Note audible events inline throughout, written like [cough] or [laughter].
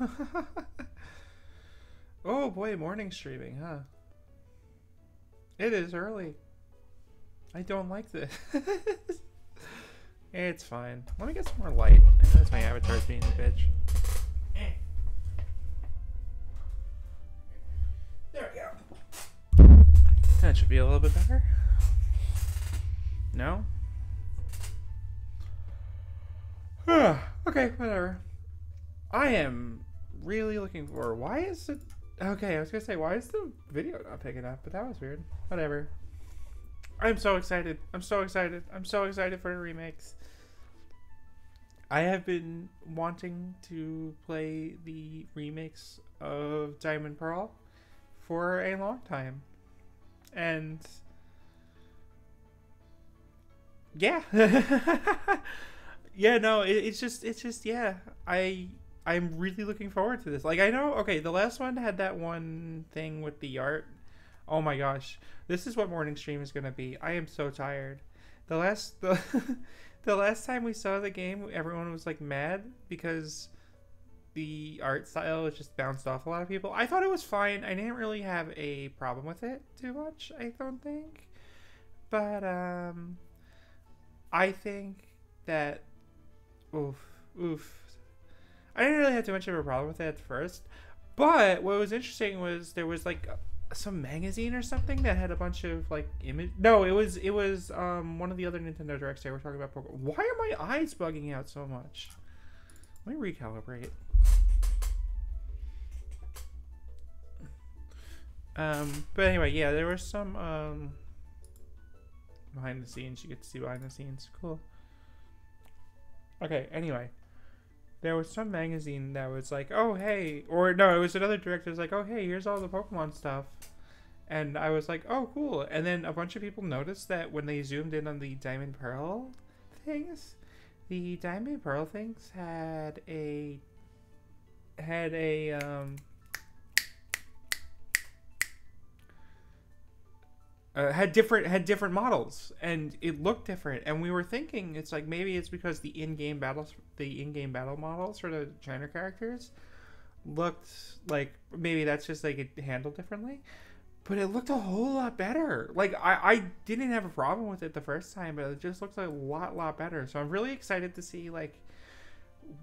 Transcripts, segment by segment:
[laughs] oh boy, morning streaming, huh? It is early. I don't like this. [laughs] it's fine. Let me get some more light. I know my avatar's being a bitch. There we go. That should be a little bit better. No? [sighs] okay, whatever. I am really looking for. Why is it? Okay, I was gonna say why is the video not picking up, but that was weird. Whatever. I'm so excited. I'm so excited. I'm so excited for the remakes. I have been wanting to play the remakes of Diamond Pearl for a long time. And yeah. [laughs] yeah, no, it, it's just it's just yeah. I I'm really looking forward to this. Like I know, okay, the last one had that one thing with the art. Oh my gosh, this is what morning stream is gonna be. I am so tired. The last [laughs] the the last time we saw the game, everyone was like mad because the art style just bounced off a lot of people. I thought it was fine. I didn't really have a problem with it too much. I don't think, but um, I think that oof oof I didn't really have too much of a problem with it at first. But what was interesting was there was like some magazine or something that had a bunch of like image. No, it was it was um one of the other Nintendo directs they were talking about. Pokemon. Why are my eyes bugging out so much? Let me recalibrate. Um, but anyway, yeah, there was some um behind the scenes. You get to see behind the scenes. Cool. Okay. Anyway there was some magazine that was like, oh hey, or no, it was another director was like, oh hey, here's all the Pokemon stuff, and I was like, oh cool, and then a bunch of people noticed that when they zoomed in on the Diamond Pearl things, the Diamond Pearl things had a had a um uh, had different had different models and it looked different. And we were thinking it's like maybe it's because the in-game battles the in-game battle models for the trainer characters looked like maybe that's just like it handled differently but it looked a whole lot better. Like I, I didn't have a problem with it the first time but it just looks a lot lot better. So i'm really excited to see like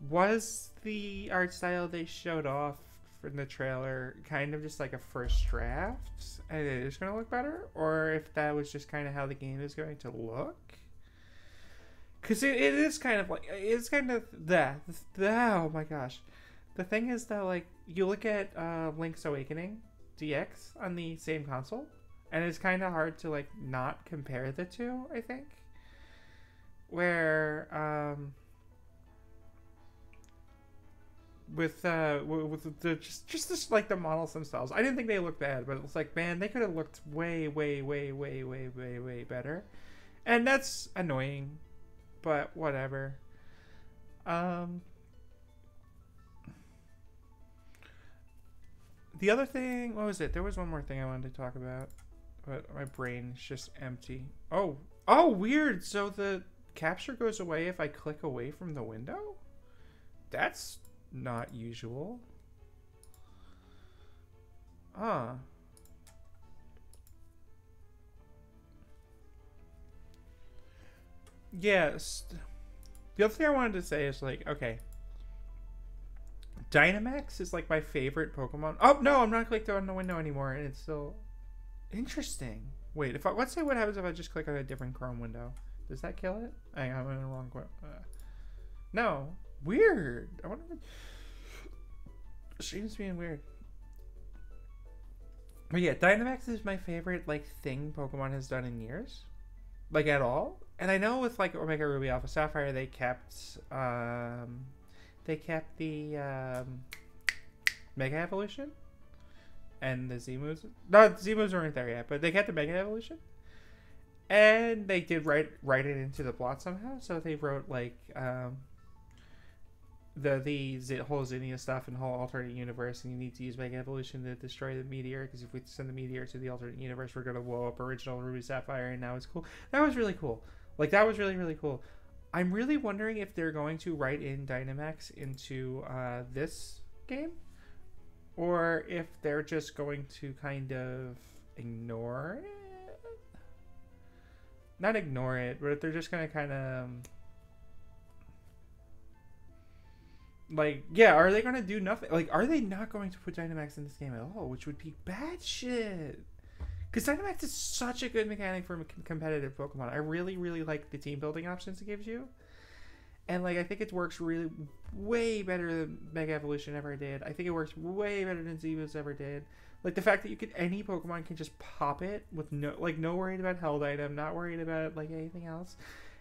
was the art style they showed off in the trailer kind of just like a first draft and it is going to look better? Or if that was just kind of how the game is going to look? Because it, it is kind of like it's kind of that oh my gosh. The thing is that like you look at uh, link's awakening dx on the same console and it's kind of hard to like not compare the two i think. Where um with uh with the just just this, like the models themselves. I didn't think they looked bad, but it's like man, they could have looked way way way way way way way better, and that's annoying, but whatever. Um. The other thing, what was it? There was one more thing I wanted to talk about, but my brain is just empty. Oh, oh, weird. So the capture goes away if I click away from the window. That's not usual. Ah. Yes. The other thing I wanted to say is like, okay. Dynamax is like my favorite Pokemon. Oh no, I'm not clicked on the window anymore, and it's still interesting. Wait, if I let's say what happens if I just click on a different Chrome window, does that kill it? I, I'm in the wrong. Uh, no, weird. I wonder. Stream's being weird. But yeah, Dynamax is my favorite like thing Pokemon has done in years, like at all. And I know with like Omega Ruby Alpha Sapphire, they kept um, they kept the um, Mega Evolution and the Z moves. No, Z moves weren't there yet, but they kept the Mega Evolution, and they did write write it into the plot somehow. So they wrote like um, the the whole Zinnia stuff and whole alternate universe, and you need to use Mega Evolution to destroy the meteor. Because if we send the meteor to the alternate universe, we're gonna blow up original Ruby Sapphire, and now it's cool. That was really cool. Like that was really really cool. I'm really wondering if they're going to write in Dynamax into uh, this game, or if they're just going to kind of ignore it. Not ignore it, but if they're just gonna kind of like, yeah, are they gonna do nothing? Like, are they not going to put Dynamax in this game at all? Which would be bad shit. Because Dynamax is such a good mechanic for competitive Pokemon. I really, really like the team building options it gives you. And, like, I think it works really way better than Mega Evolution ever did. I think it works way better than Z moves ever did. Like, the fact that you can, any Pokemon can just pop it with no, like, no worried about held item, not worried about, like, anything else.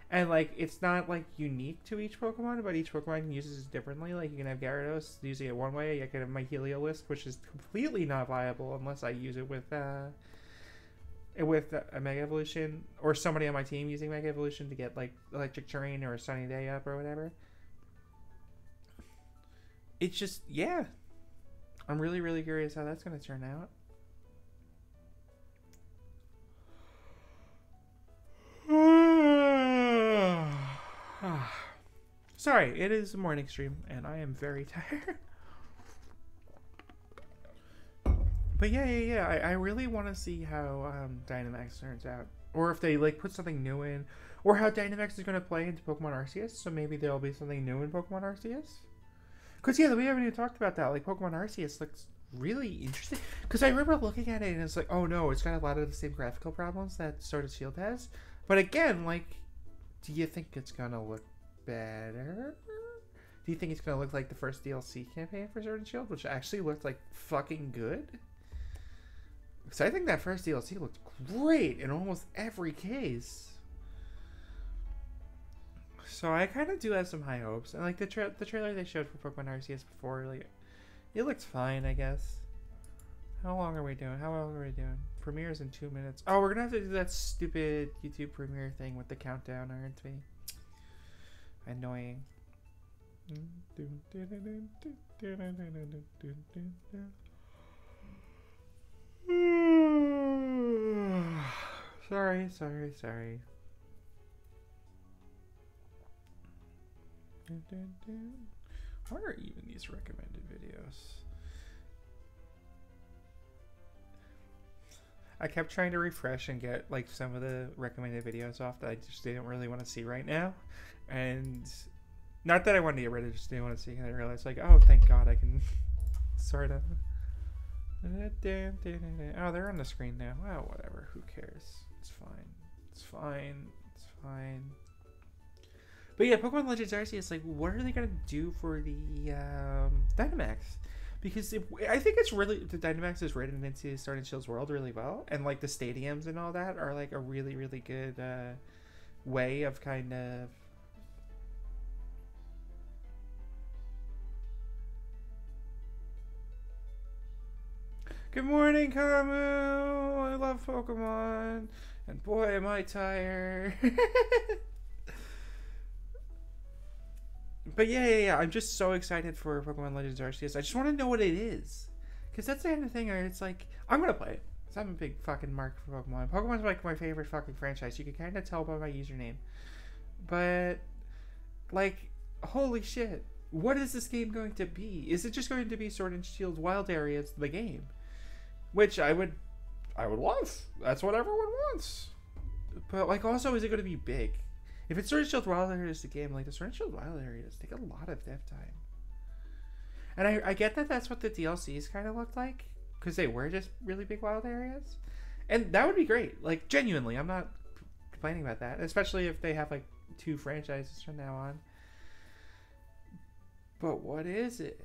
And, like, it's not, like, unique to each Pokemon, but each Pokemon uses it differently. Like, you can have Gyarados using it one way. I can have my Heliolisk, which is completely not viable unless I use it with, uh, with a Mega Evolution or somebody on my team using Mega Evolution to get like Electric Terrain or a Sunny Day up or whatever. It's just yeah. I'm really really curious how that's going to turn out. [sighs] [sighs] [sighs] [sighs] Sorry, it is a morning stream and I am very [laughs] tired. But yeah, yeah, yeah. I, I really want to see how um, Dynamax turns out, or if they like put something new in, or how Dynamax is going to play into Pokemon Arceus. So maybe there'll be something new in Pokemon Arceus. Cause yeah, we haven't even talked about that. Like Pokemon Arceus looks really interesting. Cause I remember looking at it and it's like, oh no, it's got a lot of the same graphical problems that Sword and Shield has. But again, like, do you think it's gonna look better? Do you think it's gonna look like the first DLC campaign for Sword and Shield, which actually looked like fucking good? Because I think that first DLC looked great in almost every case. So I kind of do have some high hopes. And like the tra- the trailer they showed for Pokemon Arceus before, like it looks fine, I guess. How long are we doing? How long are we doing? Premieres in two minutes. Oh, we're gonna have to do that stupid YouTube premiere thing with the countdown, aren't we? Annoying. [sighs] sorry, sorry, sorry. What are even these recommended videos? I kept trying to refresh and get like some of the recommended videos off that I just didn't really want to see right now. And not that I wanted to get rid of, just didn't want to see. And I realized like, oh, thank God I can [laughs] sort of. [laughs] Oh, they're on the screen now. Oh, whatever. Who cares? It's fine. It's fine. It's fine. But yeah, Pokemon Legends Arceus, like, what are they gonna do for the um, Dynamax? Because I think it's really the Dynamax is written into Sword and Shield's world really well, and like the stadiums and all that are like a really really good uh, way of kind of Good morning, Kamu! I love Pokemon. And boy, am I tired. [laughs] but yeah, yeah, yeah, I'm just so excited for Pokemon Legends Arceus. I just want to know what it is. Because that's the kind of thing where it's like, I'm going to play it. Because I'm a big fucking mark for Pokemon. Pokemon's like my favorite fucking franchise. You can kind of tell by my username. But, like, holy shit. What is this game going to be? Is it just going to be Sword and Shield Wild Areas, the game? which I would, I would love. That's what everyone wants. But like, also, is it going to be big? If it's Sword Shield Wild Areas, the game like the Sword Shield Wild Areas take a lot of dev time. And I, I get that that's what the DLCs kind of looked like because they were just really big wild areas, and that would be great. Like genuinely, I'm not complaining about that, especially if they have like two franchises from now on. But what is it?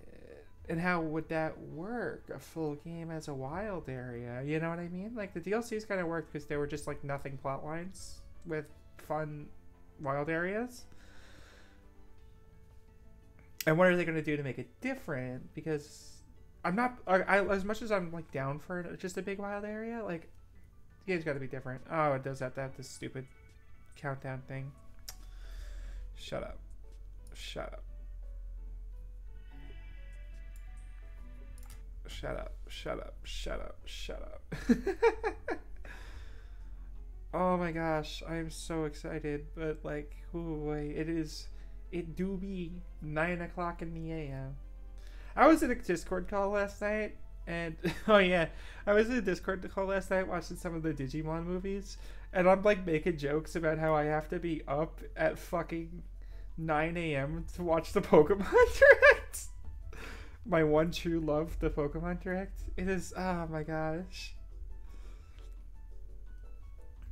and how would that work? A full game as a wild area, you know what I mean? Like the DLCs kind of worked because they were just like nothing plot lines with fun wild areas. And what are they going to do to make it different? Because I'm not I, I, as much as I'm like down for just a big wild area. Like the game's got to be different. Oh, it does have to have this stupid countdown thing. Shut up. Shut up. Shut up, shut up, shut up, shut up. [laughs] Oh my gosh, I'm so excited, but like, oh boy, it is, it do be 9 o'clock in the AM. I was in a Discord call last night, and, [laughs] oh yeah, I was in a Discord call last night watching some of the Digimon movies, and I'm like making jokes about how I have to be up at fucking 9 a.m. to watch the Pokemon [laughs] Direct. My one true love, the Pokemon Direct. It is, oh my gosh.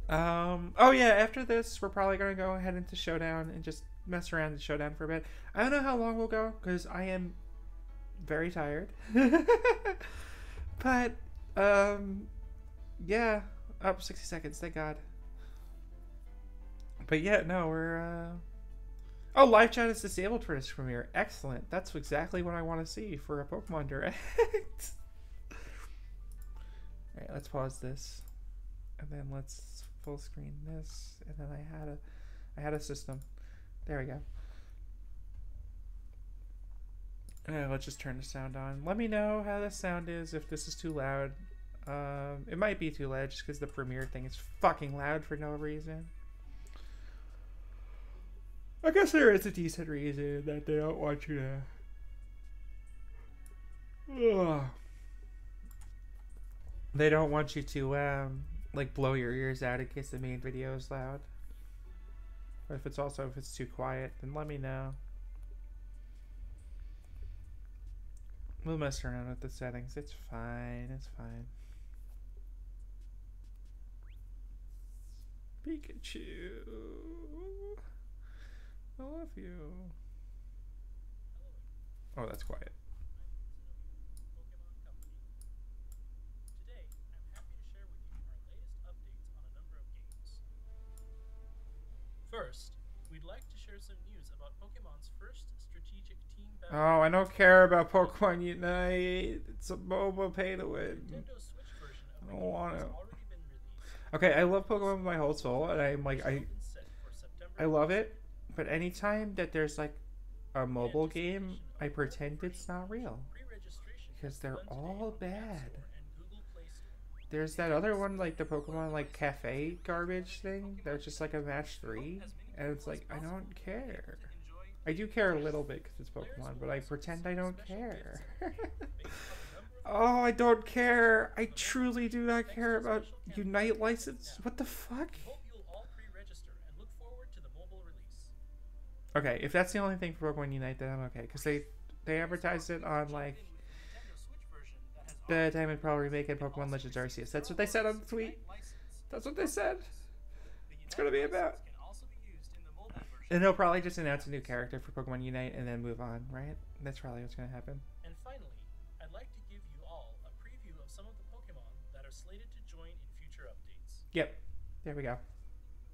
Um. Oh yeah. After this, we're probably gonna go ahead into Showdown and just mess around in Showdown for a bit. I don't know how long we'll go because I am very tired. [laughs] but um, yeah. Up oh, 60 seconds. Thank God. But yeah, no, we're. uh Oh, live chat is disabled for this premiere. Excellent. That's exactly what I want to see for a Pokemon Direct. [laughs] Alright, let's pause this. And then let's full screen this, and then I had a, I had a system. There we go. Uh, let's just turn the sound on. Let me know how the sound is, if this is too loud. Um, it might be too loud just because the Premiere thing is fucking loud for no reason. I guess there is a decent reason that they don't want you to... Ugh. They don't want you to, um, like blow your ears out in case the main video is loud. Or if it's also if it's too quiet, then let me know. We'll mess around with the settings. It's fine. It's fine. Pikachu. I love you. Oh, that's quiet. First, we'd like to share some news about Pokemon's first strategic team battle. Oh, I don't care about Pokemon Unite. It's a mobile pay to win. I don't want to. Okay, I love Pokemon with my whole soul, and I'm like, I, I love it. But anytime that there's like a mobile game, I pretend it's not real because they're all bad. There's that other one, like the Pokemon like cafe garbage thing. That's just like a match three, and it's like I don't care. I do care a little bit because it's Pokemon, but I pretend I don't care. [laughs] oh, I don't care. I truly do not care about Unite license. What the fuck? Okay, if that's the only thing for Pokemon Unite, then I'm okay. Because they, they advertised it on like the Diamond Pearl remake and Pokemon Legends Arceus. That's what they said on the tweet. That's what they said. It's gonna be about. And they'll probably just announce a new character for Pokemon Unite and then move on, right? That's probably what's gonna happen. And finally, I'd like to give you all a preview of some of the Pokemon that are slated to join in future updates. Yep. There we go.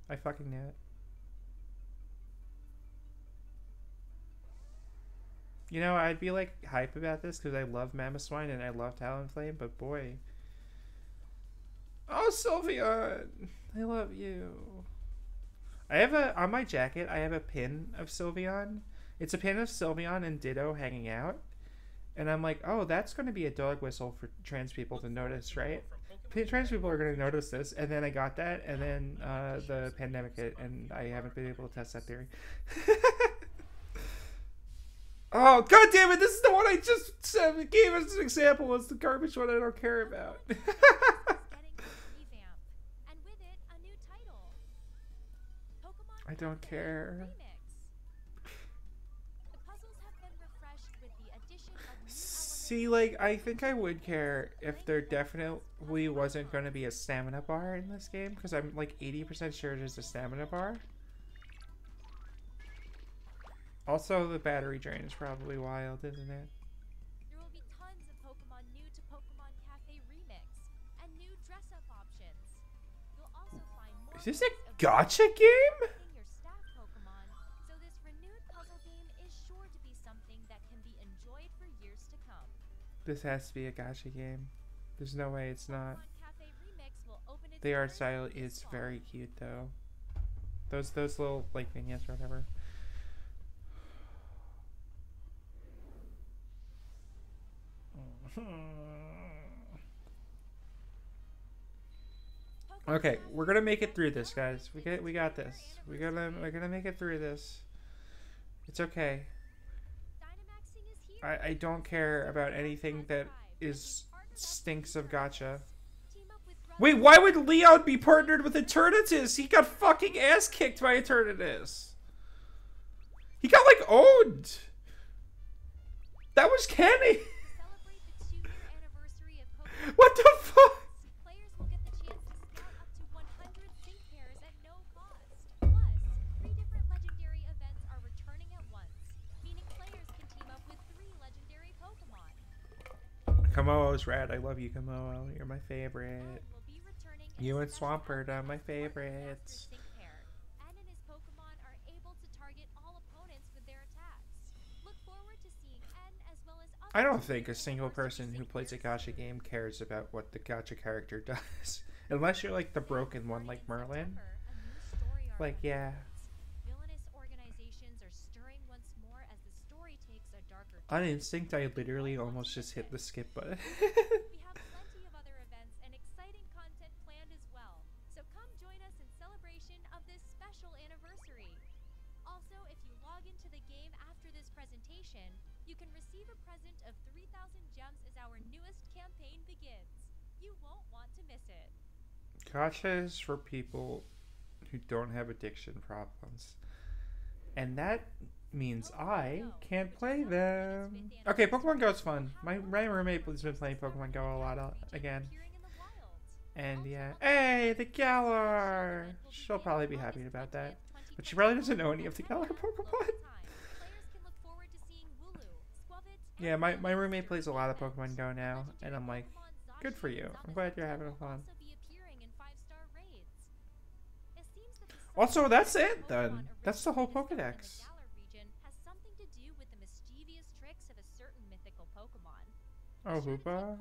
I fucking knew it. You know, I'd be like hype about this because I love Mamoswine and I love Talonflame, but boy. Oh, Sylveon! I love you. I have a, on my jacket, I have a pin of Sylveon. It's a pin of Sylveon and Ditto hanging out. And I'm like, oh, that's going to be a dog whistle for trans people to notice, right? Trans people are going to notice this. And then I got that, and then uh, the pandemic hit, and I haven't been able to test that theory. [laughs] Oh god damn it! This is the one I just said, gave as an example. It's the garbage one I don't care about. [laughs] I don't care. See, like, I think I would care if there definitely wasn't going to be a stamina bar in this game, because I'm like 80% sure there's a stamina bar. Also, the battery drain is probably wild, isn't it? There will be tons of Pokemon new to Pokemon Cafe Remix and new dress-up options. You'll also find more Is this a gacha game? Your staff Pokemon, so this renewed puzzle game is sure to be something that can be enjoyed for years to come. This has to be a gacha game. There's no way it's not. Cafe Remix will open its The art style is very cute, though. Those those little like vignettes or whatever. Hmm. Okay, we're gonna make it through this, guys. We get, we got this. We gotta, we're gonna make it through this. It's okay. I, I don't care about anything that is stinks of gacha. Wait, why would Leon be partnered with Eternatus? He got fucking ass kicked by Eternatus. He got like owned. That was Kenny. [laughs] What the fuck? Players will get the chance to scout up to 100 sync pairs at no cost. Plus, three different legendary events are returning at once, meaning players can team up with three legendary Pokemon. Kamo's rad. I love you, Kamo. You're my favorite. Ed will be returning in You and Swampert are my outfit as Pokemon favorites. Master Sync pair. Ed and his Pokemon are able to target all opponents with their attacks. Look forward to seeing Ed as well as other I don't think a single person who plays a gacha game cares about what the gacha character [laughs] does. Unless you're like the broken one like Merlin. Like, yeah. On instinct, I literally almost just hit the skip button. [laughs] Gacha is for people who don't have addiction problems. And that means I can't play them. Okay, Pokemon Go is fun. My, my roommate has been playing Pokemon Go a lot uh, again. Appearing in the wild. And yeah. Hey, the Galar! She'll probably be happy about that. But she probably doesn't know any of the Galar Pokemon. Yeah, my, my roommate plays a lot of Pokemon Go now, and I'm like, good for you. I'm glad you're having fun. Also, that's it then. That's the whole Pokedex. Oh, Hoopa?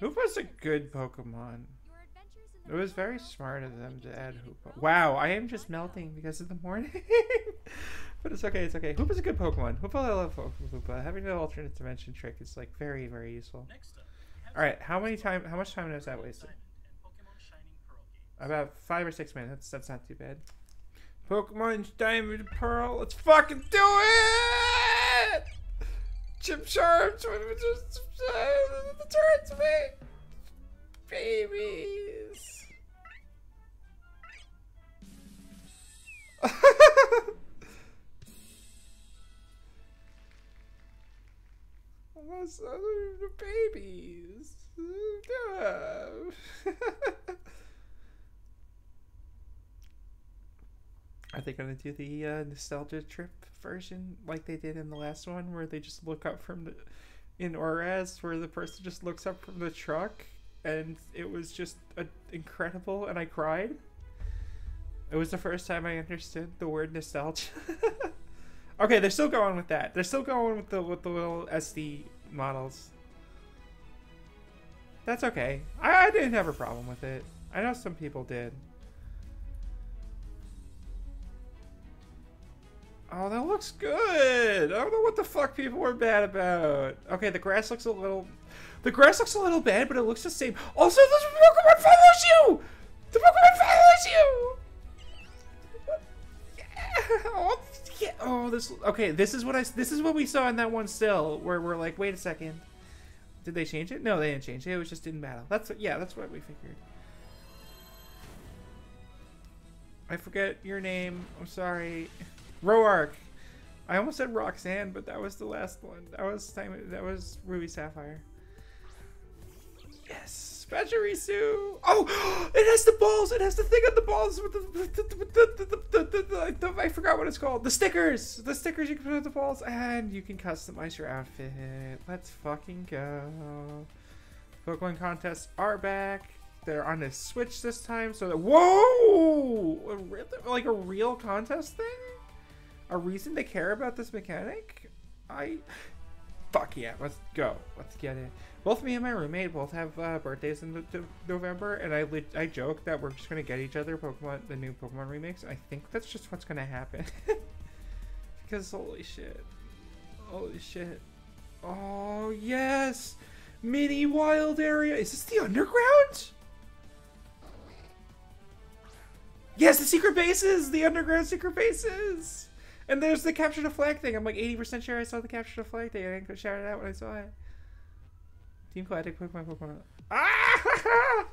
Hoopa's a good Pokemon. It was very smart of them to add Hoopa. Wow, I am just melting because of the morning. [laughs] but it's okay, it's okay. Hoopa's a good Pokemon. Hoopa, I love Hoopa. Having the alternate dimension trick is like very, very useful. Next up, we have Alright, how many time how much time has that wasted? Diamond and Pokemon Shining Pearl games. About five or six minutes. That's not too bad. Pokemon Diamond Pearl, let's fucking do it! Chip Sharps, the turns me! Babies! [laughs] Are the babies. [laughs] Are they gonna do the uh, nostalgia trip version like they did in the last one, where they just look up from the in ORAS, where the person just looks up from the truck, and it was just uh, incredible, and I cried. It was the first time I understood the word nostalgia. [laughs] okay, they're still going with that. They're still going with the with the little SD models. That's okay. I, I didn't have a problem with it. I know some people did. Oh, that looks good. I don't know what the fuck people were bad about. Okay, the grass looks a little... The grass looks a little bad, but it looks the same. Also, this Pokemon follows you! The Pokemon follows you! [laughs] Oh, yeah. oh, this... Okay, this is what I... This is what we saw in that one still, where we're like, wait a second. Did they change it? No, they didn't change it. It was just in battle. That's Yeah, that's what we figured. I forget your name. I'm sorry. Roark. I almost said Roxanne, but that was the last one. That was time. That was Ruby Sapphire. Yes, Pachirisu. Oh, [gasps] it has the balls. It has the thing on the balls with the, with the, the, the, I forgot what it's called. The stickers. The stickers you can put on the balls, and you can customize your outfit. Let's fucking go. Pokemon contests are back. They're on the Switch this time, so that whoa, A like a real contest thing a reason to care about this mechanic? I fuck yeah, let's go. Let's get it. Both me and my roommate both have uh, birthdays in November, and I I joke that we're just gonna get each other Pokemon the new Pokemon remakes. I think that's just what's gonna happen. [laughs] because holy shit, holy shit. Oh yes, Mini wild area. Is this the underground? Yes, the secret bases! The underground secret bases! And there's the capture the flag thing. I'm like 80% sure I saw the capture the flag thing. I didn't shout it out when I saw it. Team Classic Pokemon Pokemon. Ah!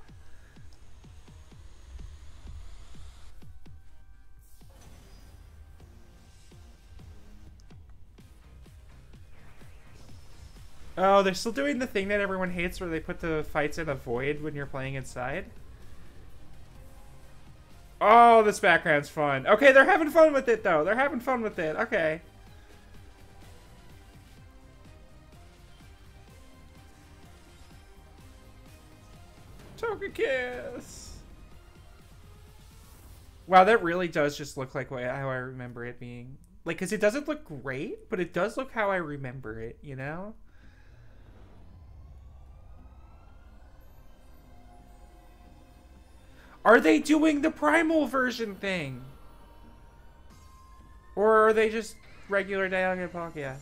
Oh, they're still doing the thing that everyone hates where they put the fights in a void when you're playing inside. Oh, this background's fun. Okay, they're having fun with it, though. They're having fun with it. Okay. Togekiss! Wow, that really does just look like how I remember it being. Like, because it doesn't look great, but it does look how I remember it, you know? Are they doing the primal version thing? Or are they just regular Dialga and Palkia?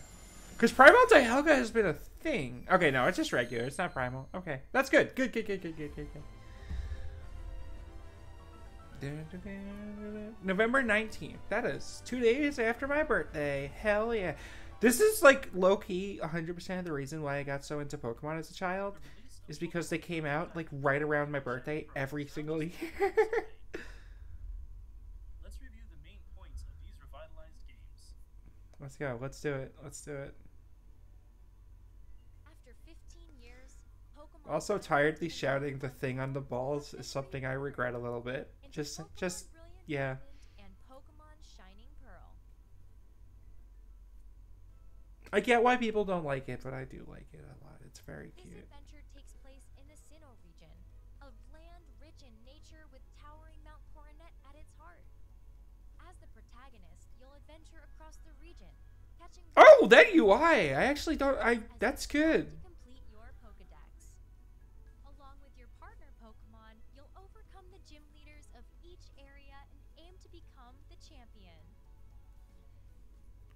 Because primal Dialga has been a thing. Okay, no, it's just regular. It's not primal. Okay, that's good. Good, good, good, good, good, good, good. November 19th. That is two days after my birthday. Hell yeah. This is like low key 100% of the reason why I got so into Pokemon as a child is because they came out like right around my birthday every single year. Let's review the main points of these revitalized games. Let's go. Let's do it. Let's do it. After 15 years, Pokemon Also, tiredly shouting the thing on the balls is something I regret a little bit. Just, just, yeah. Diamond and Pokemon Shining Pearl. I get why people don't like it, but I do like it a lot. It's very cute. That UI! I actually don't. I. That's good.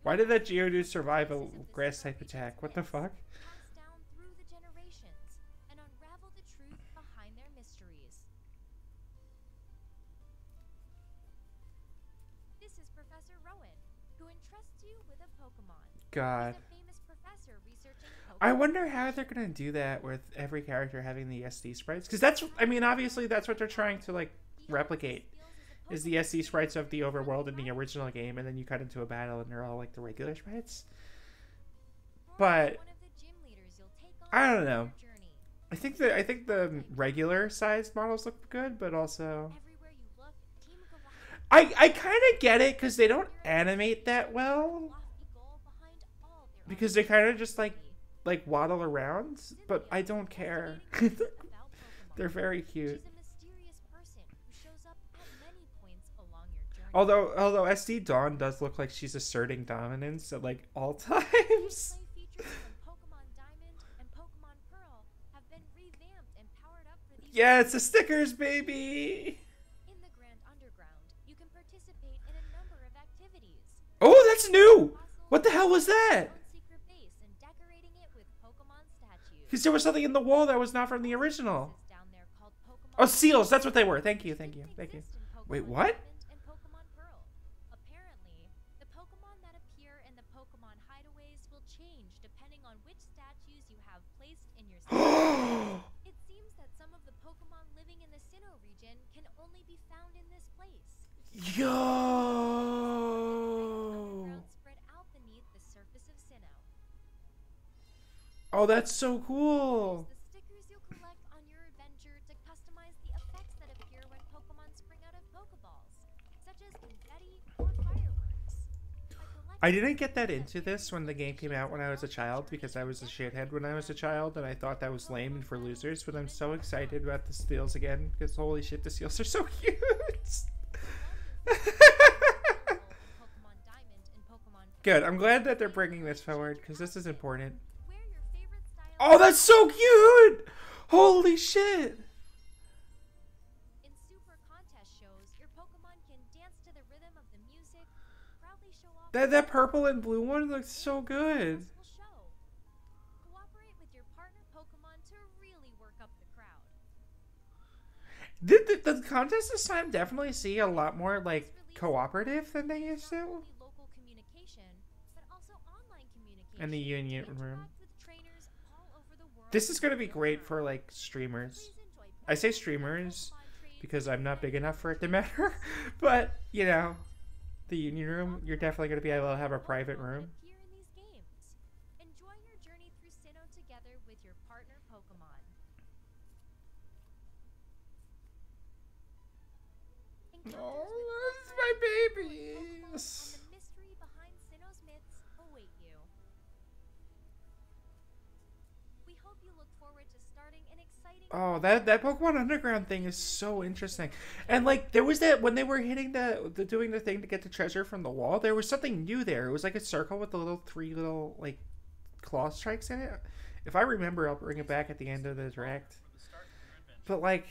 Why did that Geodude survive a grass type attack? What the fuck? God. He's a famous professor researching I wonder how they're gonna do that with every character having the SD sprites, because that's. I mean, obviously, that's what they're trying to like replicate. Is the SD sprites of the overworld in the original game, and then you cut into a battle and they're all like the regular sprites. but- I don't know. I think that I think the regular sized models look good, but also Everywhere you look, Team Galactic I I kind of get it because they don't animate that well lofty goal behind all their because they kind of just like like waddle around, but I don't care. Fascinating facts [laughs] about Pokemon. They're very cute. She's a mysterious person who shows up at many points along your journey. Although although SD Dawn does look like she's asserting dominance at like all [laughs] times. Gameplay features from Pokemon Diamond and Pokemon Pearl have been revamped and powered up for these. Yeah, it's the stickers, baby. In the Grand Underground, you can participate in a number of activities. Oh, that's new. What the hell was that? Because there was something in the wall that was not from the original. Places down there called Pokemon Oh, seals. That's what they were. Thank you. Thank you. Thank you. exist in Pokemon Wait, what? Diamond and Pokemon Pearl. Apparently, the Pokemon that appear in the Pokemon hideaways will change depending on which statues you have placed in your. [gasps] It seems that some of the Pokemon living in the Sinnoh region can only be found in this place. Yo. Confetti that's so cool. I didn't get that into this when the game came out when I was a child because I was a shithead when I was a child and I thought that was lame and for losers, but I'm so excited about the seals again because holy shit, the seals are so [laughs] cute. Pokemon Diamond and Pokemon Good. I'm glad that they're bringing this forward because this is important. Oh, that's so cute! Holy shit! That that purple and blue one looks so good. Cooperate with your partner Pokemon to really work up the crowd. Did the, the contest this time definitely see a lot more like cooperative than they used to? And the union room. This is gonna be great for like streamers. I say streamers because I'm not big enough for it to [laughs] matter. but you know, the union room, you're definitely gonna be able to have a private room. appear in these games. Oh, that that Pokemon Underground thing is so interesting. And like there was that when they were hitting the, the doing the thing to get the treasure from the wall, there was something new there. It was like a circle with the little three little like claw strikes in it. If I remember, I'll bring it back at the end of the direct. For the start of your adventure. But like,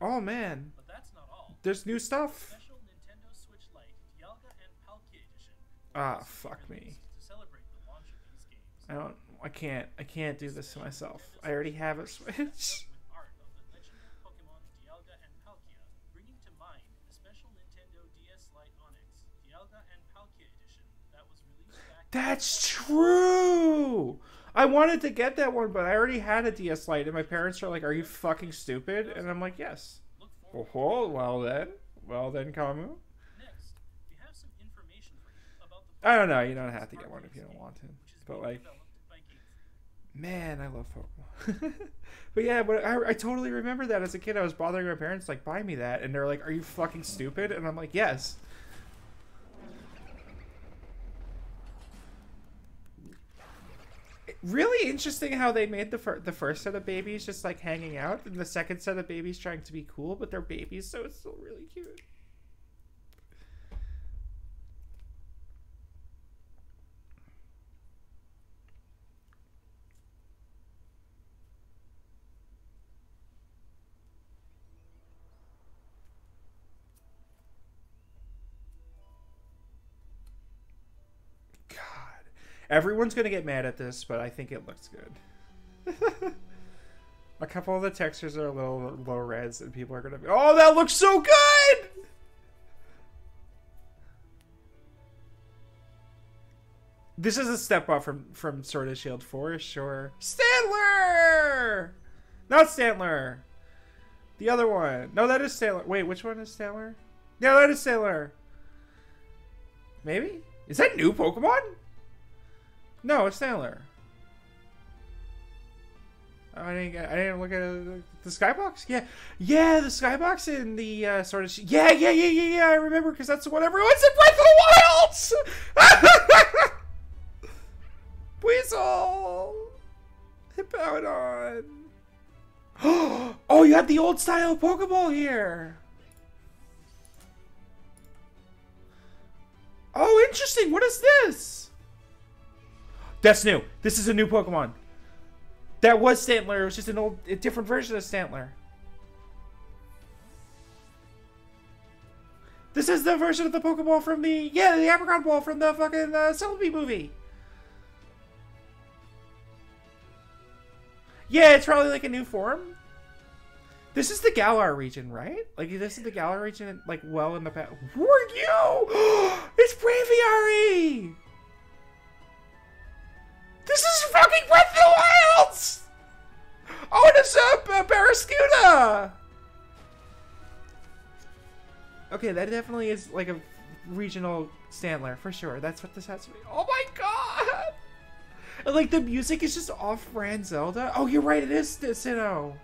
oh man, But that's not all. there's new stuff. Special Nintendo Switch Lite Dialga and Palkia Edition. Ah, fuck me. To celebrate the launch of these games. I don't. I can't. I can't do this to myself. I already have a Switch. With [laughs] art of the legendary Pokemon Dialga and Palkia, bringing to mind the special Nintendo DS Lite Onyx Dialga and Palkia Edition that was released back. That's true. I wanted to get that one, but I already had a DS Lite, and my parents are like, "Are you fucking stupid?" And I'm like, "Yes." Oh, well then, well then, Kamu. Next, we have some information for you about the I don't know. You don't have to get one if you don't want to, but like, developed by Game Freak. Man, I love Pokemon. [laughs] but yeah, but I, I totally remember that as a kid. I was bothering my parents, like, buy me that, and they're like, "Are you fucking stupid?" And I'm like, "Yes." Really interesting how they made the fir- the first set of babies just like hanging out, and the second set of babies trying to be cool, but they're babies, so it's still really cute. Everyone's gonna get mad at this, but I think it looks good. [laughs] a couple of the textures are a little low res, and people are gonna be, "Oh, that looks so good!" This is a step up from from Sword of Shield for sure. Stantler, not Stantler. The other one. No, that is Stantler. Wait, which one is Stantler? Yeah, that is Stantler. Maybe? Is that new Pokemon? No, it's Stantler. I didn't. I didn't look at the skybox. Yeah, yeah, the skybox in the uh, sort of. Yeah, yeah, yeah, yeah, yeah. I remember because that's the one everyone said Breath of the Wilds. [laughs] Weasel, Hippowdon. [gasps] oh, you have the old style Pokeball here. Oh, interesting. What is this? That's new. This is a new Pokemon. That was Stantler. It was just an old, a different version of Stantler. This is the version of the Pokeball from the yeah, the Apricorn Ball from the fucking uh, Celebi movie. Yeah, it's probably like a new form. This is the Galar region, right? Like this is the Galar region, like well in the past. Who are you? Okay, that definitely is like a regional Stantler for sure. That's what this has to be. Oh my god! Like the music is just off-brand Zelda. Oh, you're right. It is Sinnoh.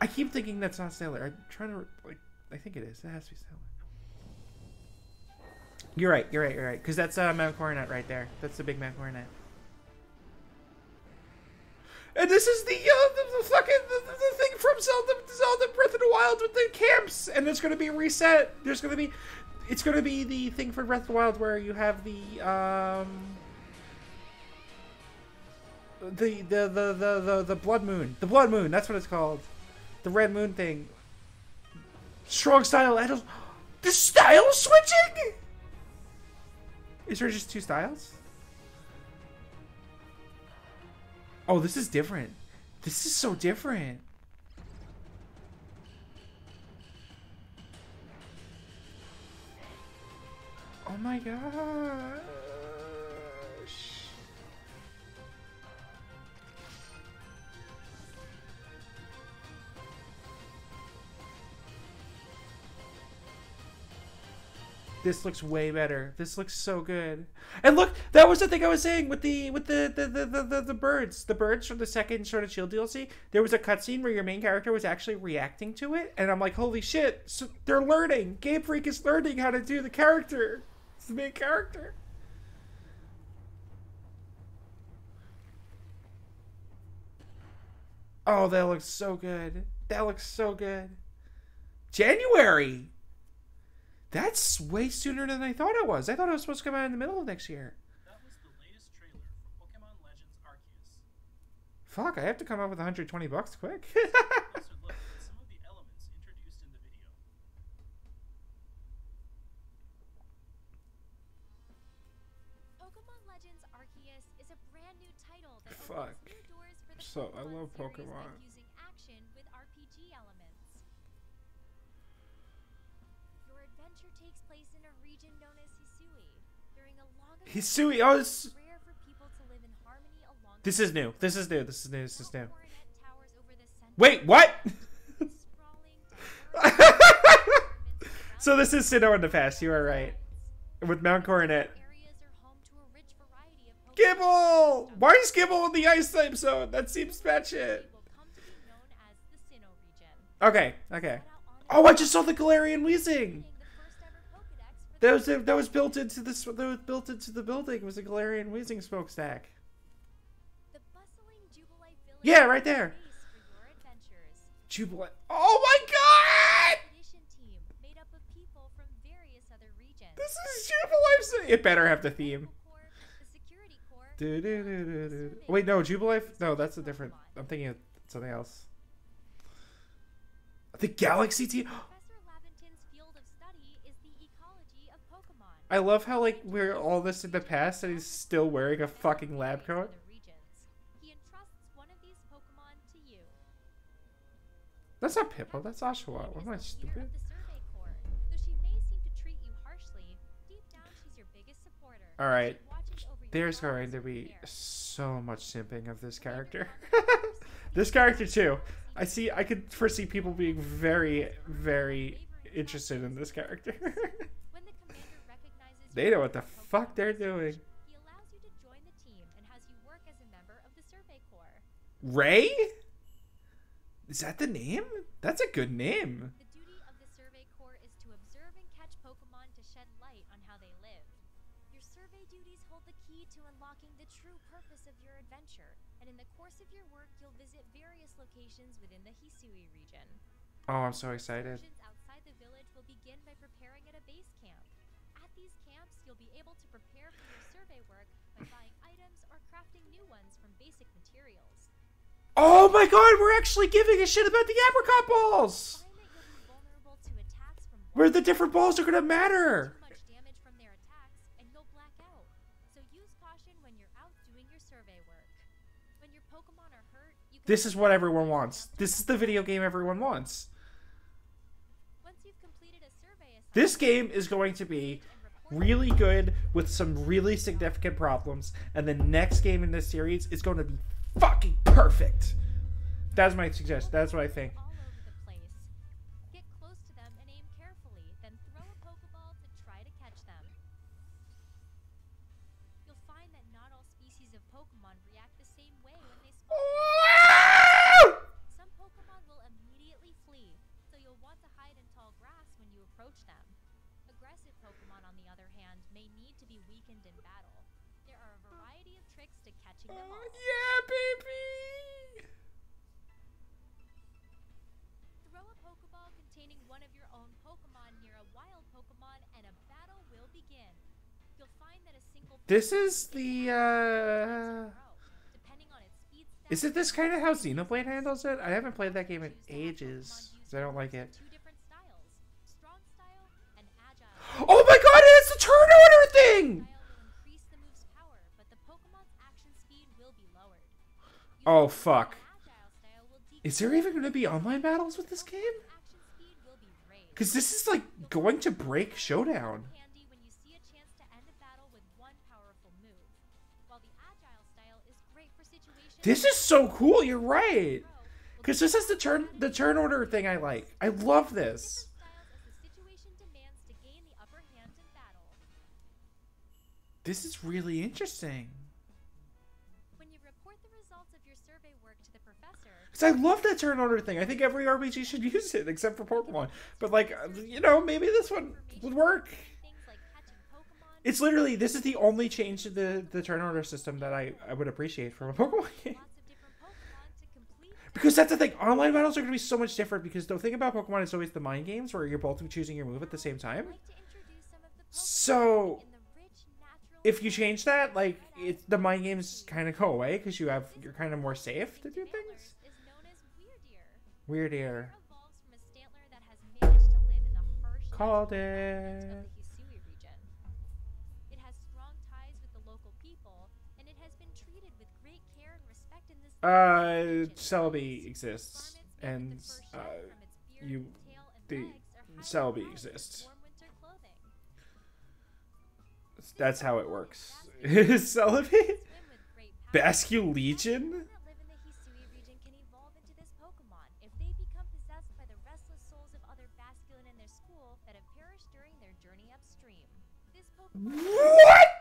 I keep thinking that's not Stantler. I'm trying to like. I think it is. It has to be Stantler. You're right. You're right. You're right. Because that's uh, Mount Coronet right there. That's the big Mount Coronet. And this is the uh, the, the fucking the, the, thing from Zelda Zelda Breath of the Wild with the camps, and it's gonna be reset. There's gonna be, it's gonna be the thing for Breath of the Wild where you have the um. The the, the, the, the the blood moon. The blood moon that's what it's called. The red moon thing. Strong style adult [gasps] the style switching? Is there just two styles Oh, this is different. This is so different. Oh my god. This looks way better. This looks so good. And look, that was the thing I was saying with the with the the the, the, the, the birds. The birds from the second sort of Shield DLC. There was a cutscene where your main character was actually reacting to it, and I'm like, holy shit! So they're learning. Game Freak is learning how to do the character. It's the main character. Oh, that looks so good. That looks so good. January. That's way sooner than I thought it was. I thought it was supposed to come out in the middle of next year. That was the latest trailer for Pokemon Legends Arceus. Fuck, I have to come up with 120 bucks quick. [laughs] Closer look at some of the elements introduced in the video. Pokemon Legends Arceus is a brand new title that Fuck. opens new doors for the So, I Pokemon love series Pokemon. Hisui, oh, this- was rare for people to live in harmony along this is new. This is new. This is new. This is new. Mount Coronet towers over the center Wait, what? of sprawling, [laughs] diverse so this is Sinnoh in the past. You are right. With Mount Coronet. areas are home to a rich variety of Pokemon Gible! Why is Gible in the ice type zone? That seems batshit. will come to be known as the Sinnoh region. Okay, okay. Set out on Oh, I just saw the Galarian Weezing. That was that was built into this. That was built into the building. It was a Galarian Weezing smokestack. the bustling village. Yeah, right there. a base For your adventures. Jubilant. Oh my god! Team made up of people from various other regions. This is Jubilife. It better have the theme. Local Corps, the Security Corps, Do, do, do, do, do. Wait, no, Jubilife. No, that's a different. I'm thinking of something else. The Galaxy team. I love how like we're all this in the past and he's still wearing a fucking lab coat. Other regions. He entrusts one of these Pokemon to you. That's not Pippo. That's Oshawott. What am I Is the leader stupid? of the Survey Corps. Though she may seem to treat you harshly, deep down she's your biggest supporter. All right. She watches over your There's going to be so much simping of this character. [laughs] this character too. I see. I could foresee people being very, very interested in this character. [laughs] they know what the fuck they're doing. He allows you to join the team and has you work as a member of the Survey Corps. Ray? Is that the name? That's a good name. The duty of the Survey Corps is to observe and catch Pokemon to shed light on how they live. Your survey duties hold the key to unlocking the true purpose of your adventure, and in the course of your work, you'll visit various locations within the Hisui region. Oh, I'm so excited. Missions you'll be able to prepare for your survey work by buying items or crafting new ones from basic materials. Oh my god, we're actually giving a shit about the apricorn balls! Find that you'll be vulnerable to attacks from Where the different balls are gonna matter! too much damage from their attacks, and you'll black out. So use caution when you're out doing your survey work. When your Pokemon are hurt, you can This is what everyone wants. This is the video game everyone wants. Once you've completed a survey This game is going to be really good with some really significant problems, and the next game in this series is going to be fucking perfect. That's my suggestion. That's what I think. all over the place. Get close to them and aim carefully, then throw a Pokeball to try to catch them. You'll find that not all species of Pokemon react the same way when they spawn. Some Pokemon will immediately flee, so you'll want to hide in tall grass when you approach them. Aggressive Pokemon, on the other hand, may need to be weakened in battle. There are a variety of tricks to catching them all. Yeah, baby! Throw a Pokeball containing one of your own Pokemon near a wild Pokemon, and a battle will begin. You'll find that a single This is the, uh... grow, depending on its speed Is it this kind of how Xenoblade handles it? I haven't played that game in Choose to have ages, Pokemon use 'cause I don't like it. Oh my god, it's the turn order thing! Oh, fuck. Is there even going to be online battles with this game? Because this is like going to break Showdown. This is so cool. You're right. Because this is the turn the turn order thing I like. I love this. This is really interesting. When you report the results of your survey work to the professor, Because I love that turn order thing. I think every RPG should [laughs] use it except for Pokemon. But like, uh, you know, maybe this one would work. things like catching Pokemon, It's literally this is the only change to the the turn order system that I I would appreciate from a Pokemon game. lots of different Pokemon to complete Because that's the thing. Online battles are going to be so much different. Because the thing about Pokemon is always the mind games where you're both choosing your move at the same time. like to some of the Pokemon So in the rich natural if you change that, like it's the mind games kind of go away because you have you're kind of more safe to do things. is known as Wyrdeer. Weird ear. evolves from a Stantler that has managed to live in the harsh Called it. of the Hisui region. It has strong ties with the local people, and it has been treated with great care and respect in this Uh. Celebi exists, and with the fur shed uh, from its beard, you the Celebi exists. Clothing. That's how it works. Celebi, Swim with great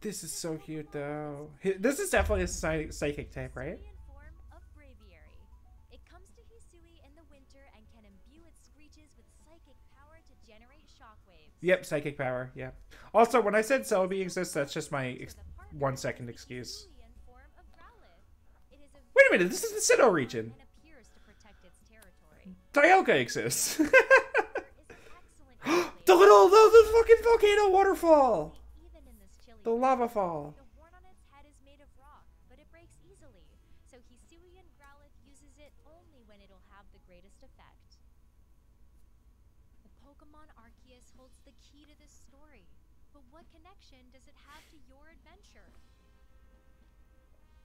This is so cute though. This is definitely a psy- psychic type, right? Hisuian form of Braviary. It comes to Hisui in the winter and can imbue its screeches with psychic power to generate shockwaves. Yep, psychic power. Yeah. Also, when I said Celebi exists, that's just my ex- With a partner, one second excuse. Hisuian form of Growlithe. It is a Wait a minute, this is the Sinnoh region. and appears to protect its territory. Dialga exists. [laughs] There is an excellent [gasps] the little, the, the fucking volcano waterfall. even in this chilly The lava fall. The horn on its head is made of rock, but it breaks easily. So Hisuian Growlithe uses it only when it'll have the greatest effect. The Pokemon Arceus holds the key to this story. But what connection does it have to your adventure?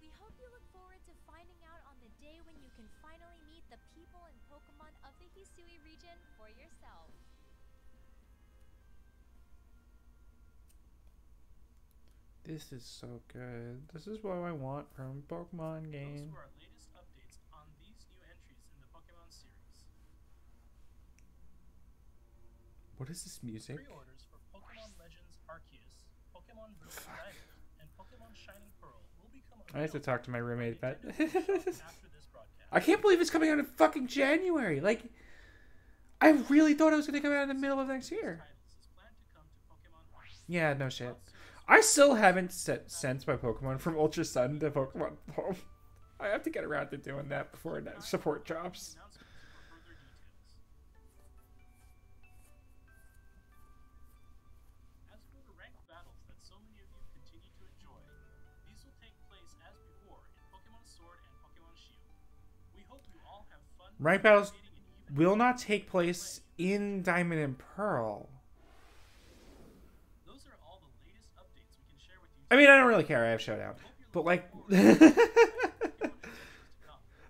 We hope you look forward to finding out on the day when you can finally meet the people and Pokemon of the Hisui region for yourself. This is so good. This is what I want from Pokemon Those game. were our latest updates on these new entries in the Pokemon series. What is this music? Pre-orders for Pokemon Legends Arceus, Pokemon Diamond, and Pokemon Shining Pearl will become I have to talk to my roommate, but Nintendo [laughs] eShop after this. I can't believe it's coming out in fucking January. Like, I really thought it was gonna come out in the middle of next year. Titles is planned to come to Pokemon Arceus. Yeah, no shit. I still haven't set, sent my Pokemon from Ultra Sun to Pokemon Home. I have to get around to doing that before that support drops. Ranked battles Will not take place in Diamond and Pearl. Those are all the latest updates we can share with you. I mean, I don't really care. I have Showdown, but like, [laughs]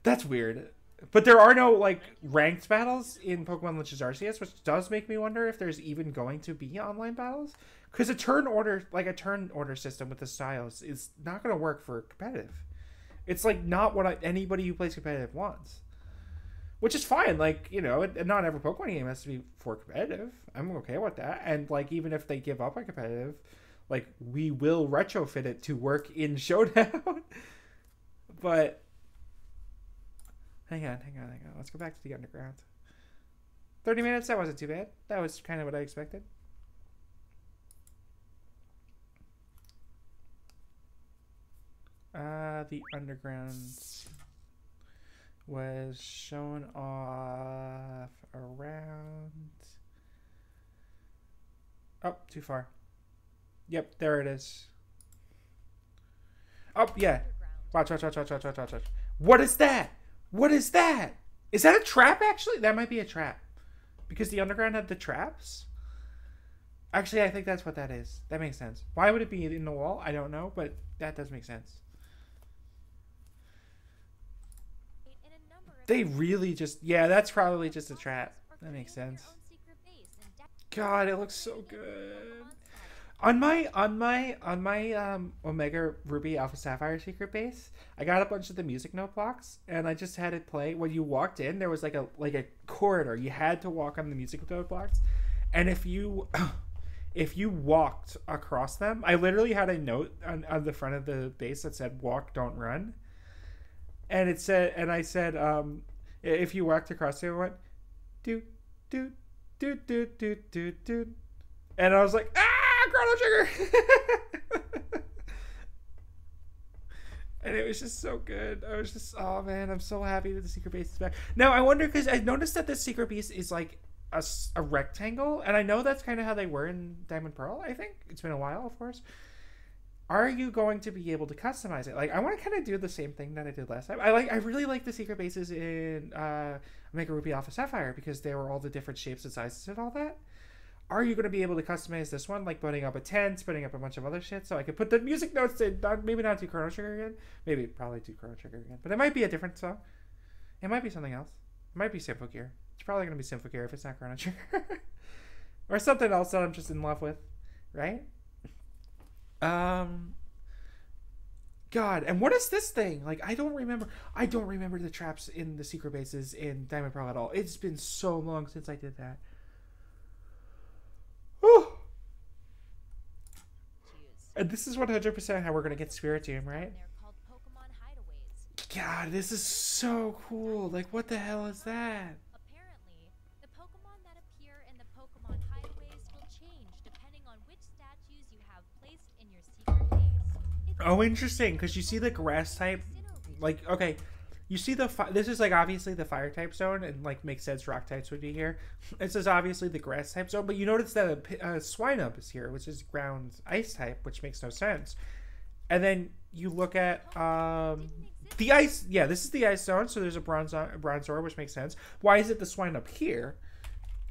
that's weird. But there are no like ranked battles in Pokemon Legends Arceus, which does make me wonder if there's even going to be online battles. Because a turn order, like a turn order system with the styles, is not going to work for competitive. It's like not what I, anybody who plays competitive wants, which is fine. Like you know, it, not every Pokemon game has to be for competitive. I'm okay with that. And like even if they give up on competitive, like we will retrofit it to work in Showdown. [laughs] but hang on, hang on, hang on. Let's go back to the underground. Thirty minutes. That wasn't too bad. That was kind of what I expected. Uh, the underground was shown off around. Oh, too far. Yep, there it is. Oh, yeah. Watch, watch, watch, watch, watch, watch, watch, watch. What is that? What is that? Is that a trap, actually? That might be a trap. Because the underground had the traps? Actually, I think that's what that is. That makes sense. Why would it be in the wall? I don't know, but that does make sense. They really just yeah, that's probably just a trap. That makes sense. God, it looks so good. On my on my on my um Omega Ruby Alpha Sapphire secret base, I got a bunch of the music note blocks and I just had it play. When you walked in, there was like a like a corridor. You had to walk on the music note blocks. And if you [coughs] if you walked across them, I literally had a note on, on the front of the base that said walk, don't run. And it said and I said, um if you walked across it, it went do do do do do do do and I was like, ah, Chrono Trigger. and it was just so good. I was just, oh man, I'm so happy that the secret base is back. Now I wonder because I noticed that this secret base is like a rectangle, and I know that's kind of how they were in Diamond Pearl. I think it's been a while, of course. Are you going to be able to customize it? Like, I want to kind of do the same thing that I did last time. I like, I really like the secret bases in uh, Omega Ruby Alpha Sapphire because they were all the different shapes and sizes and all that are you going to be able to customize this one? Like putting up a tent putting up a bunch of other shit so i could put the music notes in. Not, maybe not do chrono trigger again. Maybe probably do chrono trigger again but it might be a different song. It might be something else. It might be simple gear. It's probably going to be simple gear if it's not chrono trigger. [laughs] Or something else that i'm just in love with right? Um god and what is this thing? Like i don't remember i don't remember the traps in the secret bases in diamond pearl at all. It's been so long since i did that Whew. Choose. And this is 100% how we're going to get Spiritomb, right? And they're called Pokemon hideaways. God, this is so cool. Like, what the hell is that? Apparently, the Pokemon that appear in the Pokemon hideaways will change depending on which statues you have placed in your secret base. It's Oh, interesting, because you see the grass type. Like, okay, you see the. Fi- this is, like, obviously the fire type zone, and, like, makes sense rock types would be here. This is obviously the grass type zone, but you notice that a, a Swinub is here, which is ground ice type, which makes no sense. And then you look at. um The ice, yeah, this is the ice zone, so there's a bronze a Bronzor, which makes sense. Why is it the Swinub here?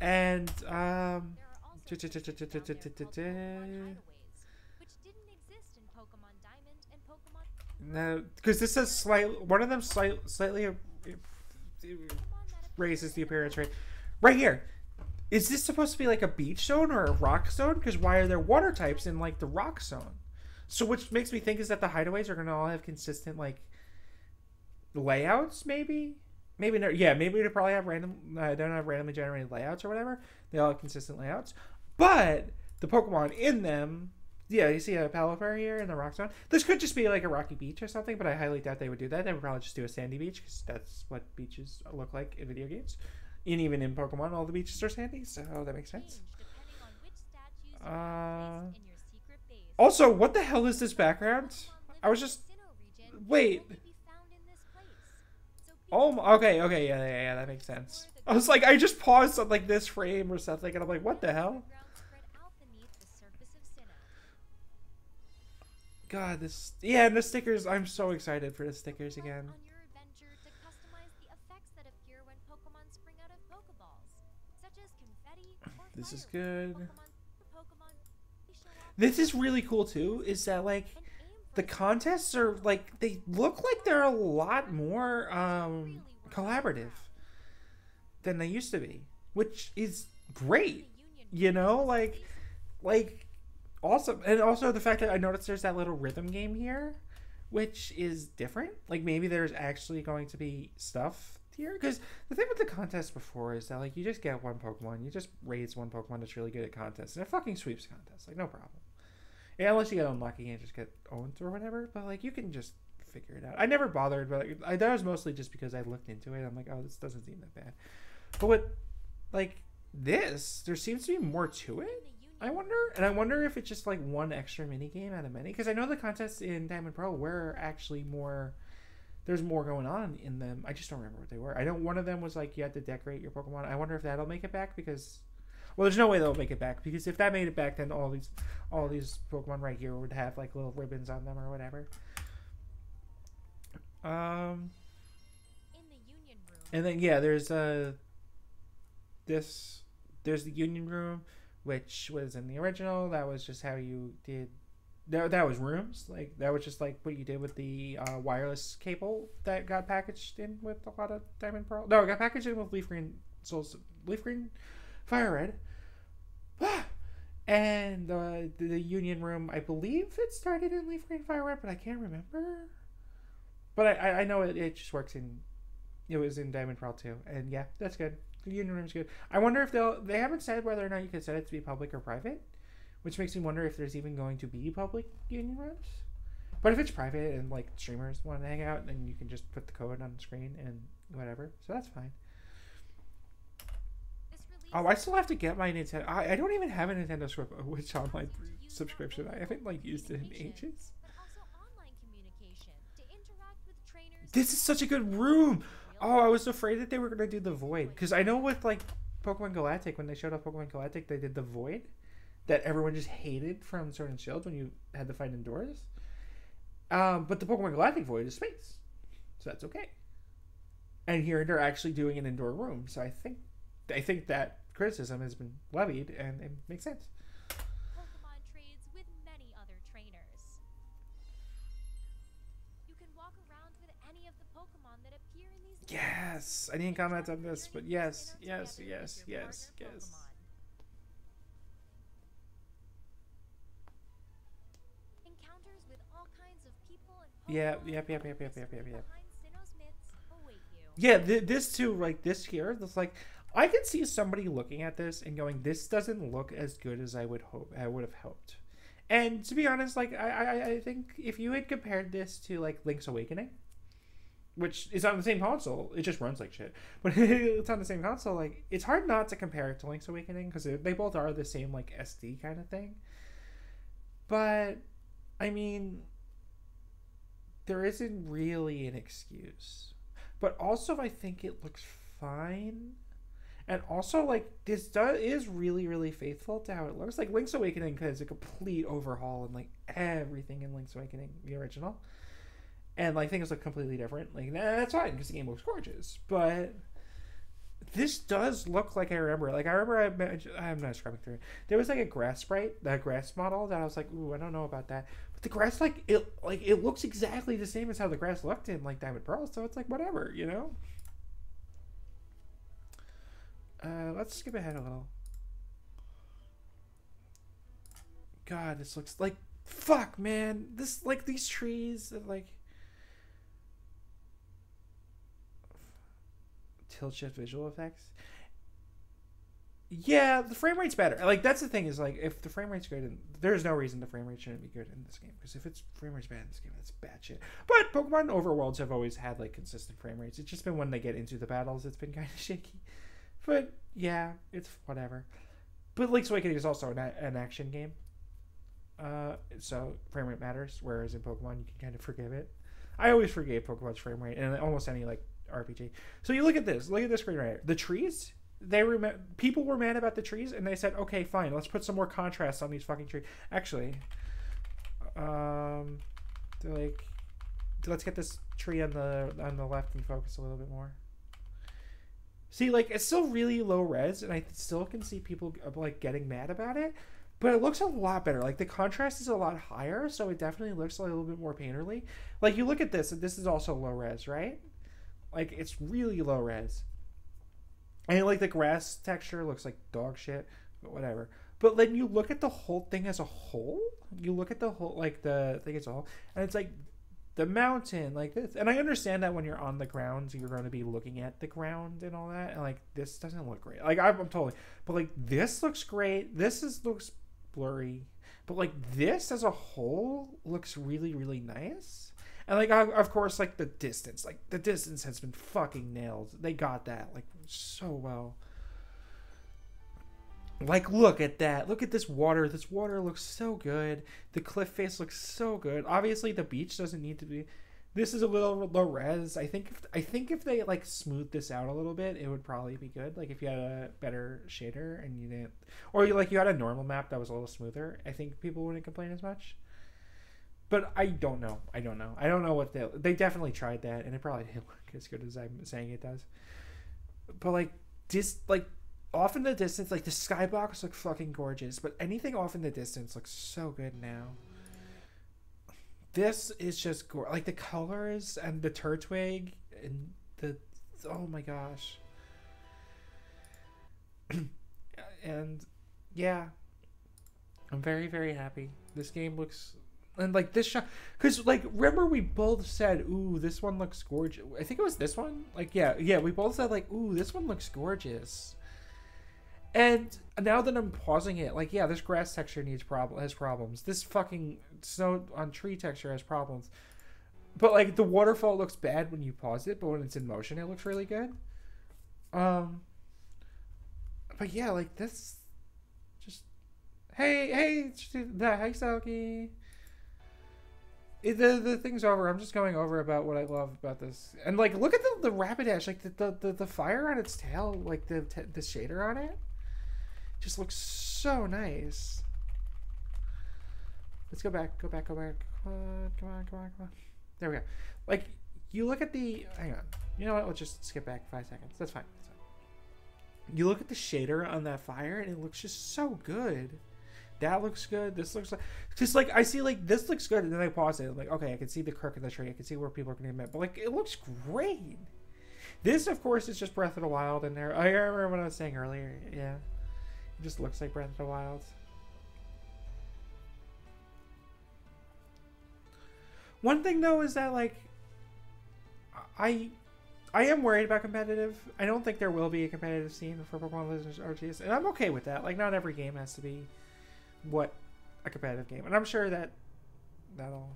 And um, There are also Ch- ch- ch- ch- creatures ch- down there ch- called ch- Pokemon hideaways, which didn't exist in Pokemon Diamond and Pokemon no, because this says slight. One of them slight, slightly raises the appearance rate. Right here, is this supposed to be like a beach zone or a rock zone? Because why are there water types in like the rock zone? So which makes me think is that the hideaways are gonna all have consistent like layouts, maybe. Maybe no, yeah, maybe they probably have random. Uh, don't have randomly generated layouts or whatever. They all have consistent layouts, but the Pokemon in them, yeah, you see a Palafare here in the rock zone. This could just be like a rocky beach or something, but I highly doubt they would do that. They would probably just do a sandy beach because that's what beaches look like in video games, and even in Pokemon, all the beaches are sandy, so that makes sense. Uh. Also, what the hell is this background? I was just wait. Oh, okay, okay, yeah, yeah, yeah, that makes sense. I was like, I just paused on like this frame or something, and I'm like, what the hell? God, this, yeah, and the stickers. I'm so excited for the stickers again. On your adventure to customize the effects that appear when Pokemon spring out of Pokeballs, such as confetti or This is good. Pokemon, Pokemon they show off This is really cool too. Is that like and aim for the contests are like they look like they're a lot more um collaborative than they used to be, which is great. You know, like like awesome and also the fact that i noticed there's that little rhythm game here which is different. Like maybe there's actually going to be stuff here. Because the thing with the contest before is that like you just get one pokemon you just raise one pokemon that's really good at contests and it fucking sweeps contests like no problem. Yeah, unless you get unlucky and just get owned or whatever but like you can just figure it out. I never bothered but I, that was mostly just because i looked into it. I'm like oh this doesn't seem that bad. But with like this there seems to be more to it I wonder, and I wonder if it's just like one extra mini game out of many. Because I know the contests in Diamond Pearl were actually more. There's more going on in them. I just don't remember what they were. I know one of them was like you had to decorate your Pokemon. I wonder if that'll make it back because, well, there's no way they'll make it back because if that made it back, then all these, all these Pokemon right here would have like little ribbons on them or whatever. Um, in the Union Room. and then yeah, there's uh this there's the Union Room, which was in the original. That was just how you did that, that was rooms. Like that was just like what you did with the uh, wireless cable that got packaged in with a lot of diamond pearl. No it got packaged in with leaf green souls leaf green fire red. And uh, the, the union room i believe it started in leaf green fire red but i can't remember. But i i, I know it, it just works in it was in diamond pearl too. And yeah that's good union room's good i wonder if they'll they haven't said whether or not you can set it to be public or private which makes me wonder if there's even going to be public union rooms. But if it's private and like streamers want to hang out, then you can just put the code on the screen and whatever. So that's fine. Oh, I still have to get my Nintendo. I, I don't even have a Nintendo Switch online use subscription. I haven't like used it in ages. but also online communication to interact with trainers. This is such a good room. Oh, I was afraid that they were gonna do the void because I know with like Pokemon Galactic when they showed up Pokemon Galactic they did the void that everyone just hated from Sword and Shield when you had to fight indoors. Um, but the Pokemon Galactic void is space, so that's okay. And here they're actually doing an indoor room, so I think I think that criticism has been levied and it makes sense. Yes, I didn't comment on this, but yes, yes, yes, yes, yes. Encounters with all kinds of people and Yep, yep, yep, yep, yep, yep, yep, yep. behind Sinnoh's myths await you. Yeah, th- this too, like this here, this like I can see somebody looking at this and going, "This doesn't look as good as I would hope. I would have hoped." And to be honest, like I, I, I think if you had compared this to like Link's Awakening, which is on the same console, it just runs like shit. [laughs] But it's on the same console, like it's hard not to compare it to Link's Awakening because they both are the same like SD kind of thing. But I mean, there isn't really an excuse. But also, I think it looks fine. And also, like this does is really really faithful to how it looks. Like Link's Awakening has a complete overhaul and like everything in Link's Awakening, the original, and like things look completely different. Like that's fine because the game looks gorgeous. But this does look like I remember. Like I remember I I'm not scrubbing through. it. There was like a grass sprite, that grass model that I was like, ooh, I don't know about that. But the grass like it like it looks exactly the same as how the grass looked in like Diamond Pearl. So it's like whatever, you know. Uh, let's skip ahead a little. God, this looks like fuck, man. This like these trees like tilt shift visual effects. Yeah, the frame rate's better. Like that's the thing is like if the frame rate's good, there's no reason the frame rate shouldn't be good in this game because if it's frame rate's bad in this game, that's bad shit. But Pokemon Overworlds have always had like consistent frame rates. It's just been when they get into the battles, it's been [laughs] kind of shaky. But yeah, it's whatever. But Link's Awakening is also an, an action game, uh, so frame rate matters. Whereas in Pokemon, you can kind of forgive it. I always forgave Pokemon's frame rate and almost any like RPG. So you look at this. Look at this screen right here. The trees. They were people were mad about the trees, and they said, "Okay, fine. Let's put some more contrast on these fucking trees." Actually, um, they're like, let's get this tree on the on the left and focus a little bit more. See, like it's still really low res, and I still can see people like getting mad about it. But it looks a lot better. Like the contrast is a lot higher, so it definitely looks a little bit more painterly. Like you look at this, and this is also low res, right? Like it's really low res. And like the grass texture looks like dog shit, but whatever. But then you look at the whole thing as a whole. You look at the whole like the thing as a whole, and it's like the mountain like this. And I understand that when you're on the ground, you're going to be looking at the ground and all that. And like this doesn't look great. Like I'm, I'm totally, but like this looks great. This is looks blurry, but like this as a whole looks really really nice. And like of course like the distance, like the distance has been fucking nailed. They got that like so well. Like look at that. Look at this water. This water looks so good. The cliff face looks so good. Obviously the beach doesn't need to be this is a little low res. I think if I think if they like smooth this out a little bit, it would probably be good. Like if you had a better shader and you didn't, or you, like you had a normal map that was a little smoother, I think people wouldn't complain as much. But I don't know. I don't know. I don't know what they they definitely tried that, and it probably didn't [laughs] work as good as I'm saying it does. But like dis like off in the distance, like the skybox looks fucking gorgeous, but anything off in the distance looks so good now. this is just gor- like the colors and the turtwig and the oh my gosh. [clears throat] and yeah, I'm very very happy. This game looks and like this shot because like remember we both said ooh this one looks gorgeous. I think it was this one. Like yeah yeah we both said like ooh this one looks gorgeous. And now that I'm pausing it, like yeah, this grass texture needs problem has problems. This fucking snow on tree texture has problems. But like the waterfall looks bad when you pause it, but when it's in motion, it looks really good. Um. But yeah, like this, just hey hey, the hey Selkie. The the thing's over. I'm just going over about what I love about this, and like look at the the Rapidash, like the the, the, the fire on its tail, like the the shader on it just looks so nice. Let's go back, go back, go back. Come on, come on, come on, come on. There we go. Like, you look at the. Hang on. You know what? Let's just skip back five seconds. That's fine. That's fine. You look at the shader on that fire, and it looks just so good. That looks good. This looks like just like I see like this looks good, and then I pause it. I'm like, okay, I can see the crook of the tree. I can see where people are going to get but like it looks great. This, of course, is just Breath of the Wild in there. I remember what I was saying earlier. Yeah. It just looks like Breath of the Wild. One thing though is that like I I am worried about competitive. I don't think there will be a competitive scene for Pokemon Legends Arceus, and I'm okay with that. Like not every game has to be what a competitive game. And I'm sure that that'll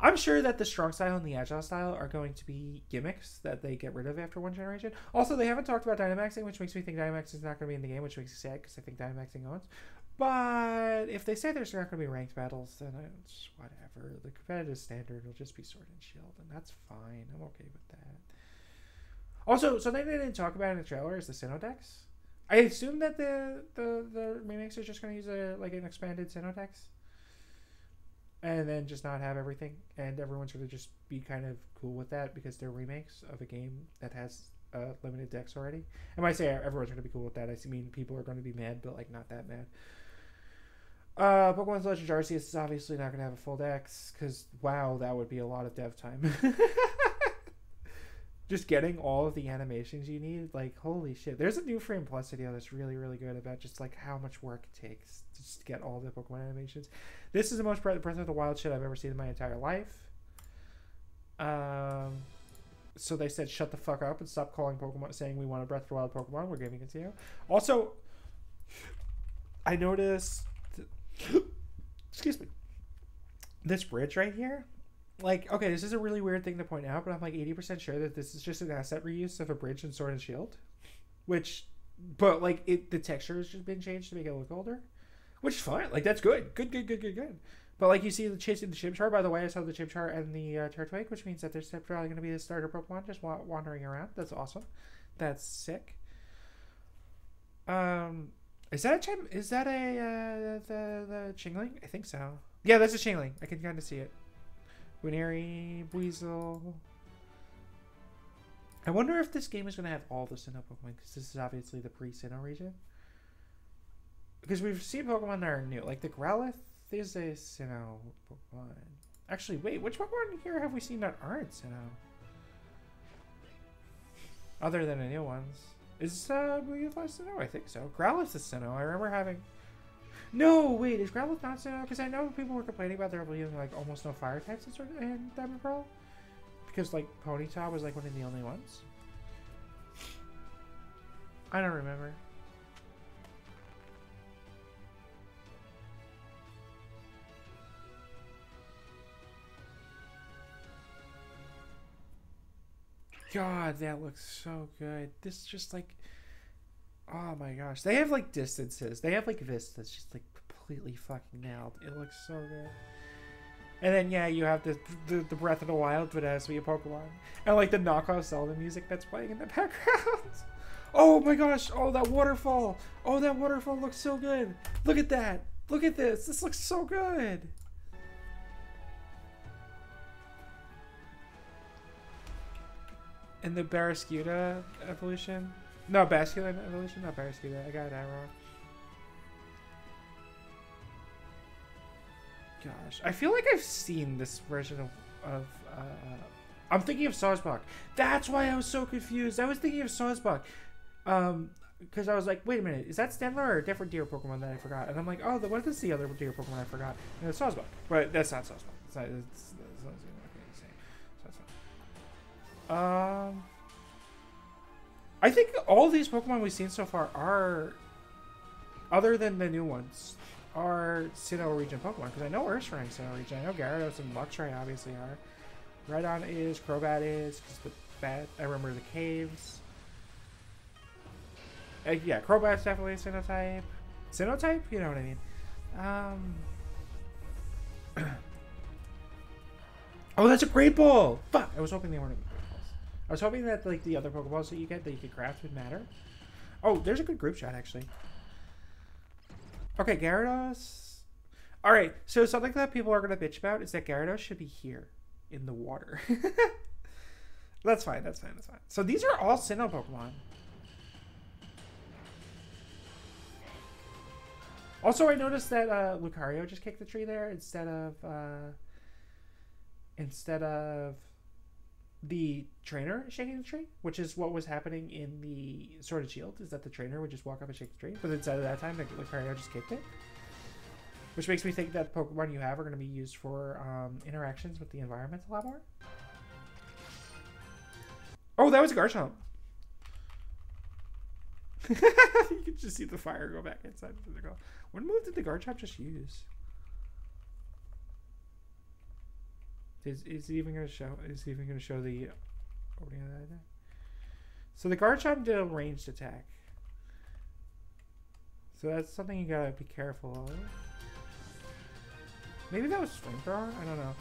I'm sure that the strong style and the agile style are going to be gimmicks that they get rid of after one generation. Also, they haven't talked about Dynamaxing, which makes me think Dynamax is not going to be in the game, which makes me sad because I think Dynamaxing owns. But if they say there's not going to be ranked battles, then it's whatever. The competitive standard will just be Sword and Shield, and that's fine. I'm okay with that. Also, something they didn't talk about in the trailer is the Sinnoh Dex. I assume that the the the remakes are just going to use a like an expanded Sinnoh Dex and then just not have everything and everyone's going to just be kind of cool with that because they're remakes of a game that has uh, limited dex already? And when i say everyone's going to be cool with that i mean people are going to be mad but like not that mad. Uh pokemon's legends arceus is obviously not going to have a full dex because wow that would be a lot of dev time [laughs] just getting all of the animations you need like holy shit. There's a new frame plus video that's really really good about just like how much work it takes to just get all the pokemon animations. This is the most breath of the wild shit i've ever seen in my entire life. Um so they said shut the fuck up and stop calling pokemon saying we want a breath of the wild pokemon. We're giving it to you. Also i noticed [gasps] excuse me this bridge right here like okay this is a really weird thing to point out but i'm like 80% sure that this is just an asset reuse of a bridge and sword and shield. Which but like it the texture has just been changed to make it look older. Which is fine. Like that's good. Good good good good good. But like you see the chasing the chimchar by the way i saw the chimchar and the uh, turtwig which means that there's probably going to be the starter pokemon just wa- wandering around. That's awesome. That's sick. Um is that a chim is that a uh, the the chingling i think so. Yeah that's a chingling i can kind of see it Wineri, Weasel. I wonder if this game is going to have all the Sinnoh Pokemon, because this is obviously the pre-Sinnoh region. Because we've seen Pokemon that are new. Like the Growlithe is a Sinnoh Pokemon. Actually, wait, which Pokemon here have we seen that aren't Sinnoh? Other than the new ones. Is uh, Booyah Sinnoh? I think so. Growlithe is Sinnoh. I remember having... No, wait, is Growlithe not Sinnoh? Because I know people were complaining about there being like almost no fire types in, in Diamond Pearl. Because like Ponyta was like one of the only ones. I don't remember. God, that looks so good. This just like Oh my gosh. They have like distances. They have like vistas just like completely fucking nailed. It looks so good. And then yeah, you have the the, the Breath of the Wild, but it has to be a Pokemon. And like the knockoff Zelda music that's playing in the [laughs] background. oh my gosh! Oh that waterfall! Oh that waterfall looks so good! Look at that! Look at this! This looks so good! And the Barraskewda evolution. No, Basculin evolution, not Barraskewda. I got that wrong. gosh, I feel like I've seen this version of of. Uh, I'm thinking of Sawsbuck. That's why I was so confused. I was thinking of Sawsbuck. Um, because I was like, wait a minute, is that Stantler or a different deer Pokemon that I forgot? And I'm like, oh, the, what is the other deer Pokemon I forgot? And it's Sawsbuck. But that's not Sawsbuck. It's not, it's, it's, not the same. Not. Um, I think all these Pokemon we've seen so far are, other than the new ones, are Sinnoh region Pokemon. Because I know Ursaring's Sinnoh region. I know Gyarados and Luxray obviously are. Rhydon is, Crobat is, because the bat, I remember the caves. Uh, yeah, Crobat's definitely a Sinnoh type. Sinnoh type? You know what I mean. Um. [clears throat] oh, that's a great ball! Fuck! I was hoping they weren't. I was hoping that like the other Pokeballs that you get that you could craft would matter. Oh, there's a good group shot actually. Okay, Gyarados. All right, so something that people are gonna bitch about is that Gyarados should be here in the water. [laughs] that's fine. That's fine. That's fine. So these are all Sinnoh Pokemon. Also, I noticed that uh, Lucario just kicked the tree there instead of uh, instead of the trainer shaking the tree, which is what was happening in the Sword and Shield. Is that the trainer would just walk up and shake the tree, but instead of that time, like, Lucario just kicked it, which makes me think that Pokemon you have are going to be used for um, interactions with the environment a lot more. Oh, that was a Garchomp. [laughs] you can just see the fire go back inside the. What move did the Garchomp just use? Is is even gonna show? Is even gonna show the? So the Garchomp did a ranged attack. So that's something you gotta be careful of. Maybe that was Flamethrower? I don't know.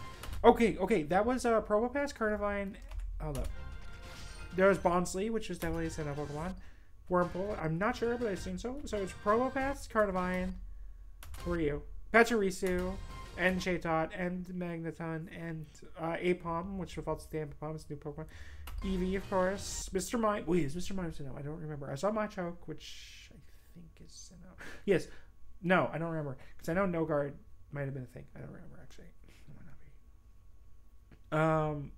Okay, okay, that was uh, Probopass, Carnivine. Hold up. There was Bonsly, which was definitely a Sinnoh Pokemon. Wurmple, I'm not sure, but I assume so. So it's Probopass, Carnivine, Ryu, Pachirisu, and Chatot, and Magneton, and uh, Aipom, which defaults to Ambipom, it's a new Pokemon. Eevee, of course. Mr. Mime. Wait, is Mr. Mime Sinnoh? I don't remember. I saw Machoke, which I think is Sinnoh. Yes. No, I don't remember. Because I know No Guard might have been a thing. I don't remember, actually. Um,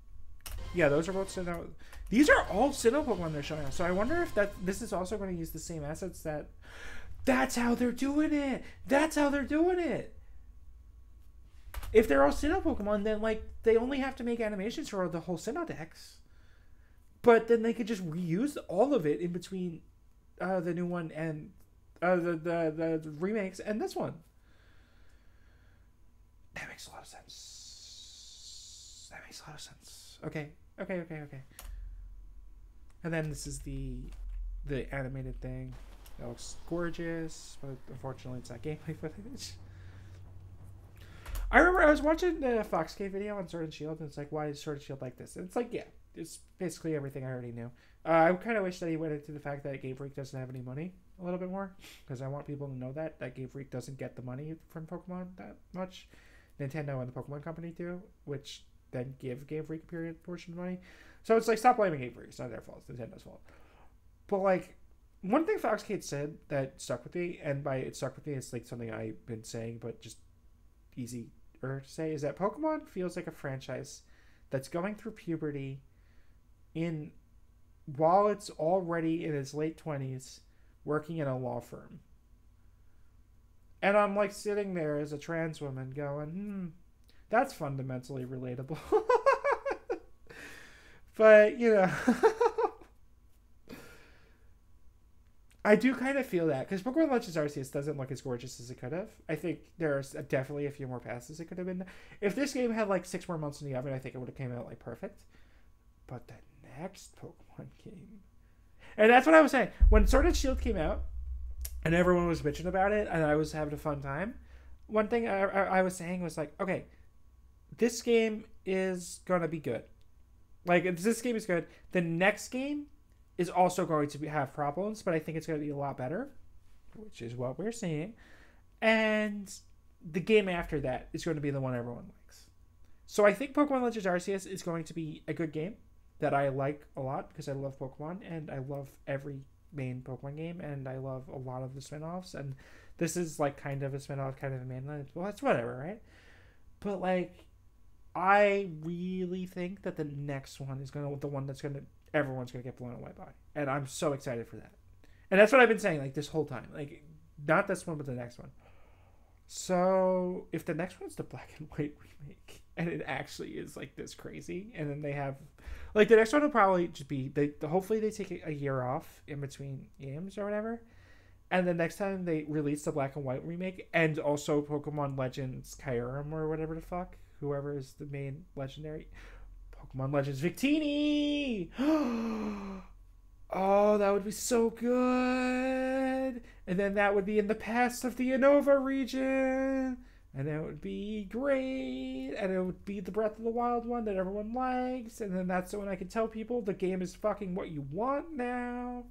yeah, those are both Sinnoh. These are all Sinnoh Pokemon they're showing us. So I wonder if that this is also going to use the same assets that. That's how they're doing it. That's how they're doing it. If they're all Sinnoh Pokemon, then like they only have to make animations for the whole Sinnoh Dex. But then they could just reuse all of it in between uh, the new one and uh, the, the the remakes and this one. That makes a lot of sense. That makes a lot of sense. Okay, okay, okay, okay. And then this is the the animated thing. That looks gorgeous, but unfortunately it's not gameplay [laughs] footage. I remember I was watching the Foxcade video on Sword and Shield, and it's like, why is Sword and Shield like this? And it's like, yeah, it's basically everything I already knew. Uh, I kind of wish that he went into the fact that Game Freak doesn't have any money a little bit more, because I want people to know that that Game Freak doesn't get the money from Pokemon that much. Nintendo and the Pokemon Company do, which then give Game Freak a period portion of money. So it's like, stop blaming Game Freak. It's not their fault. It's Nintendo's fault. But like, one thing Foxcade said that stuck with me, and by it stuck with me, it's like something I've been saying, but just easier to say, is that Pokemon feels like a franchise that's going through puberty in while it's already in its late twenties, working in a law firm. And I'm like sitting there as a trans woman going, hmm, that's fundamentally relatable. [laughs] but, you know, [laughs] I do kind of feel that because Pokemon Legends Arceus doesn't look as gorgeous as it could have. I think there's definitely a few more passes it could have been. If this game had like six more months in the oven, I think it would have came out like perfect. But the next Pokemon game, and that's what I was saying when Sword and Shield came out, and everyone was bitching about it, and I was having a fun time. One thing I, I, I was saying was like, okay, this game is gonna be good. Like this game is good. The next game is also going to be, have problems, but I think it's going to be a lot better, which is what we're seeing. And the game after that is going to be the one everyone likes. So I think Pokemon Legends Arceus is going to be a good game that I like a lot because I love Pokemon and I love every main Pokemon game and I love a lot of the spin-offs and this is like kind of a spin-off, kind of a mainline. Well, that's whatever, right? but like, I really think that the next one is gonna the one that's gonna everyone's gonna get blown away by, and I'm so excited for that. And that's what I've been saying like this whole time. Like, not this one, but the next one. So if the next one's the black and [laughs] white remake, and it actually is like this crazy, and then they have, like the next one will probably just be they hopefully they take a year off in between games or whatever, and the next time they release the black and white remake and also Pokemon Legends Kyurem or whatever the fuck, whoever is the main legendary, Pokemon Legends Victini. [gasps] Oh, that would be so good. And then that would be in the past of the Unova region. And that would be great. And it would be the Breath of the Wild one that everyone likes. And then that's when I can tell people the game is fucking what you want now.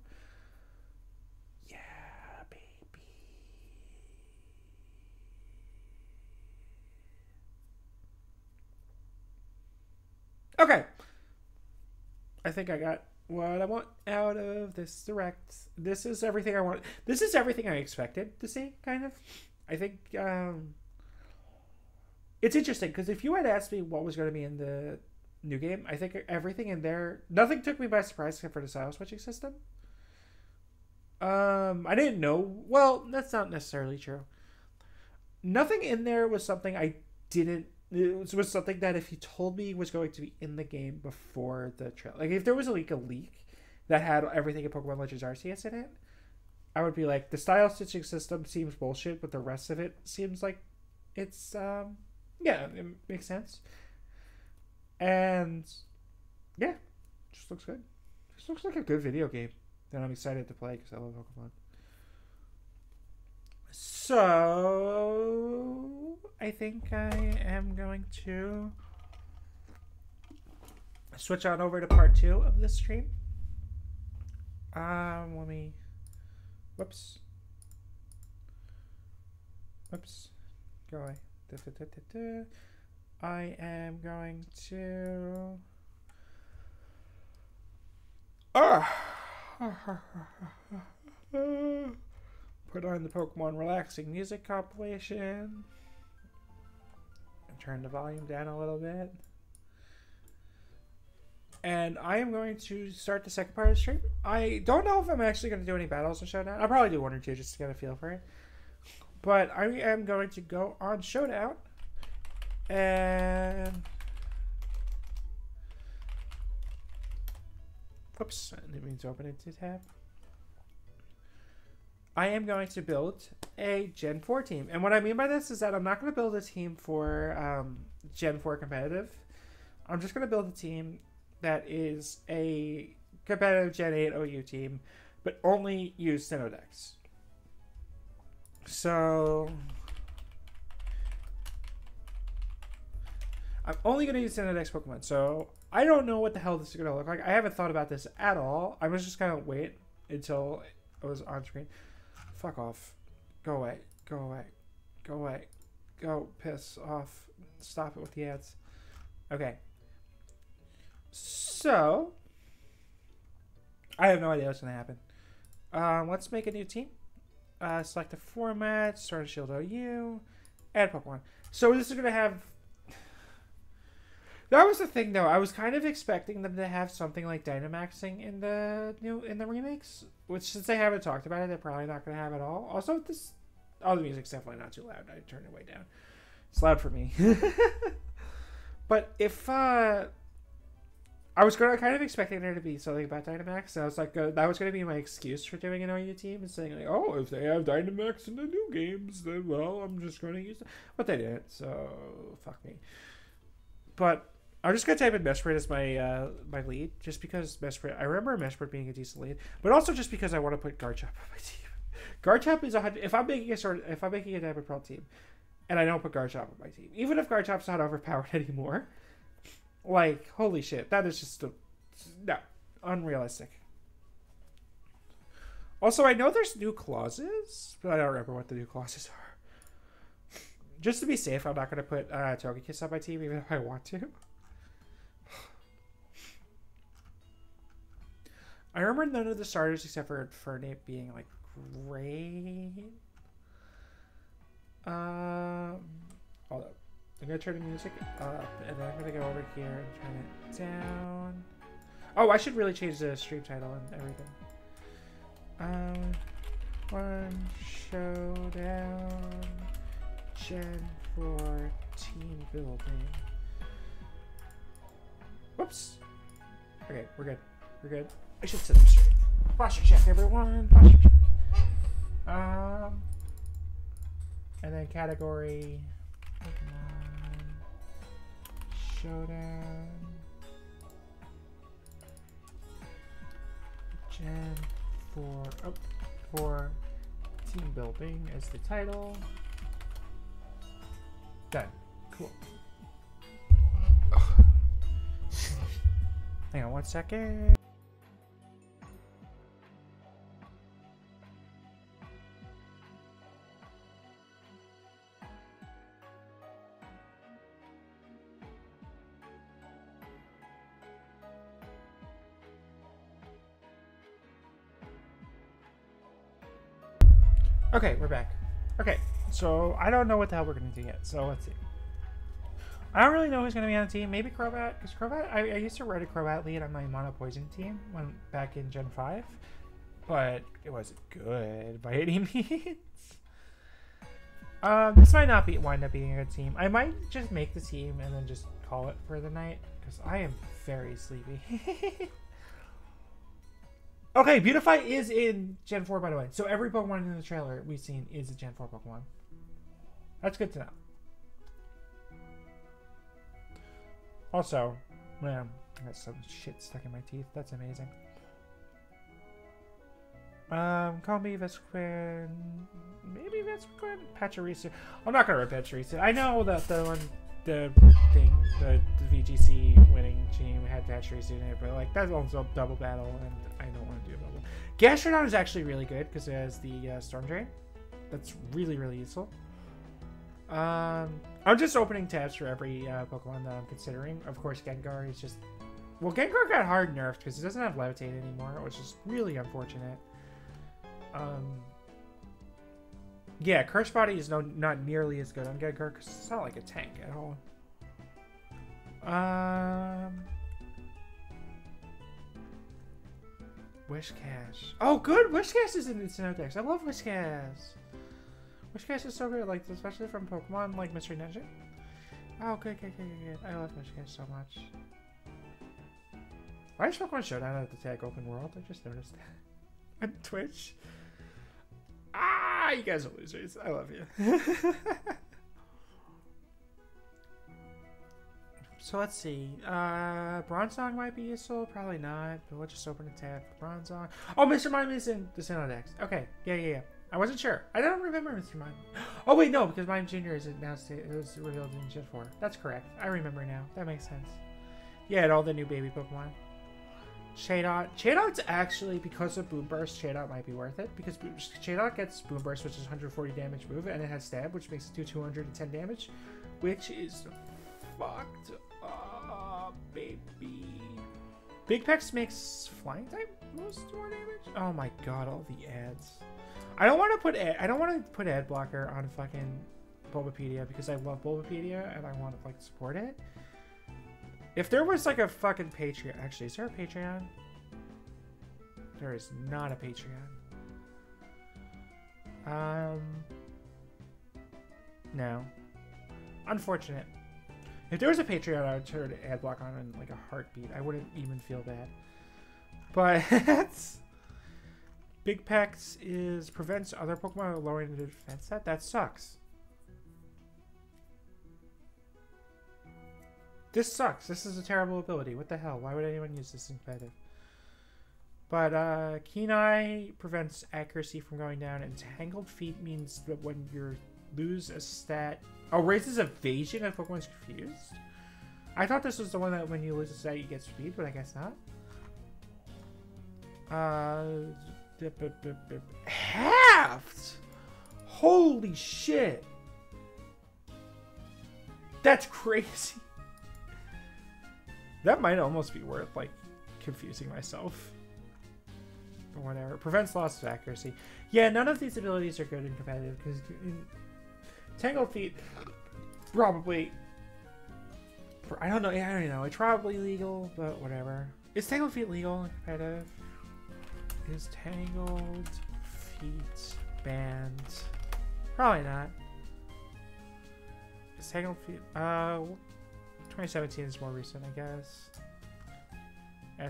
Okay. I think I got what I want out of this direct. This is everything I want. This is everything I expected to see, kind of. I think um, it's interesting because if you had asked me what was going to be in the new game, I think everything in there, nothing took me by surprise except for the style switching system. Um, I didn't know. Well, that's not necessarily true. Nothing in there was something I didn't it was, something that if he told me was going to be in the game before the trailer, like if there was a leak, a leak that had everything in Pokemon Legends Arceus in it, I would be like, the style switching system seems bullshit, but the rest of it seems like it's, um, yeah, it makes sense. And yeah, just looks good. Just looks like a good video game that I'm excited to play because I love Pokemon. So I think I am going to switch on over to part two of this stream. Um, let me. Whoops. Whoops. Go away. Da, da, da. I am going to. Ah. [sighs] [laughs] Put on the Pokemon Relaxing Music compilation. And turn the volume down a little bit. And I am going to start the second part of the stream. I don't know if I'm actually going to do any battles or Showdown. I'll probably do one or two just to get a feel for it. But I am going to go on Showdown. And. Oops, I didn't mean to open it to tab. I am going to build a Gen 4 team. And what I mean by this is that I'm not going to build a team for um, Gen 4 competitive. I'm just going to build a team that is a competitive Gen 8 OU team, but only use Sinnoh Dex. So. I'm only going to use Sinnoh Dex Pokemon. So I don't know what the hell this is going to look like. I haven't thought about this at all. I was just going to wait until it was on screen. Fuck off. Go away. Go away. Go away. Go piss off. Stop it with the ads. Okay. So, I have no idea what's going to happen. Um, let's make a new team. Uh, select a format, start a shield OU, add Pokemon. So this is going to have... That was the thing, though. I was kind of expecting them to have something like Dynamaxing in the new in the remakes, which since they haven't talked about it, they're probably not going to have it all. Also, this oh, the music's definitely not too loud. I turned it way down. It's loud for me. [laughs] but if uh, I was gonna kind of expecting there to be something about Dynamax, and I was like, uh, that was gonna be my excuse for doing an OU team and saying like, oh, if they have Dynamax in the new games, then well, I'm just gonna use it. But they didn't, so fuck me. But I'm just gonna type in Mesprit as my uh, my lead, just because Mesprit. I remember Mesprit being a decent lead, but also just because I want to put Garchomp on my [laughs] team. Garchomp is a hundred. If I'm making a sort, if I'm making a Diamond Pearl team, and I don't put Garchomp on my team, even if Garchomp's not overpowered [laughs] anymore, like holy shit, that is just a, no unrealistic. Also, I know there's new clauses, but I don't remember what the new clauses are. Just to be safe, I'm not going to put uh, Togekiss on my team, even if I want to. I remember none of the starters except for Fernape being like great. Um, hold up. I'm gonna turn the music up, and then I'm gonna go over here and turn it down. Oh, I should really change the stream title and everything. Um, one showdown, Gen 4 team building. Whoops. Okay, we're good. We're good. I should sit up straight. Posture check, everyone. Posture check. Um, and then category Pokemon Showdown Gen 4 oh, for team building is the title. Done. Cool. Hang on one second. Okay, we're back. Okay, so I don't know what the hell we're gonna do yet. So let's see. I don't really know who's gonna be on the team. Maybe Crobat, because Crobat. I, I used to ride a Crobat lead on my Mono Poison team when back in Gen Five, but it wasn't good by any [laughs] means. Um, this might not be wind up being a good team. I might just make the team and then just call it for the night because I am very sleepy. [laughs] Okay, Beautify is in Gen 4, by the way. So every Pokemon in the trailer we've seen is a Gen 4 Pokemon. That's good to know. Also, man, I got some shit stuck in my teeth. That's amazing. Um, call me Vespiquen. Maybe Vespiquen? Pachirisu. I'm not gonna rip Pachirisu. I know that the one, the thing, the, the VGC winning team had Pachirisu in it, but like that's also double battle, and I don't want to do a double. Gastrodon is actually really good because it has the uh, Storm Drain. That's really really useful. Um, I'm just opening tabs for every uh, Pokemon that I'm considering. Of course, Gengar is just well, Gengar got hard nerfed because it doesn't have Levitate anymore, which is really unfortunate. Um, yeah, Curse Body is no not nearly as good on Gengar because it's not like a tank at all. Um, Whiscash. Oh, good. Wish Whiscash is in the Sinnoh I love Whiscash. Whiscash is so good, like especially from Pokemon like Mystery Ninja. Oh, good, good, good, good, good. I love Wish Whiscash so much. Why is Pokemon Showdown at the tag open world? I just noticed that. [laughs] On Twitch. Ah, you guys are losers. I love you. [laughs] so let's see. Uh, Bronzong might be useful. Probably not. But we'll just open a tab for Bronzong. Oh, Mr. Mime is in the Sinnoh Dex. Okay. Yeah, yeah, yeah. I wasn't sure. I don't remember Mr. Mime. [gasps] Oh, wait, no, because Mime Jr. is announced. It was revealed in Gen 4. That's correct. I remember now. That makes sense. Yeah, and all the new baby Pokemon. Chatot. Chatot's actually, because of Boom Burst, Chatot might be worth it. Because Bo- Chatot gets Boom Burst, which is 140 damage move, and it has Stab, which makes it do 210 damage. Which is fucked up, baby. Big Pecks makes Flying type most more damage? Oh my god, all the ads. I don't want to put ad, I don't want to put ad blocker on fucking Bulbapedia because I love Bulbapedia and I want to like support it. If there was like a fucking Patreon, actually, is there a Patreon? There is not a Patreon. Um, no. Unfortunate. If there was a Patreon, I would turn ad block on in like a heartbeat. I wouldn't even feel bad. But [laughs] Big Pecks is prevents other Pokemon lowering the defense set. That sucks. This sucks. This is a terrible ability. What the hell? Why would anyone use this in competitive? But uh, Keen Eye prevents accuracy from going down, and Tangled Feet means that when you lose a stat... Oh, raises evasion if Pokemon's confused? I thought this was the one that when you lose a stat you get speed, but I guess not. Uh, halved. Holy shit! That's [laughs] crazy. That might almost be worth like confusing myself. Or whatever. Prevents loss of accuracy. Yeah, none of these abilities are good in competitive because Tangled Feet probably I don't know. I don't know. It's probably legal, but whatever. Is Tangled Feet legal in competitive? Is Tangled Feet banned? Probably not. Is Tangled Feet? Uh, 2017 is more recent, I guess.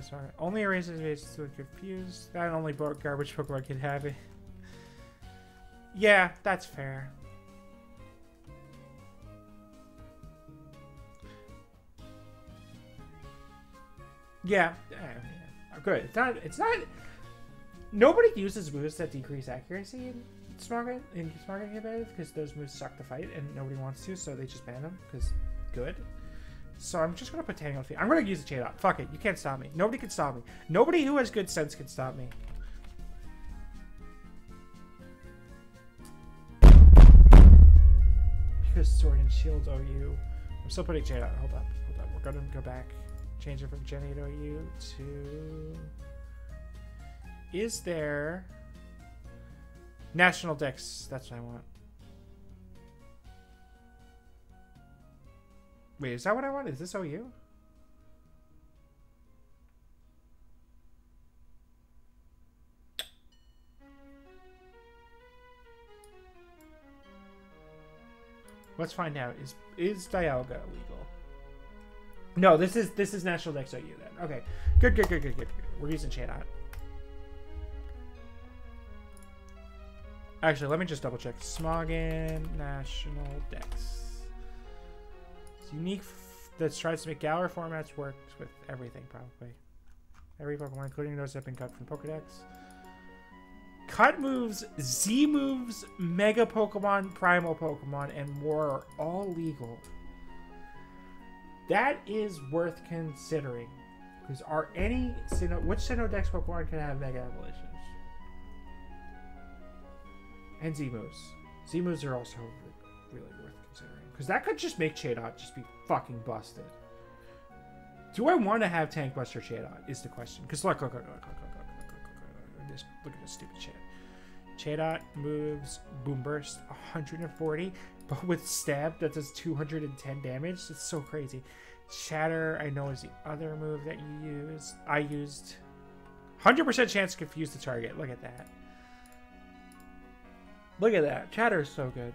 Sorry. Only erases bases to confused. That only garbage Pokemon can have it. yeah, that's fair. Yeah, yeah, yeah. good. It's not. It's not. Nobody uses moves that decrease accuracy in Smartget in Smartget competitive because those moves suck to fight and nobody wants to, so they just ban them because good. So I'm just gonna put Tangled Feet. I'm gonna use the Chatot. Fuck it. You can't stop me. Nobody can stop me. Nobody who has good sense can stop me. Because Sword and Shield OU. I'm still putting Chatot. Hold up. Hold up. We're gonna go back. Change it from Gen 8 OU to. Is there. National Dex. That's what I want. Wait, is that what I want? Is this OU? Let's find out. Is is Dialga illegal? No, this is this is National Dex OU then. Okay. Good, good, good, good, good, good. We're using Chatot. Actually, let me just double check. Smogon National Dex. Unique that tries to make Galar formats work with everything, probably. Every Pokemon, including those that have been cut from Pokedex. Cut moves, Z moves, Mega Pokemon, Primal Pokemon, and more are all legal. That is worth considering. Because are any Sinnoh, which Sinnoh Dex Pokemon can have Mega Evolutions? And Z moves. Z moves are also. Because that could just make Chatot just be fucking busted. Do I want to have Tank Buster Chatot? Is the question. Because look, look, look, look, look, look, look, look, look, look, look, look at this stupid shit. Chatot moves Boom Burst 140, but with Stab that does 210 damage. It's so crazy. Chatter, I know, is the other move that you use. I used 100% chance to confuse the target. Look at that. Look at that. Chatter is so good.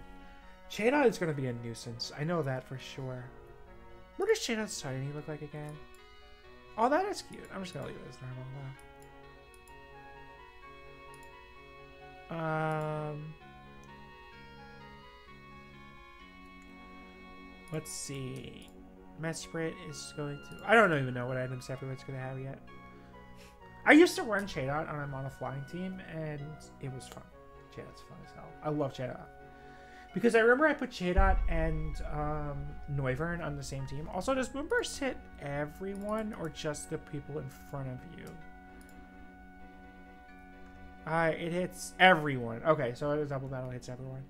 Chatot is going to be a nuisance. I know that for sure. What does Chatot's tiny look like again? Oh, that is cute. I'm just going to leave it as normal though. Um, let's see. Mesprit is going to. I don't even know what items everyone's going to have yet. I used to run Chatot on I'm on a flying team, and it was fun. Chatot's fun as hell. I love Chatot. Because I remember I put Chatot and um, Noivern on the same team. Also, does Boomburst hit everyone or just the people in front of you? Uh, it hits everyone. Okay, so a double battle hits everyone.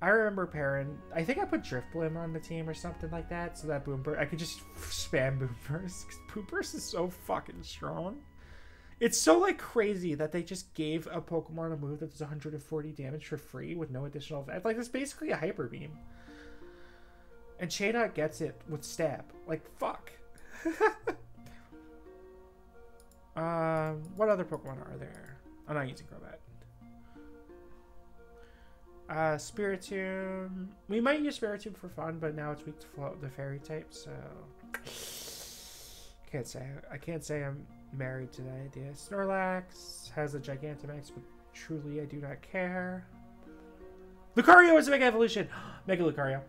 I remember Perrin. I think I put Drifblim on the team or something like that, so that Boomburst I could just [laughs] spam Boomburst. [laughs] Boomburst is so fucking strong. It's so like crazy that they just gave a Pokemon a move that does 140 damage for free with no additional effect. Like it's basically a Hyper Beam. And Chatot gets it with Stab. Like fuck. [laughs] um, what other Pokemon are there? I'm not using Crobat. Uh, Spiritomb. We might use Spiritomb for fun, but now it's weak to float the fairy type, so can't say. I can't say I'm married to that idea. Snorlax has a Gigantamax, but truly I do not care. Lucario is a Mega Evolution! [gasps] Mega Lucario.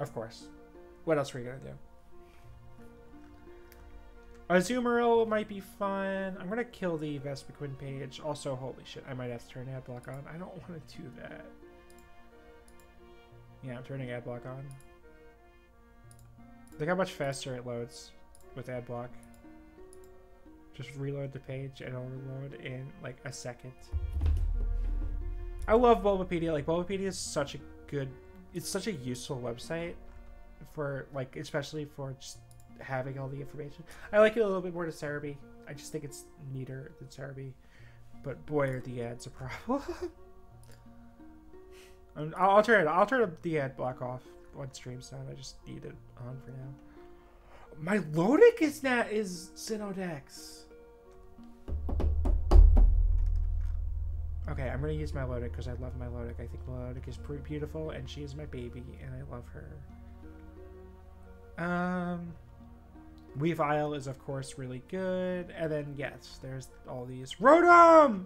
Of course. What else are we gonna do? Azumarill might be fun. I'm gonna kill the Vespiquen page. Also, holy shit, I might have to turn ad block on. I don't [laughs] want to do that. Yeah, I'm turning ad block on. Look how much faster it loads with ad block. Just reload the page and it'll reload in like a second. I love Bulbapedia. Like Bulbapedia is such a good, it's such a useful website for like, especially for just having all the information. I like it a little bit more to Serebii. I just think it's neater than Serebii. But boy, are the ads a problem. [laughs] Um, I'll, I'll turn it. I'll turn the ad block off once stream's done. I just need it on for now. Milotic is not is Sinnoh Dex. Okay, I'm gonna use Milotic because I love Milotic. I think Milotic is pretty beautiful, and she is my baby, and I love her. Um, Weavile is of course really good, and then yes, there's all these Rotom.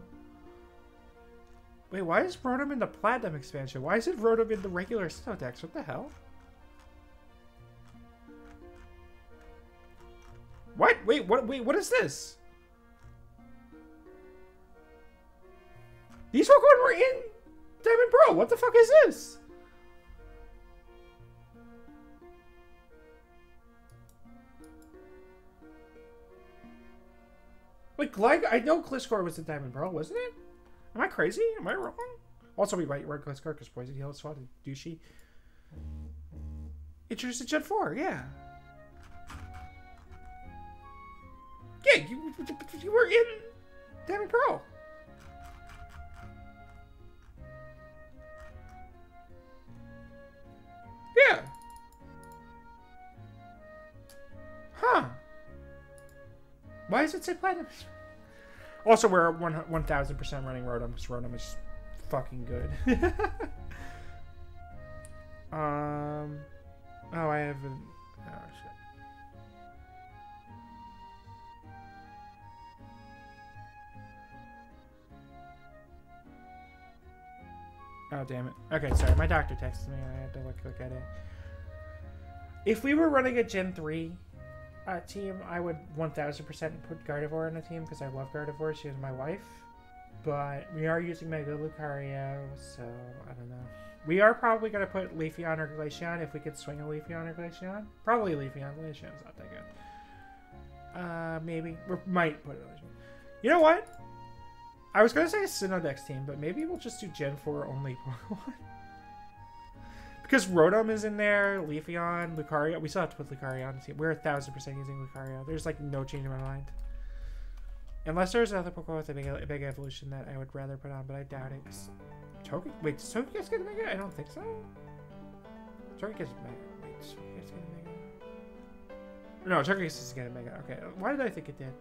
Wait, why is Rotom in the Platinum expansion? Why is it Rotom in the regular Sinnoh Dex? What the hell? What? Wait, what? Wait, what is this? These Pokemon were in Diamond Pearl. What the fuck is this? Wait, like I know Gliscor was in Diamond Pearl, wasn't it? Am I crazy? Am I wrong? Also, we might wear Gliscor because Poison Heal is fun. Douchey. Introduced to Gen 4, yeah. Yeah, you, you were in Diamond Pearl. Yeah. Huh. Why does it say platinum? Also, we're 1000% running Rotom because Rotom is fucking good. [laughs] um. Oh, I haven't. Oh, Oh, damn it. Okay, sorry. My doctor texted me. I had to look, look at it. If we were running a Gen 3 uh, team, I would 1000% put Gardevoir in a team because I love Gardevoir. She is my wife. But we are using Mega Lucario, so I don't know. We are probably going to put Leafeon or Glaceon if we could swing a Leafeon or Glaceon. Probably Leafy on Leafeon. Glaceon's not that good. Uh, maybe. We might put it on. You know what? I was gonna say a Sinnoh Dex team, but maybe we'll just do Gen 4 only [laughs] Pokemon. because Rotom is in there, Leafeon, Lucario. We still have to put Lucario on the team. We're a thousand percent using Lucario. There's like no change in my mind. Unless there's another Pokemon with a big, a big evolution that I would rather put on, but I doubt it. Togekiss? Wait, does Togekiss get a Mega? I don't think so. Togekiss Mega. Wait, Togekiss get a Mega? No, Togekiss is getting a Mega. Okay, why did I think it did?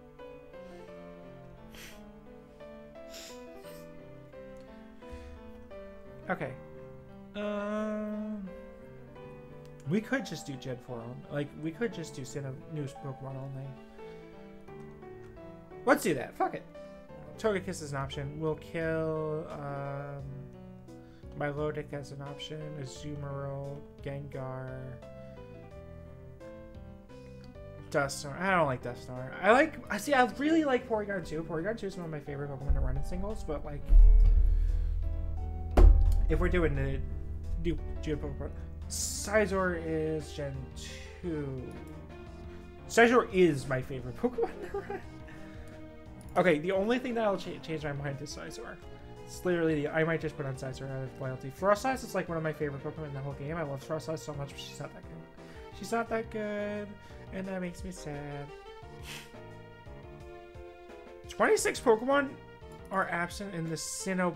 Okay. Um, we could just do Gen 4 on. Like, we could just do of News Pokemon only. Let's do that. Fuck it. Togekiss is an option. We'll kill um, Milotic as an option. Azumarill, Gengar. Dusknoir. I don't like Dusknoir. I like. I see. I really like Porygon 2. Porygon 2 is one of my favorite Pokemon to run in singles, but like if we're doing the do Gen Pokemon, Scizor is Gen 2. Scizor is my favorite Pokemon. [laughs] Okay, the only thing that I'll ch change my mind is Scizor. It's literally the, I might just put on Scizor out of loyalty. Froslass is like one of my favorite Pokemon in the whole game. I love Froslass so much, but she's not that good. She's not that good, and that makes me sad. [laughs] 26 Pokemon are absent in the Sinnoh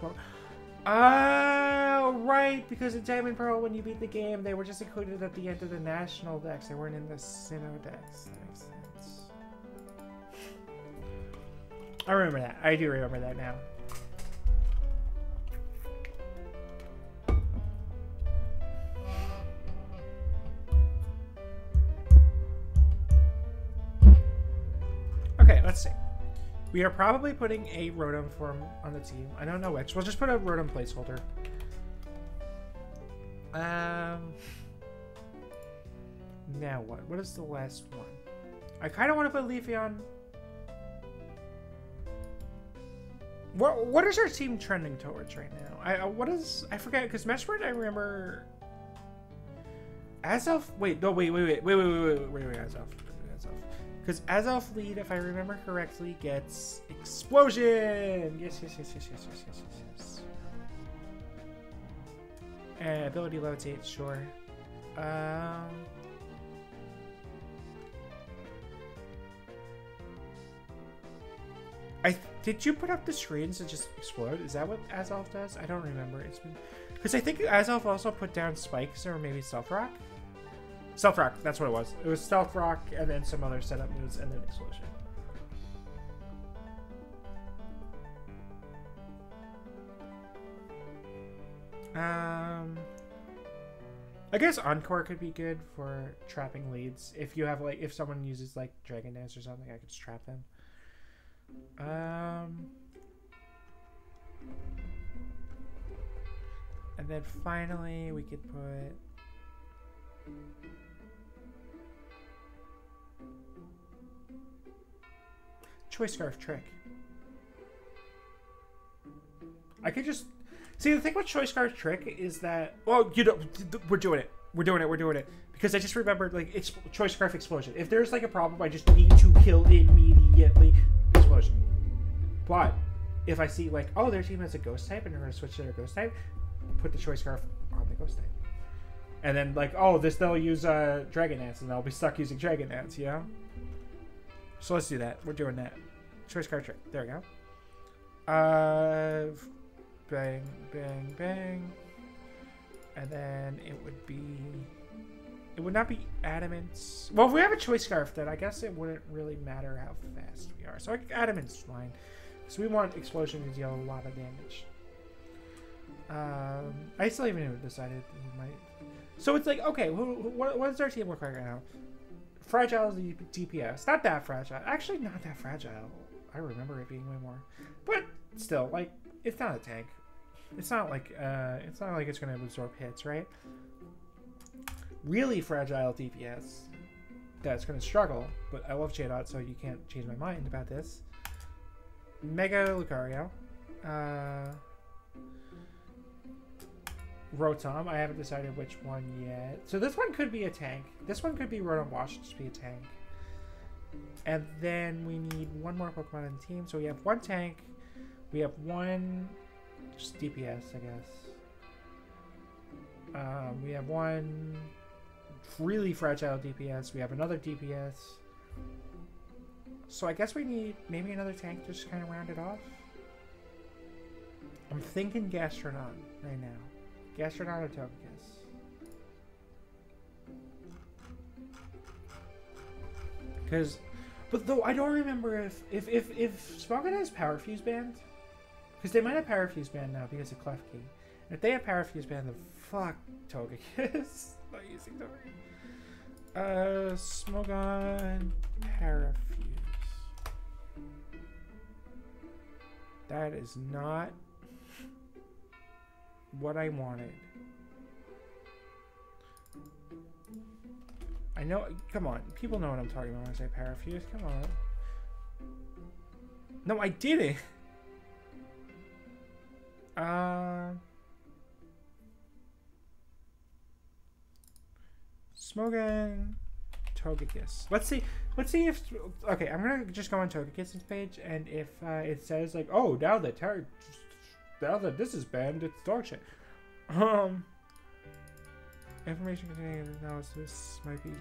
Oh, right, because in Diamond Pearl, when you beat the game, they were just included at the end of the National Dex. They weren't in the Sinnoh sense. I remember that. I do remember that now. Okay, let's see. We are probably putting a Rotom form on the team. I don't know which. We'll just put a Rotom placeholder. Um. Now what? What is the last one? I kind of want to put Leafeon. What What is our team trending towards right now? I uh, what is I forget because Meshword I remember. Azelf. Wait no wait wait wait wait wait wait wait wait wait Azelf. Because Azelf lead, if I remember correctly, gets explosion. Yes, yes, yes, yes, yes, yes, yes, yes, yes. And ability levitate, sure. Um. I did you put up the screens and just explode? Is that what Azelf does? I don't remember. It's been Because I think Azelf also put down spikes or maybe stealth rock. Stealth rock, that's what it was. It was stealth rock and then some other setup moves and then explosion. Um, I guess Encore could be good for trapping leads. If you have like, if someone uses like Dragon Dance or something, I could just trap them. Um, and then finally we could put. Choice scarf trick. I could just See, the thing with Choice Scarf Trick is that, well, you know, we're doing it. We're doing it. We're doing it. Because I just remembered, like, it's Choice Scarf Explosion. If there's, like, a problem, I just need to kill immediately. Explosion. But, if I see, like, oh, their team has a Ghost type and they're to switch to their Ghost type, put the Choice Scarf on the Ghost type. And then, like, oh, this, they'll use uh, Dragon Dance and they'll be stuck using Dragon Dance, you know? So let's do that. We're doing that. Choice Scarf Trick. There we go. Uh bang, bang, bang. And then it would be... It would not be adamant. Well, if we have a choice scarf, then I guess it wouldn't really matter how fast we are. So adamant's fine. So we want explosion to deal a lot of damage. Um, I still haven't decided we might. So it's like, okay, who, what, what does our team look like right now? Fragile DPS. Not that fragile. Actually, not that fragile. I remember it being way more. But still, like, it's not a tank. It's not like uh, it's not like it's going to absorb hits, right? Really fragile DPS that's going to struggle, but I love Chatot, so you can't change my mind about this. Mega Lucario. Uh, Rotom. I haven't decided which one yet. So this one could be a tank. This one could be Rotom Wash, just be a tank. And then we need one more Pokemon in the team. So we have one tank. We have one just DPS, I guess. Um, we have one really fragile DPS. We have another DPS. So I guess we need maybe another tank to just kind of round it off. I'm thinking Gastrodon right now. Gastrodon. Because, but though I don't remember if if if if Smogon has Power Fuse Band. Because they might have Power Fuse Band now because of Klefki. And if they have Power Fuse Band, then fuck Togekiss. [laughs] Not using Togekiss. Uh, Smogon Parafuse. That is not what I wanted. I know, come on. People know what I'm talking about when I say Parafuse. Come on. No, I didn't. [laughs] Uh, Smogon, Togekiss. Let's see. Let's see if. Okay, I'm gonna just go on Togekiss's page, and if uh, it says like, oh, now the ter- now that this is banned, it's dog shit. Um, information containing analysis might be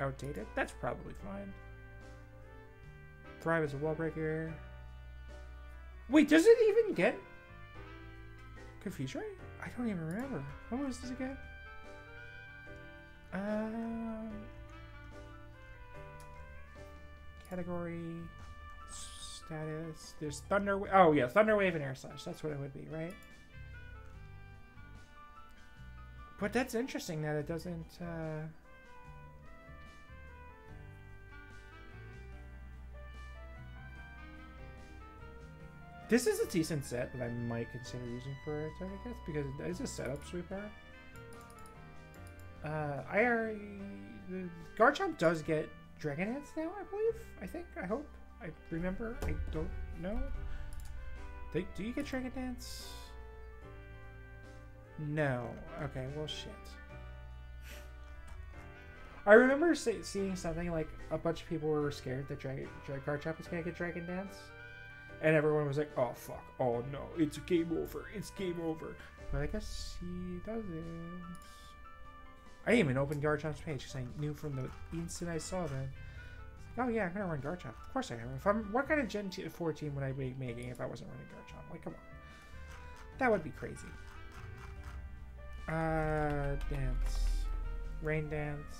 outdated. That's probably fine. Thrive is a wall breaker. Wait, does it even get Confuse Ray? I don't even remember. What was this again? Um, category status. There's Thunder. Oh yeah, Thunder Wave and Air Slash. That's what it would be, right? But that's interesting that it doesn't. Uh, This is a decent set that I might consider using for target Togekiss because it is a setup sweeper. Uh, I already... Garchomp does get Dragon Dance now, I believe. I think. I hope. I remember. I don't know. They, do you get Dragon Dance? No. Okay, well, shit. I remember see, seeing something like a bunch of people were scared that Drag, Drag Garchomp was going to get Dragon Dance and everyone was like, "Oh fuck! Oh no! It's game over! It's game over!" But I guess he doesn't. I didn't even open Garchomp's page because I knew from the instant I saw that. Oh yeah, I'm gonna run Garchomp. Of course I am. If I'm, what kind of Gen 14 would I be making if I wasn't running Garchomp? Like, come on, that would be crazy. Uh, dance, rain dance,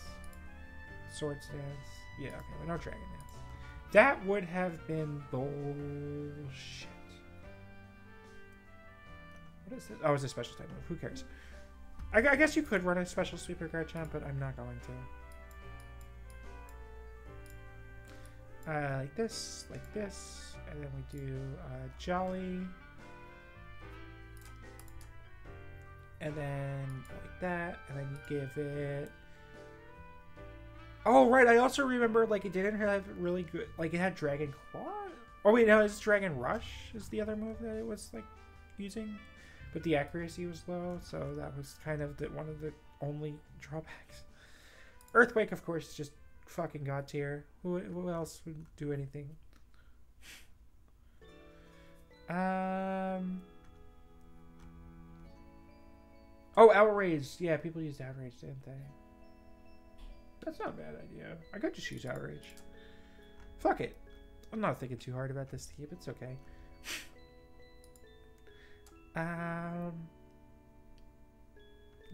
swords dance. Yeah, okay, but no dragon dance. That would have been bullshit. What is this? Oh, it's a special type move. Who cares? I, I guess you could run a special sweeper Garchomp, but I'm not going to. Uh, like this, like this, and then we do uh, Jolly. And then like that, and then you give it. Oh right, I also remember like it didn't have really good, like it had Dragon Claw. Oh wait, no, it's Dragon Rush is the other move that it was like using, but the accuracy was low, so that was kind of the, one of the only drawbacks. Earthquake, of course, just fucking god tier. Who, who else would do anything? Um. Oh, outrage. Yeah, people used outrage, didn't they? That's not a bad idea. I could just use outrage. Fuck it. I'm not thinking too hard about this to keep. It's okay. [laughs] um.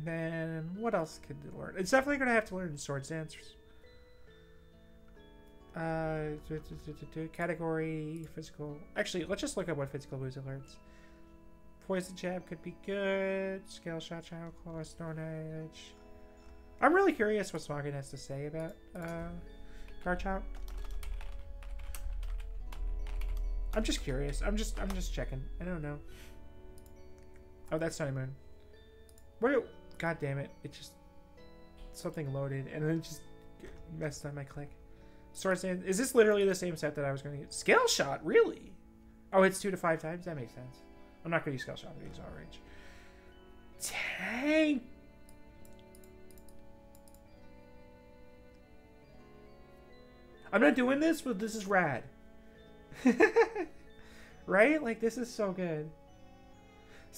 Then what else could learn? It's definitely gonna have to learn sword dance. Uh, category physical. Actually, let's just look at what physical it learns. Poison jab could be good. Scale shot, shadow claw, stone edge. I'm really curious what Smogon has to say about uh, Garchomp. I'm just curious. I'm just I'm just checking. I don't know. Oh, that's Sunny Moon. What? God damn it! It just something loaded and then just messed up my click. Is this literally the same set that I was going to get? Scale shot, really? Oh, it's two to five times. That makes sense. I'm not going to use scale shot. I'm going to use outrage. Tank. I'm not doing this, but this is rad. [laughs] right? Like this is so good.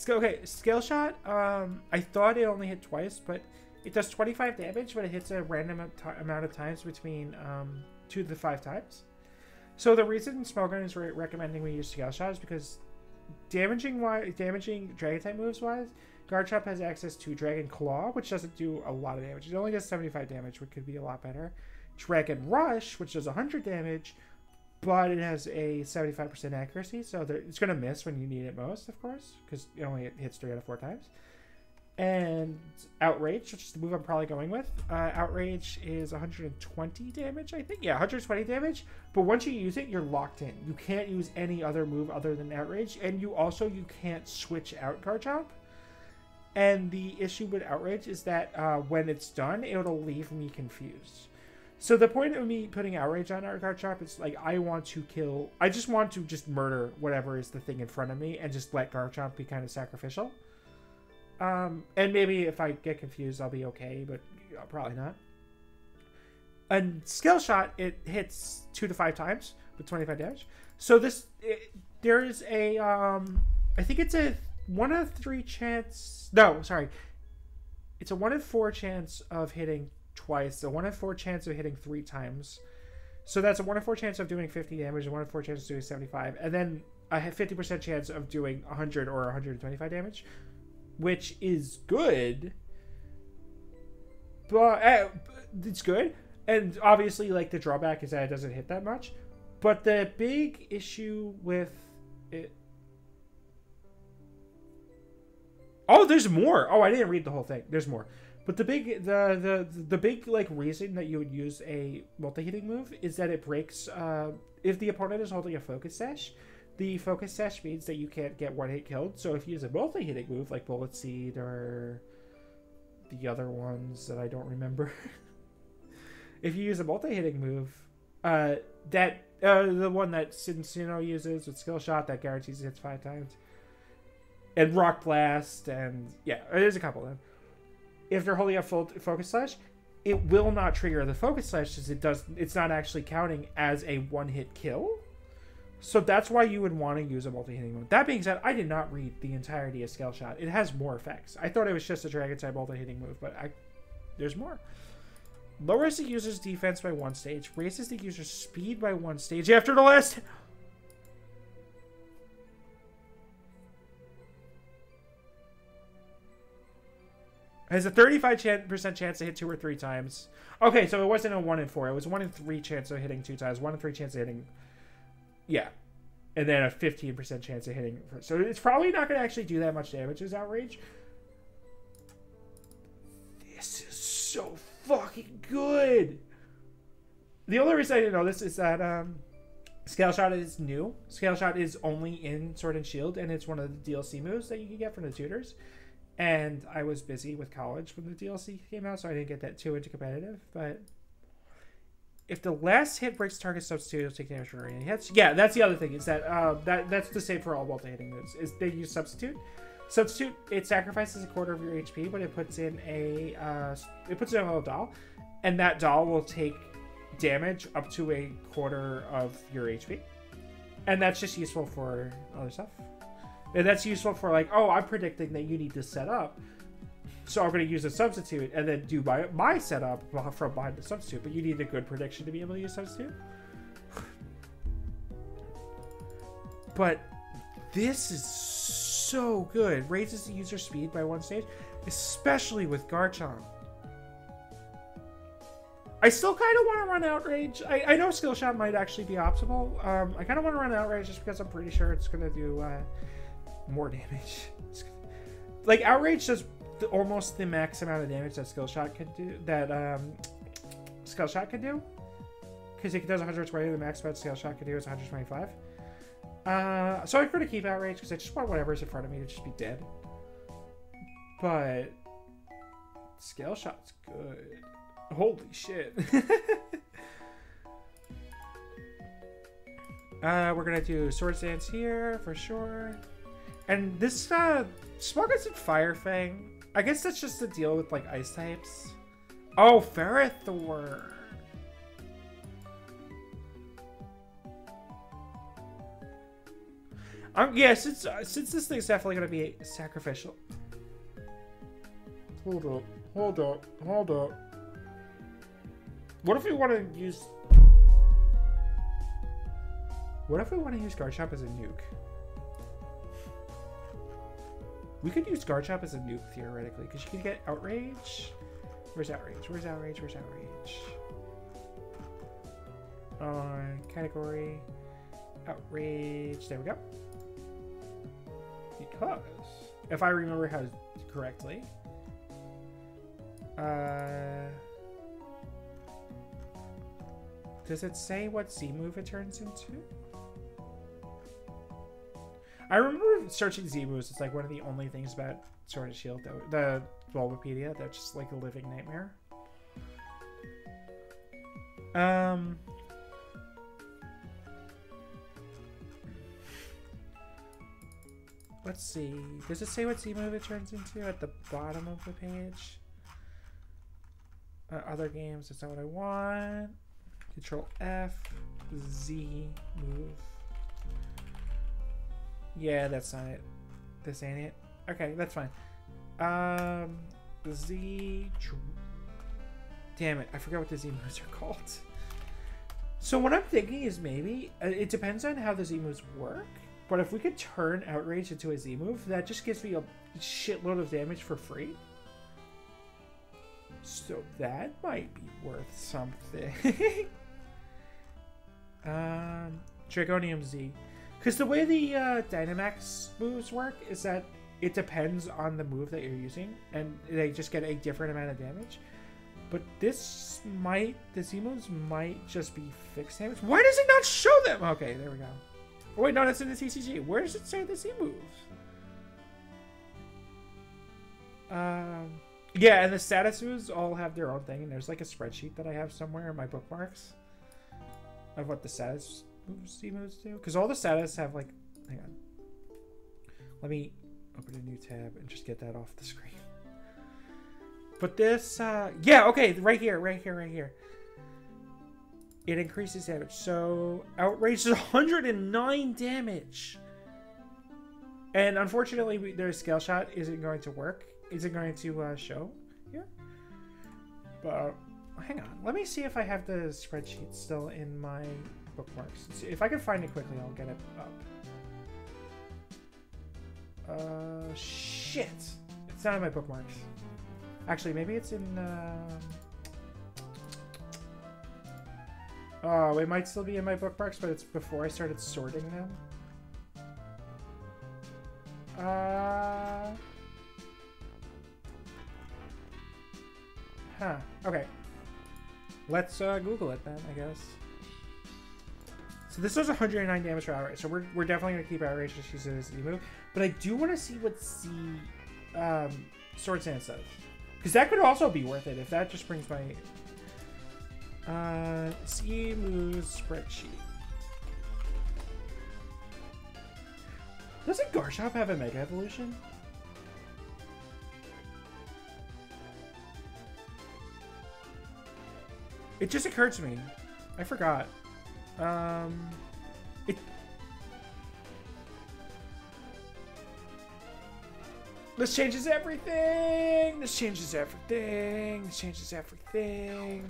Okay, scale shot. Um, I thought it only hit twice, but it does 25 damage, but it hits a random amount of times between um, two to the five times. So the reason Smogon is re- recommending we use scale shot is because damaging wise, damaging dragon type moves wise, Garchomp has access to Dragon Claw, which doesn't do a lot of damage. It only does 75 damage, which could be a lot better. Dragon Rush, which does 100 damage, but it has a 75% accuracy, so it's going to miss when you need it most, of course, because it only hits 3 out of 4 times. And Outrage, which is the move I'm probably going with. Uh, Outrage is 120 damage, I think. Yeah, 120 damage. But once you use it, you're locked in. You can't use any other move other than Outrage, and you also you can't switch out Garchomp. And the issue with Outrage is that uh, when it's done, it'll leave me confused. So the point of me putting outrage on our Garchomp is like I want to kill. I just want to just murder whatever is the thing in front of me and just let Garchomp be kind of sacrificial. Um, and maybe if I get confused, I'll be okay, but probably not. And scale shot, it hits two to five times with 25 damage. So this, it, there is a, um, I think it's a one of three chance. No, sorry, it's a one in four chance of hitting twice, a one in four chance of hitting three times. So that's a one in four chance of doing 50 damage, a one in four chance of doing 75, and then a 50% chance of doing 100 or 125 damage, which is good. But uh, it's good, and obviously, like the drawback is that it doesn't hit that much. But the big issue with it. Oh, there's more. Oh, I didn't read the whole thing. There's more. But the big the the the big like reason that you would use a multi-hitting move is that it breaks uh, if the opponent is holding a focus sash. The focus sash means that you can't get one hit killed. So if you use a multi-hitting move like Bullet Seed or the other ones that I don't remember, [laughs] if you use a multi-hitting move, uh, that uh, the one that Cinccino uses with Skill Shot that guarantees it hits five times, and Rock Blast, and yeah, there's a couple of them if they're holding a full focus sash, it will not trigger the focus sash because it does. It's not actually counting as a one hit kill. So that's why you would want to use a multi hitting move. That being said, I did not read the entirety of Scale Shot. It has more effects. I thought it was just a Dragon type multi hitting move, but I there's more. Lowers the user's defense by one stage, raises the user's speed by one stage after the last. Has a 35% chance to hit two or three times. Okay, so it wasn't a 1 in 4. It was 1 in 3 chance of hitting two times, 1 in 3 chance of hitting. Yeah. And then a 15% chance of hitting. So it's probably not going to actually do that much damage as Outrage. This is so fucking good. The only reason I didn't know this is that um, Scale Shot is new. Scale Shot is only in Sword and Shield, and it's one of the DLC moves that you can get from the tutors. And I was busy with college when the DLC came out, so I didn't get that too into competitive. But if the last hit breaks target substitute, it'll take damage for any hits. Yeah, that's the other thing is that uh, that that's the same for all multi hitting moves. Is they use substitute. Substitute it sacrifices a quarter of your HP, but it puts in a uh, it puts in a little doll, and that doll will take damage up to a quarter of your HP, and that's just useful for other stuff. And that's useful for like, oh, I'm predicting that you need to set up, so I'm going to use a substitute and then do my my setup from behind the substitute. But you need a good prediction to be able to use substitute. But this is so good. Raises the user speed by one stage, especially with Garchomp. I still kind of want to run Outrage. I, I know Scale Shot might actually be optimal. Um, I kind of want to run Outrage just because I'm pretty sure it's going to do uh, more damage. [laughs] like, Outrage does the, almost the max amount of damage that Scale Shot could do. That um, Scale Shot could do. Because it does 120, the max amount Skill Shot could do is 125. Uh, so I'm going to keep Outrage because I just want whatever's in front of me to just be dead. But Scale Shot's good. Holy shit. [laughs] uh, we're gonna do Swords Dance here for sure. And this uh Smoggets and Fire Fang. I guess that's just to deal with like ice types. Oh, Ferrothorn. Um, yeah, since uh, since this thing's definitely gonna be sacrificial. Hold up, hold up, hold up. What if we want to use? What if we want to use Garchomp as a nuke? We could use Garchomp as a nuke theoretically, because you could get Outrage. Where's Outrage? Where's Outrage? Where's Outrage? On uh, category, Outrage. There we go. Because if I remember how correctly, uh. Does it say what Z move it turns into? I remember searching Z moves. It's like one of the only things about Sword and Shield, that, the Bulbapedia, that's just like a living nightmare. Um. Let's see. Does it say what Z move it turns into at the bottom of the page? Uh, other games, that's not what I want. Control F, Z, move. Yeah, that's not it. This ain't it. Okay, that's fine. Um, Z. Damn it, I forgot what the Z moves are [laughs] called. So what I'm thinking is maybe uh, it depends on how the Z moves work. But if we could turn Outrage into a Z move, that just gives me a shitload of damage for free. So that might be worth something. [laughs] Um, Dragonium Z. Because the way the uh, Dynamax moves work is that it depends on the move that you're using, and they just get a different amount of damage. But this might, the Z moves might just be fixed damage. Why does it not show them? Okay, there we go. Oh, wait, no, that's in the TCG. Where does it say the Z moves? Um, yeah, and the status moves all have their own thing, and there's like a spreadsheet that I have somewhere in my bookmarks of what the status he moves do? Because all the status have like, hang on. Let me open a new tab and just get that off the screen. But this, uh, yeah, okay, right here, right here, right here. It increases damage. So outrage is [laughs] 109 damage. And unfortunately, their scale shot isn't going to work. Isn't going to uh, show here. But hang on. Let me see if I have the spreadsheet still in my bookmarks. see If I can find it quickly, I'll get it up. Uh, shit. It's not in my bookmarks. Actually, maybe it's in. Um... Oh, it might still be in my bookmarks, but it's before I started sorting them. Uh. Huh. Okay. Let's uh, Google it then, I guess. So this does 109 damage for outrage. So we're, we're definitely gonna keep outrage just use it as move. But I do want to see what C um, Swords Dance does, because that could also be worth it if that just brings my uh, Z moves spreadsheet. Doesn't Garchomp have a Mega Evolution? It just occurred to me. I forgot. Um, it. This changes everything. This changes everything. This changes everything.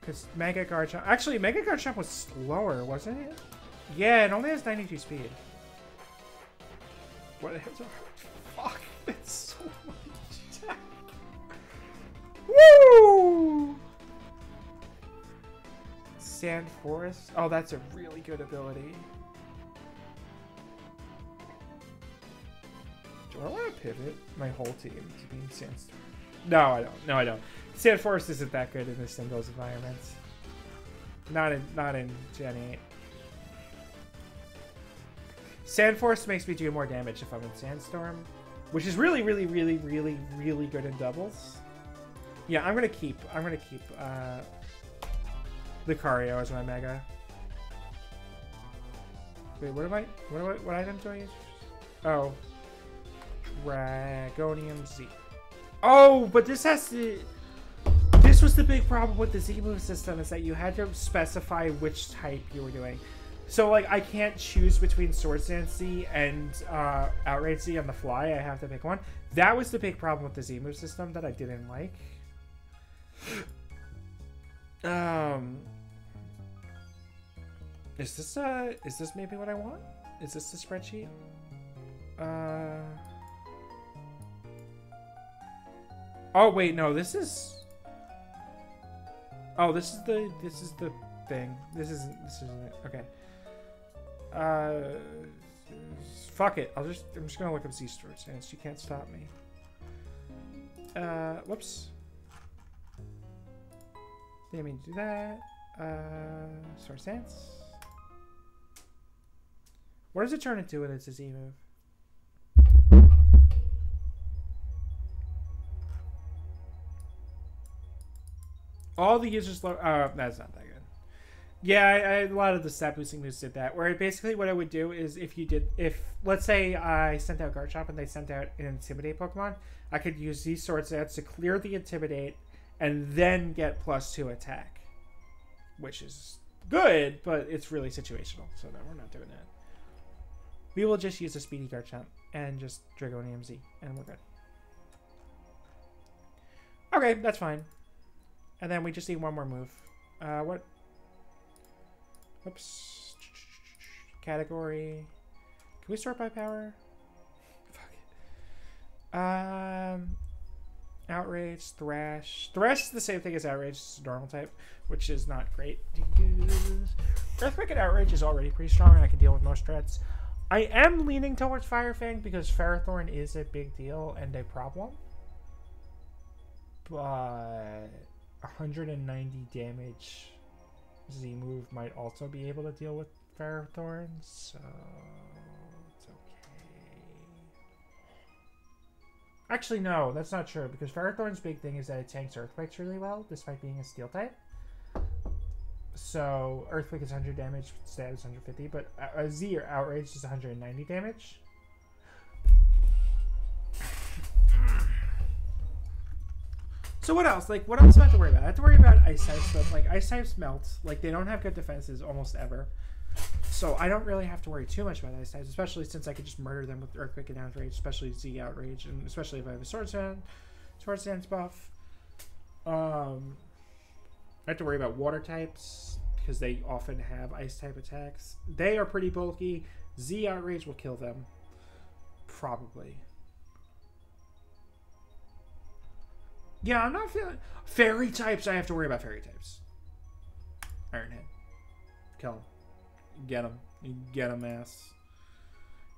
Because Mega Garchomp... Actually, Mega Garchomp was slower, wasn't it? Yeah, it only has 92 speed. What? Fuck, [laughs] that's so much attack. Woo! Sand Force. Oh, that's a really good ability. Do I want to pivot my whole team to being Sandstorm? No, I don't. No, I don't. Sand Force isn't that good in the singles environments. Not in not in Gen 8. Sand Force makes me do more damage if I'm in Sandstorm, which is really, really, really, really, really good in doubles. Yeah, I'm gonna keep. I'm gonna keep uh, Lucario as my mega. Wait, what am I? What am I, What item do I use? Oh, Dragonium Z. Oh, but this has to. This was the big problem with the Z move system is that you had to specify which type you were doing. So like I can't choose between Swords Dance Z and uh, Outrage Z on the fly. I have to pick one. That was the big problem with the Z move system that I didn't like. Um, is this uh is this maybe what I want? Is this the spreadsheet? Uh. Oh wait, no. This is. Oh, this is the this is the thing. This isn't this isn't it. Okay. Uh, fuck it. I'll just I'm just gonna look up Z Swords Dance. You can't stop me. Uh, whoops. Didn't mean to do that. Uh, Swords Dance. What does it turn into when it's a Z move? All the users, lo- uh, that's not that good. Yeah, I, I, a lot of the stat boosting moves did that. Where basically what I would do is if you did, if let's say I sent out Garchomp and they sent out an Intimidate Pokemon, I could use these Swords Dance to clear the Intimidate and then get plus two attack, which is good, but it's really situational. So no, we're not doing that. We will just use a Speedy Garchomp and just Dragonium Z, and we're good. Okay, that's fine. And then we just need one more move. Uh, what? Oops. Category. Can we sort by power? [laughs] Fuck it. Um, Outrage, Thrash. Thrash is the same thing as Outrage. It's a normal type, which is not great. Earthquake and Outrage is already pretty strong, and I can deal with most threats. I am leaning towards Fire Fang because Ferrothorn is a big deal and a problem. But 190 damage Z move might also be able to deal with Ferrothorn, so Actually, no, that's not true because Ferrothorn's big thing is that it tanks Earthquakes really well, despite being a Steel type. So Earthquake is 100 damage, stab is 150, but a Z or Outrage is 190 damage. So what else? Like, what else do I have to worry about? I have to worry about ice types, but like ice types melt. Like they don't have good defenses almost ever. So I don't really have to worry too much about ice types, especially since I could just murder them with earthquake and outrage, especially Z outrage, and especially if I have a sword stand, sword stance buff. Um, I have to worry about water types because they often have ice type attacks. They are pretty bulky. Z outrage will kill them, probably. Yeah, I'm not feeling fairy types. I have to worry about fairy types. Ironhead, kill him, get you get him, ass.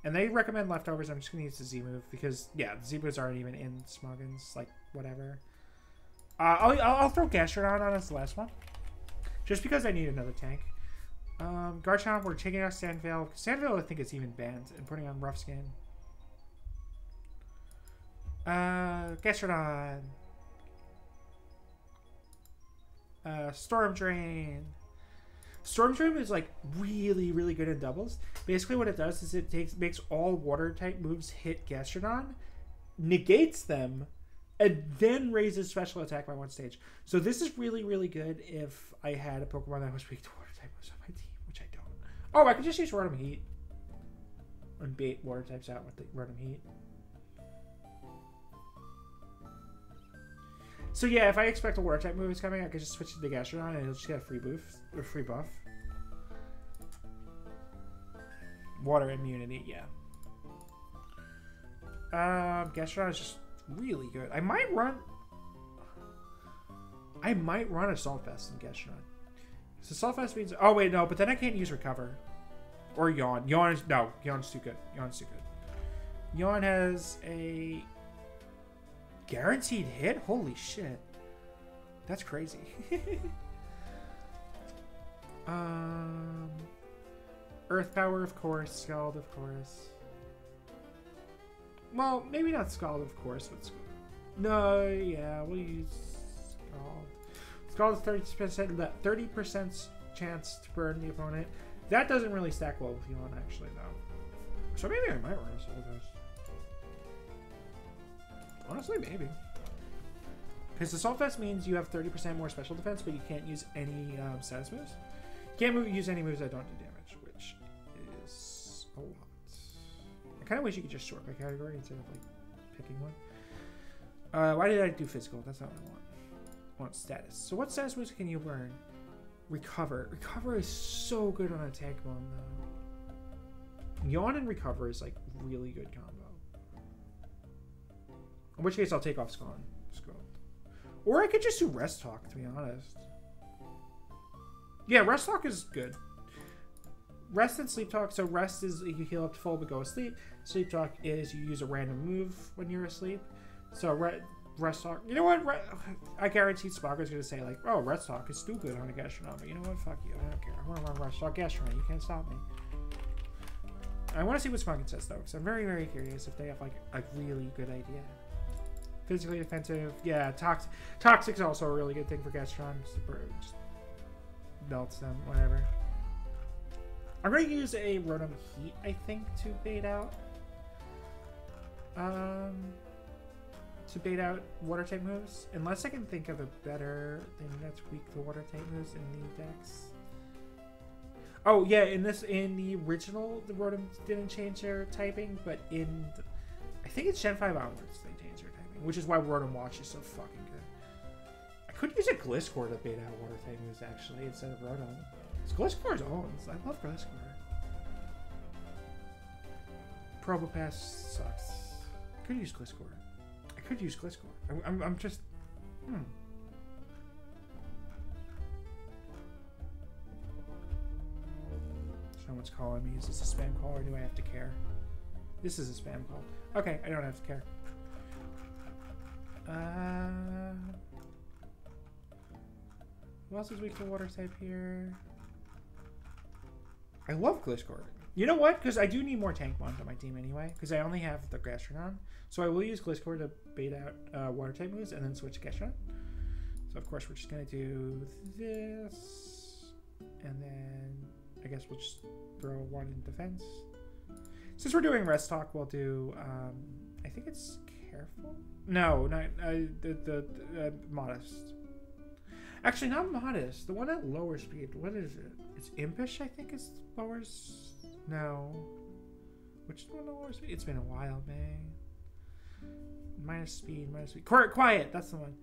And they recommend leftovers. I'm just gonna use the Z move because yeah, the Z moves aren't even in Smuggins. Like whatever. Uh, I'll, I'll I'll throw Gastrodon on as the last one, just because I need another tank. Um, Garchomp, we're taking out Sand Veil. Sandvale, I think, is even banned and putting on Rough Skin. Uh, Gastrodon. Uh, Storm Drain. Storm Drain is like really, really good in doubles. Basically, what it does is it takes makes all water type moves hit Gastrodon, negates them, and then raises special attack by one stage. So this is really, really good if I had a Pokemon that was weak to water type moves on my team, which I don't. Oh, I could just use Rotom Heat and bait water types out with the Rotom Heat. So yeah, if I expect a water type move is coming, I could just switch to the Gastrodon and it'll just get a free buff or free buff. Water immunity, yeah. Um, Gastrodon is just really good. I might run. I might run a Vest in Gastrodon. So Assault Vest means. Oh wait, no, but then I can't use Recover or Yawn. Yawn is no. Yawn's too good. Yawn's too good. Yawn has a guaranteed hit. Holy shit, that's crazy. [laughs] um, Earth Power, of course. Scald, of course. Well, maybe not Scald, of course, but Scald. No, yeah, we'll use Scald. Scald is thirty percent that thirty percent chance to burn the opponent. That doesn't really stack well with Yawn, actually, though. So maybe I might run a Soul. Honestly, maybe. Because Assault Vest means you have 30% more special defense, but you can't use any um, status moves. You can't move, use any moves that don't do damage, which is a lot. I kind of wish you could just sort by category instead of like picking one. Uh, why did I do physical? That's not what I want. I want status. So what status moves can you learn? Recover. Recover is so good on a tank mode though. Yawn and Recover is like really good combo. In which case I'll take off Scald. Scald. Or I could just do Rest Talk to be honest. Yeah, Rest Talk is good. Rest and Sleep Talk. So Rest is you heal up to full but go asleep. Sleep Talk is you use a random move when you're asleep. So re- Rest Talk. You know what? Re- I guarantee Spocker's gonna say like, "Oh, Rest Talk is still good on a Gastrodon." But you know what? Fuck you. I don't care. I want to run Rest Talk Gastrodon. You can't stop me. I want to see what Smogon says though, because I'm very, very curious if they have like a really good idea. Physically defensive, yeah. Toxic, toxic's also a really good thing for Gastron. Just, melts them, whatever. I'm to use a Rotom Heat, I think, to bait out. Um, to bait out water type moves, unless I can think of a better thing that's weak to water type moves in the dex. Oh yeah, in this in the original, the Rotom didn't change their typing, but in the, I think it's Gen five onwards they which is why Rotom Wash is so fucking good. I could use a Gliscor to bait out water moves actually instead of Rotom. It's Gliscor's owns. I love Gliscor. Probopass sucks. I could use Gliscor. I could use Gliscor. I'm, I'm, I'm just. Hmm. Someone's calling me. Is this a spam call or do I have to care? This is a spam call. Okay, I don't have to care. Uh, who else is weak to water type here? I love Gliscor. You know what? Because I do need more tank mons on my team anyway. Because I only have the Gastrodon. So I will use Gliscor to bait out uh, water type moves and then switch to. So of course we're just going to do this. And then I guess we'll just throw one in defense. Since we're doing rest talk, we'll do. Um, I think it's careful. No, not uh, the the uh, modest. Actually, not modest. The one at lower speed. What is it? It's impish. I think is lowers. No. Which one lower speed? It's been a while, man. Minus speed, minus speed. Quiet, quiet. That's the one.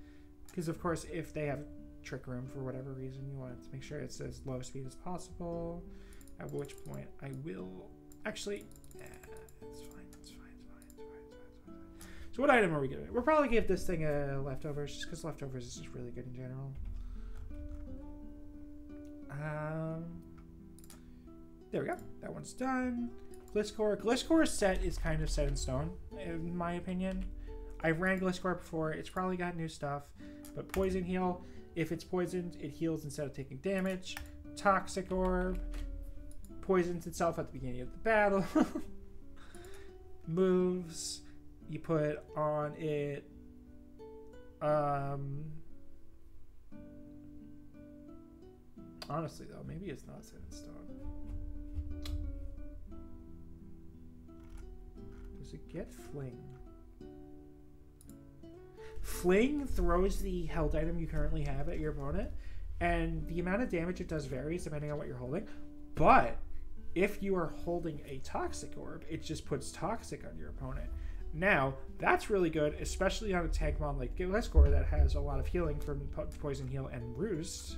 Because of course, if they have trick room for whatever reason, you want to make sure it's as low speed as possible. At which point, I will actually. It's fine. So what item are we giving? We'll probably give this thing a leftovers, just because leftovers is just really good in general. Um, there we go. That one's done. Gliscor. Gliscor's set is kind of set in stone, in my opinion. I ran Gliscor before. It's probably got new stuff. But Poison Heal, if it's poisoned, it heals instead of taking damage. Toxic Orb poisons itself at the beginning of the battle. [laughs] Moves, you put on it. Um, honestly, though, maybe it's not set in stone. Does it get Fling? Fling throws the held item you currently have at your opponent, and the amount of damage it does varies depending on what you're holding. But if you are holding a toxic orb, it just puts toxic on your opponent. Now, that's really good, especially on a tank mon like Gliscor that has a lot of healing from po- Poison Heal and Roost,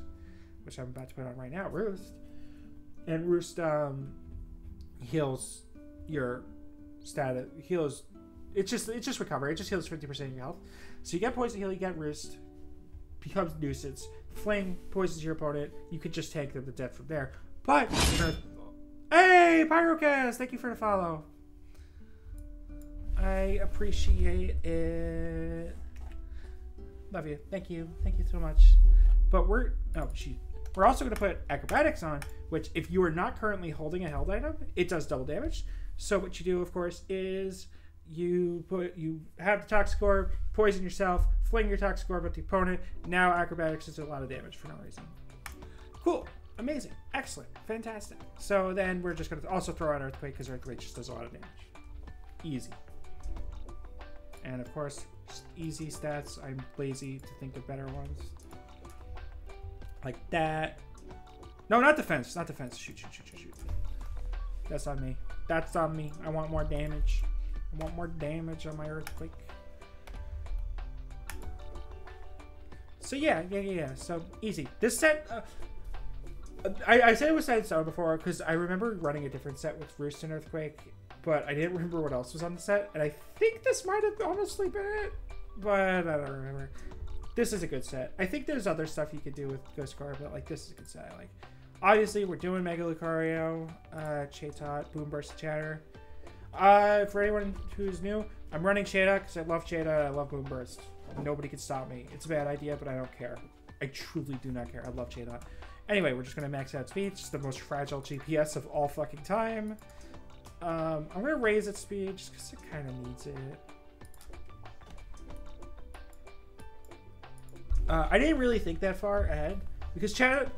which I'm about to put on right now, Roost. And Roost um, heals your status, heals, it's just, it's just recovery, it just heals 50% of your health. So you get Poison Heal, you get Roost, becomes Nuisance, Flame poisons your opponent, you could just tank them to death from there. But, hey, Pyrocast, thank you for the follow. I appreciate it. Love you. Thank you. Thank you so much. But we're oh shoot. We're also going to put acrobatics on, which if you are not currently holding a held item, it does double damage. So what you do, of course, is you put you have the toxic orb, poison yourself, fling your toxic orb at the opponent. Now acrobatics is a lot of damage for no reason. Cool. Amazing. Excellent. Fantastic. So then we're just going to also throw out earthquake because earthquake just does a lot of damage. Easy. And of course, easy stats. I'm lazy to think of better ones. Like that. No, not defense. Not defense. Shoot, shoot, shoot, shoot, shoot. That's on me. That's on me. I want more damage. I want more damage on my earthquake. So yeah, yeah, yeah. So easy. This set. Uh, I, I said it was set stone before because I remember running a different set with Roost and Earthquake, but I didn't remember what else was on the set, and I think this might have honestly been it, but I don't remember. This is a good set. I think there's other stuff you could do with Ghost Car, but like this is a good set. I Like, obviously we're doing Mega Lucario, uh, Chatot, Boomburst Chatter. Uh, for anyone who's new, I'm running Chatot because I love Chatot. I love Boomburst. Nobody can stop me. It's a bad idea, but I don't care. I truly do not care. I love Chatot. Anyway, we're just to max out speed. It's the most fragile GPS of all fucking time. Um, I'm to raise its speed just because it kind of needs it. Uh, I didn't really think that far ahead because chat,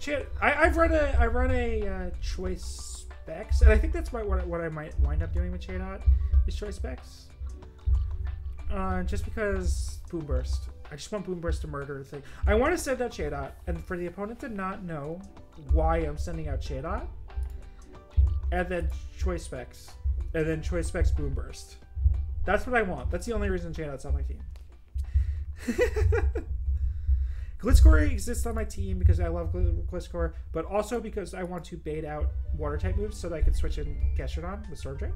I, I've run a I run a uh, choice specs, and I think that's what what, I might wind up doing with Chatot is choice specs. Uh, just because Boomburst. I just want Boomburst to murder the thing. I want to send out Chatot, and for the opponent to not know why I'm sending out Chatot, and then Choice Specs, and then Choice Specs Boomburst. That's what I want. That's the only reason Chatot's on my team. [laughs] Gliscor exists on my team because I love Gl- Gliscor, but also because I want to bait out water type moves so that I can switch in Gastrodon with Storm Drain.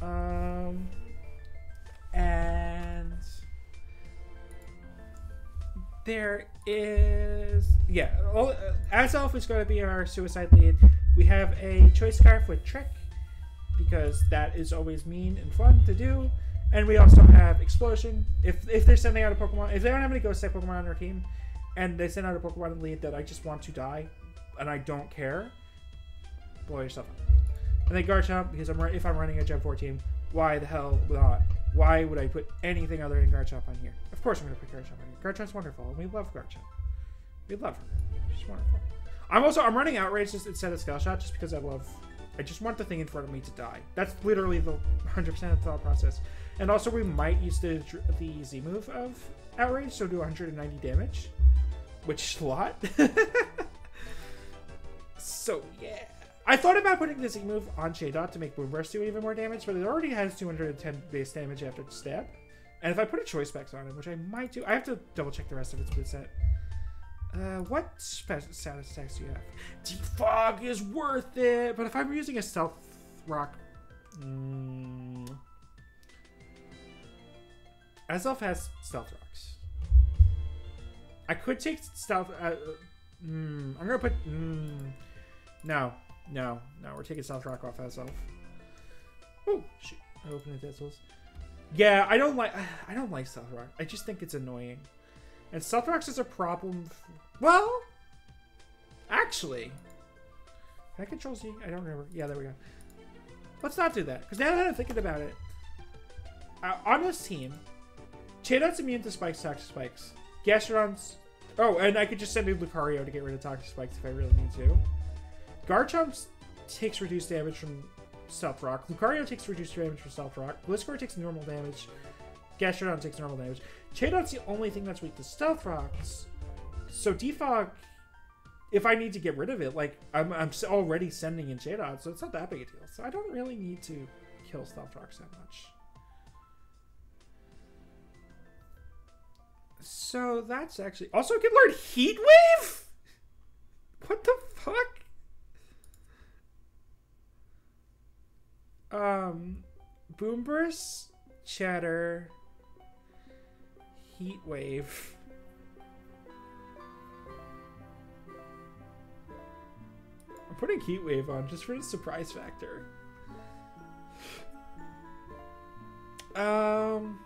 Um, and there is yeah all, uh, Azelf is going to be our suicide lead we have a choice scarf with trick because that is always mean and fun to do and we also have explosion if if they're sending out a pokemon if they don't have any ghost type pokemon on their team and they send out a pokemon lead that i just want to die and i don't care blow yourself up and then garchomp because i'm if i'm running a gen 4 team why the hell not why would I put anything other than Garchomp on here? Of course I'm going to put Garchomp on here. Garchomp's wonderful, and we love Garchomp. We love her. She's wonderful. I'm also I'm running Outrage instead of Scale Shot just because I love. I just want the thing in front of me to die. That's literally the 100% of thought process. And also we might use the the Z move of Outrage, so do 190 damage, which is a lot. [laughs] so yeah. I thought about putting the Z move on Chatot to make Boomburst do even more damage, but it already has 210 base damage after stab. And if I put a choice specs on it, which I might do, I have to double check the rest of its set. Uh, what spe- status attacks do you have? Defog is worth it, but if I'm using a stealth rock, mm, Azelf has stealth rocks. I could take stealth. Uh, mm, I'm gonna put. Mm, no, no, no. We're taking stealth rock off Azelf. Oh shoot! I opened. Dead Souls. Yeah, I don't like. [sighs] I don't like stealth rock. I just think it's annoying. And rocks is a problem. well, actually, can I control Z? I don't remember. Yeah, there we go. Let's not do that because now that I'm thinking about it, uh, on this team, Chatot's immune to spikes, toxic spikes. Gastrodon's. Oh, and I could just send in Lucario to get rid of toxic spikes if I really need to. Garchomp takes reduced damage from Stealth Rock. Lucario takes reduced damage from Stealth Rock. Gliscor takes normal damage. Gastrodon takes normal damage. Chatot's the only thing that's weak to Stealth Rocks. So Defog, if I need to get rid of it, like I'm, I'm already sending in Chainot, so it's not that big a deal. So I don't really need to kill Stealth Rocks that much. So that's actually also I can learn Heat Wave. What the fuck? Um, Boomburst, Chatter, Heat Wave. I'm putting Heat Wave on just for the surprise factor. Um.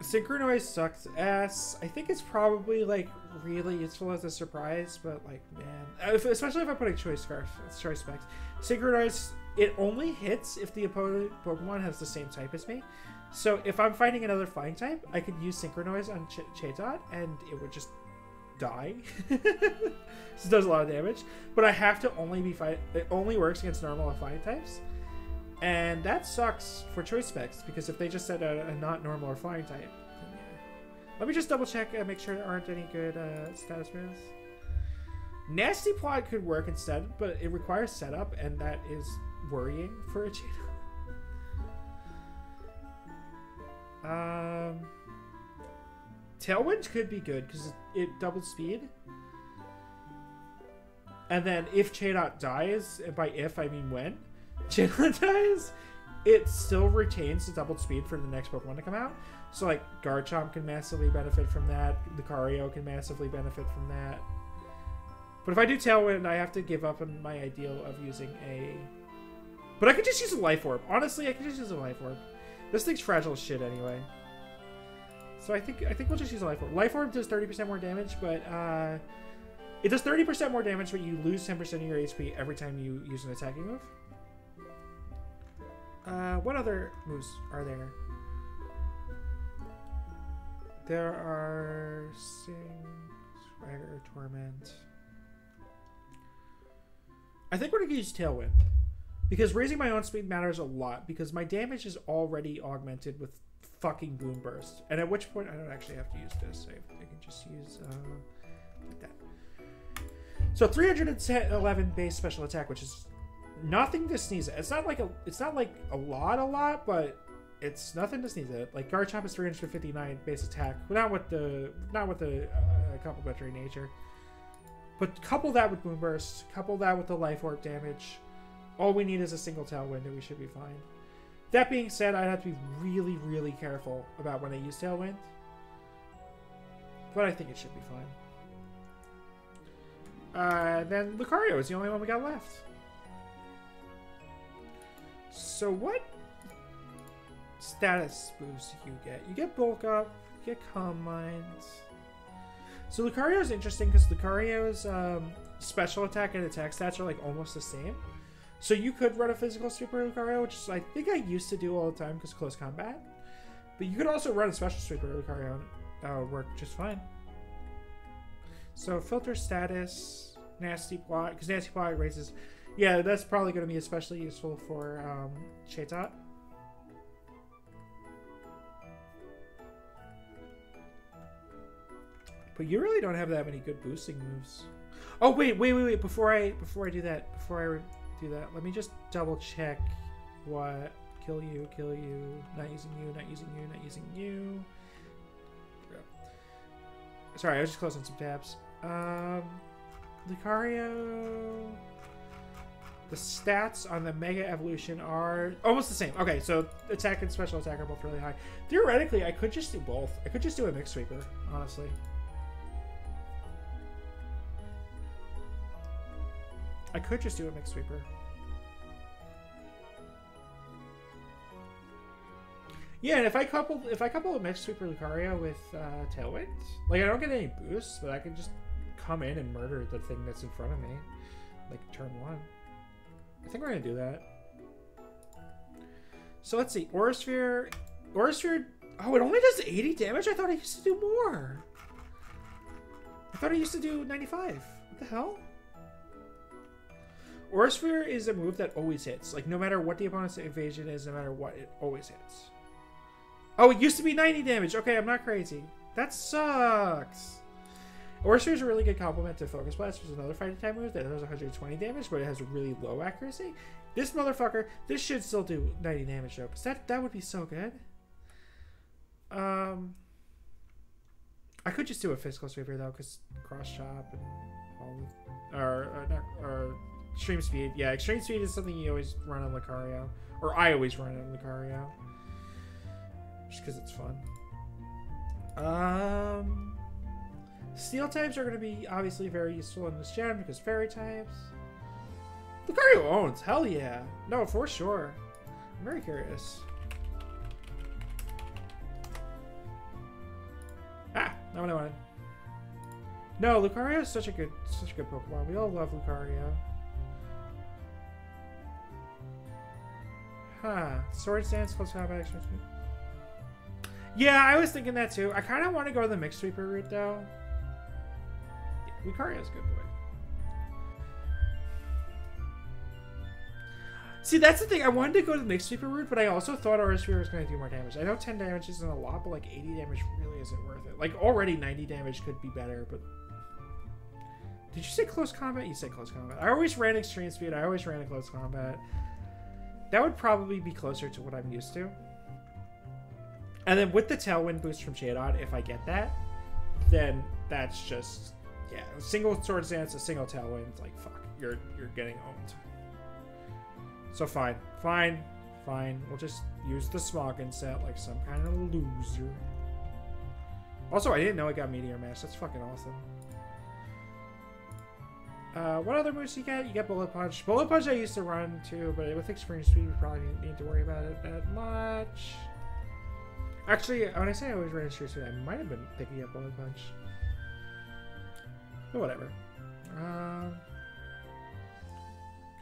Synchronoise sucks ass. I think it's probably like really useful as a surprise, but like man, if, especially if I'm putting choice scarf, choice specs. Synchronoise it only hits if the opponent Pokemon has the same type as me. So if I'm fighting another flying type, I could use Synchronoise on Ch- and it would just die. [laughs] this does a lot of damage, but I have to only be fight. It only works against normal and flying types. And that sucks for choice specs because if they just said a, a not normal or flying type, yeah. Let me just double check and make sure there aren't any good uh, status moves. Nasty plot could work instead, but it requires setup, and that is worrying for a Cheetah. Um, Tailwind could be good because it, it doubles speed. And then if Chatot dies, and by if I mean when, [laughs] Chatot dies, it still retains the doubled speed for the next Pokemon to come out. So like Garchomp can massively benefit from that. Lucario can massively benefit from that. But if I do Tailwind, I have to give up on my ideal of using a. But I could just use a Life Orb. Honestly, I could just use a Life Orb. This thing's fragile as shit anyway. So I think I think we'll just use a Life Orb. Life Orb does 30% more damage, but uh, it does 30% more damage, but you lose 10% of your HP every time you use an attacking move. Uh, what other moves are there? There are Sing, Swagger, Torment. I think we're gonna use Tailwind. Because raising my own speed matters a lot, because my damage is already augmented with fucking Boomburst. And at which point I don't actually have to use this. I, I can just use uh, like that. So 311 base special attack, which is nothing to sneeze at. It's not like a it's not like a lot, a lot, but it's nothing to sneeze at. Like Garchomp is 359 base attack, not with the not with the uh, complementary nature. But couple that with Boomburst, couple that with the Life Orb damage. All we need is a single Tailwind, and we should be fine. That being said, I'd have to be really, really careful about when I use Tailwind. But I think it should be fine. Uh, then Lucario is the only one we got left. So what status boost do you get? You get Bulk Up, you get Calm Mind. So Lucario is interesting because Lucario's um, special attack and attack stats are like almost the same. So you could run a physical Super Lucario, which is, I think I used to do all the time because close combat. But you could also run a special Super Lucario and that would work just fine. So filter status, nasty plot, because nasty plot raises. Yeah, that's probably going to be especially useful for um. But you really don't have that many good boosting moves. Oh wait, wait, wait, wait! Before I before I do that, before I do that, let me just double check what kill you, kill you, not using you, not using you, not using you. Sorry, I was just closing some tabs. Um, Lucario. The stats on the Mega Evolution are almost the same. Okay, so attack and special attack are both really high. Theoretically, I could just do both. I could just do a Mix Sweeper, honestly. I could just do a Mix Sweeper. Yeah, and if I couple if I couple a Mix Sweeper Lucario with uh, Tailwind, like I don't get any boosts, but I can just come in and murder the thing that's in front of me, like turn one. I think we're gonna do that. So let's see, Aura Sphere, Aura Sphere. Oh, it only does 80 damage. I thought it used to do more. I thought it used to do 95. What the hell? Aura Sphere is a move that always hits. Like no matter what the opponent's evasion is, no matter what, it always hits. Oh, it used to be 90 damage. Okay, I'm not crazy. That sucks. Aura Sphere is a really good complement to Focus Blast, which is another fighting type move that does 120 damage, but it has a really low accuracy. This motherfucker, this should still do 90 damage though, because that, that would be so good. Um, I could just do a physical sweeper though, because cross chop and all, or, or not, or extreme speed. Yeah, extreme speed is something you always run on Lucario, or I always run on Lucario just because it's fun. Um, steel types are going to be obviously very useful in this gen because fairy types. Lucario owns, hell yeah. No, for sure. I'm very curious. Ah, not what I wanted. No, Lucario is such a good, such a good Pokemon. We all love Lucario. Huh. Sword close combat, extra speed. Yeah, I was thinking that too. I kind of want to go the Mix Sweeper route though. Yeah, Lucario's good boy. See, that's the thing. I wanted to go to the Mix Sweeper route, but I also thought Aura Sphere was going to do more damage. I know 10 damage isn't a lot, but like 80 damage really isn't worth it. Like already 90 damage could be better, but... Did you say close combat? You said close combat. I always ran extreme speed. I always ran a close combat. That would probably be closer to what I'm used to. And then with the tailwind boost from Chatot, if I get that, then that's just yeah, single sword dance, a single tailwind, like fuck, you're you're getting owned. So fine, fine, fine. We'll just use the Smogon set like some kind of loser. Also, I didn't know I got Meteor Mash. That's fucking awesome. Uh, what other moves do you get? You get Bullet Punch. Bullet Punch I used to run too, but with Extreme Speed, you probably didn't need to worry about it that much. Actually, when I say I always ran Extreme Speed, I might have been picking up Bullet Punch. But whatever. Um,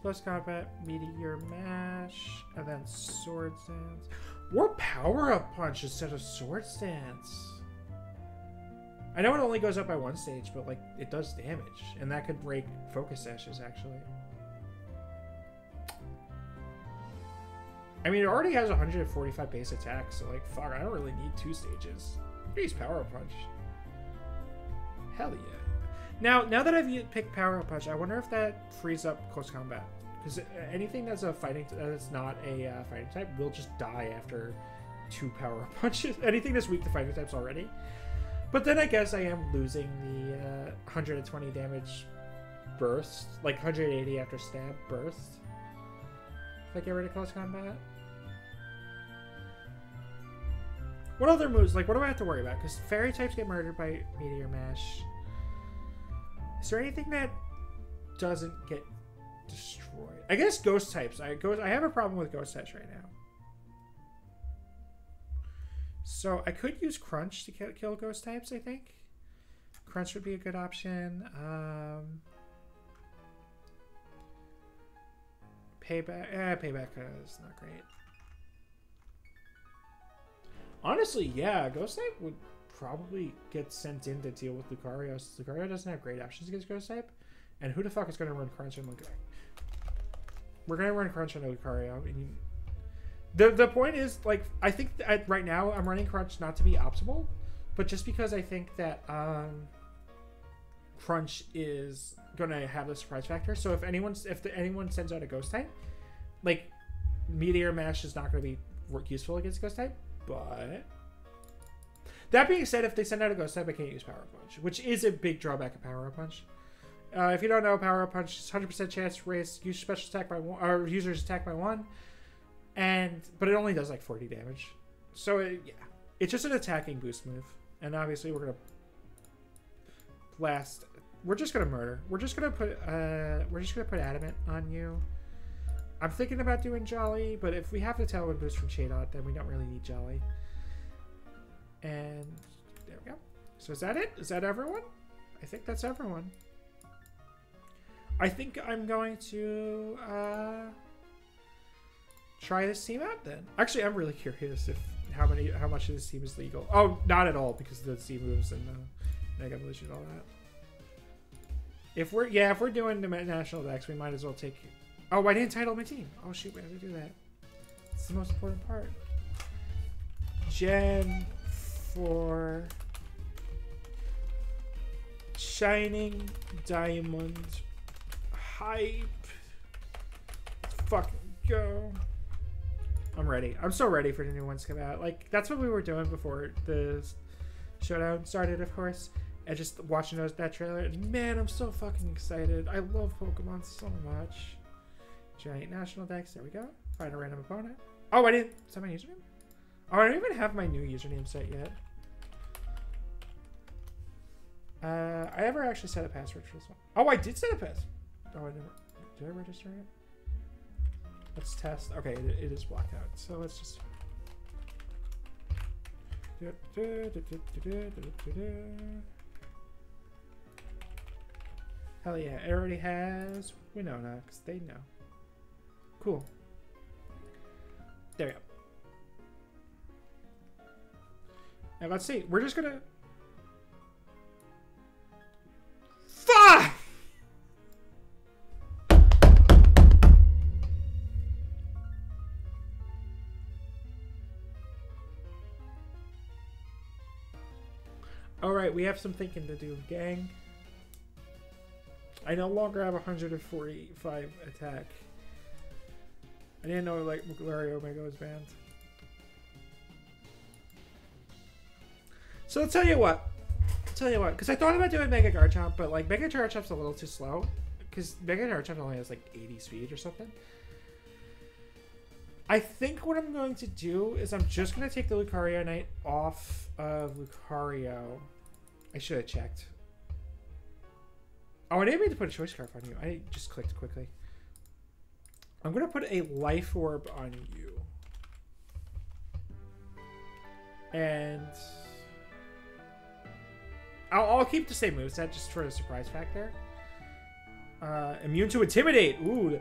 close combat, Meteor Mash, and then Swords Dance. Or Power Up Punch instead of Swords Dance. I know it only goes up by one stage, but like it does damage, and that could break focus sashes actually. I mean, it already has 145 base attack, so like, fuck, I don't really need two stages. Use Power Punch. Hell yeah. Now, now that I've picked Power Punch, I wonder if that frees up close combat. Because anything that's a fighting, that's not a uh, fighting type, will just die after two Power [laughs] Punches. Anything that's weak to fighting types already. But then I guess I am losing the uh, 120 damage burst, like 180 after stab burst. If I get rid of close combat. What other moves? Like, what do I have to worry about? Because fairy types get murdered by Meteor Mash. Is there anything that doesn't get destroyed? I guess ghost types. I go. I have a problem with ghost types right now. So I could use Crunch to kill, ghost types, I think. Crunch would be a good option. Um, payback. Eh, payback is not great. Honestly, yeah, ghost type would probably get sent in to deal with Lucario. Lucario doesn't have great options against ghost type. And who the fuck is going to run Crunch on Lucario? We're going to run Crunch on Lucario. And the the point is like I think at, right now I'm running Crunch not to be optimal, but just because I think that um, Crunch is gonna have the surprise factor. So if anyone's if the, anyone sends out a Ghost type, like Meteor Mash is not gonna be useful against Ghost type. But that being said, if they send out a Ghost type, I can't use Power Punch, which is a big drawback of Power Punch. Uh, if you don't know, Power Punch is 100% chance raise use special attack by one, or user's attack by one, and but it only does like 40 damage. So it, yeah, it's just an attacking boost move, and obviously we're gonna blast. We're just gonna murder. We're just gonna put uh, we're just gonna put adamant on you. I'm thinking about doing Jolly, but if we have the Tailwind boost from Chatot, then we don't really need Jolly. And there we go. So is that it? Is that everyone? I think that's everyone. I think I'm going to uh, try this team out then. Actually, I'm really curious if how many how much of this team is legal. Oh, not at all because the Z moves and the Mega Evolution and all that. If we're yeah, if we're doing the national dex, we might as well take. Oh, I didn't title my team. Oh shoot, we have to do that. It's the most important part. Gen four. Shining Diamond hype. Let's fucking go. I'm ready. I'm so ready for the new ones to come out. Like that's what we were doing before the showdown started, of course. And just watching those that trailer, and man, I'm so fucking excited. I love Pokemon so much. Giant national dex. There we go. Find a random opponent. Oh, I didn't set my username. Oh, I don't even have my new username set yet. Uh, I ever actually set a password for this one. Oh, I did set a password. Oh, I never. Did I register it? Let's test. Okay, it, it is blocked out. So let's just. Hell yeah, it already has We Winona, because they know. Cool. There we go. And let's see. We're just gonna. We have some thinking to do, gang. I no longer have 145 attack. I didn't know like Larry Omega was banned. So I'll tell you what. I'll tell you what, because I thought about doing Mega Garchomp, but like Mega Garchomp's a little too slow. Because Mega Garchomp only has like 80 speed or something. I think what I'm going to do is I'm just going to take the Lucarionite off of Lucario. I should have checked. Oh, I didn't mean to put a choice scarf on you. I just clicked quickly. I'm going to put a life orb on you. And I'll, I'll keep the same moveset just for a surprise factor. Uh, immune to intimidate. Ooh,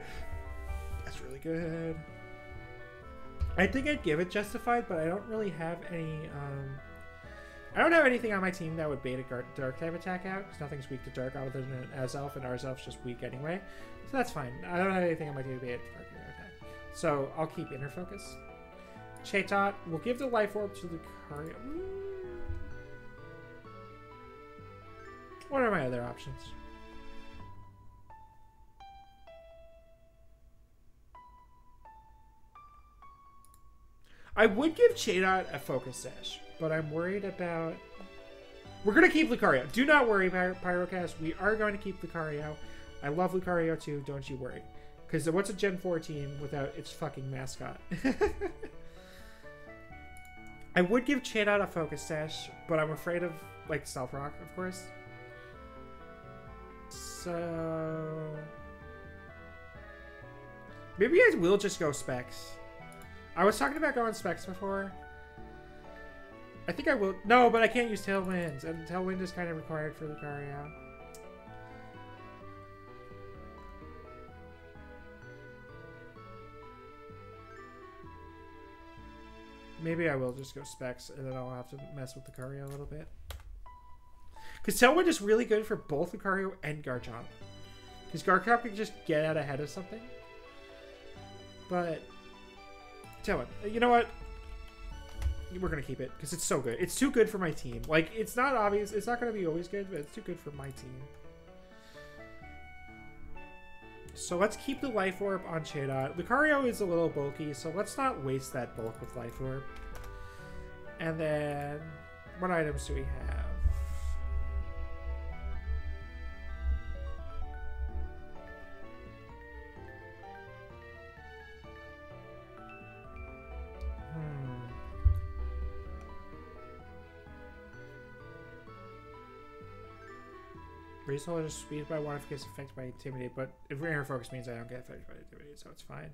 that's really good. I think I'd give it justified, but I don't really have any. Um, I don't have anything on my team that would bait a dark type attack out because nothing's weak to dark other than an Azelf, and Azelf's just weak anyway. So that's fine. I don't have anything on my team to bait dark attack. So I'll keep inner focus. Chatot will give the life orb to Lucario. Mm. What are my other options? I would give Chatot a focus sash, but I'm worried about. We're gonna keep Lucario. Do not worry, Py- Pyrocast. We are going to keep Lucario. I love Lucario too. Don't you worry. Because what's a Gen 4 team without its fucking mascot? [laughs] I would give Chatot a focus sash, but I'm afraid of like Stealth Rock, of course. So maybe I will just go specs. I was talking about going specs before. I think I will. No, but I can't use Tailwinds, and Tailwind is kind of required for Lucario. Maybe I will just go specs, and then I'll have to mess with the Lucario a little bit. Because Tailwind is really good for both Lucario and Garchomp. Because Garchomp can just get out ahead of something. But Tailwind, you know what? We're gonna keep it because it's so good. It's too good for my team. Like it's not obvious. It's not gonna be always good, but it's too good for my team. So let's keep the Life Orb on Chatot. Lucario is a little bulky, so let's not waste that bulk with Life Orb. And then, what items do we have? The holders speed by one if it gets affected by intimidate, but inner focus means I don't get affected by intimidate, so it's fine.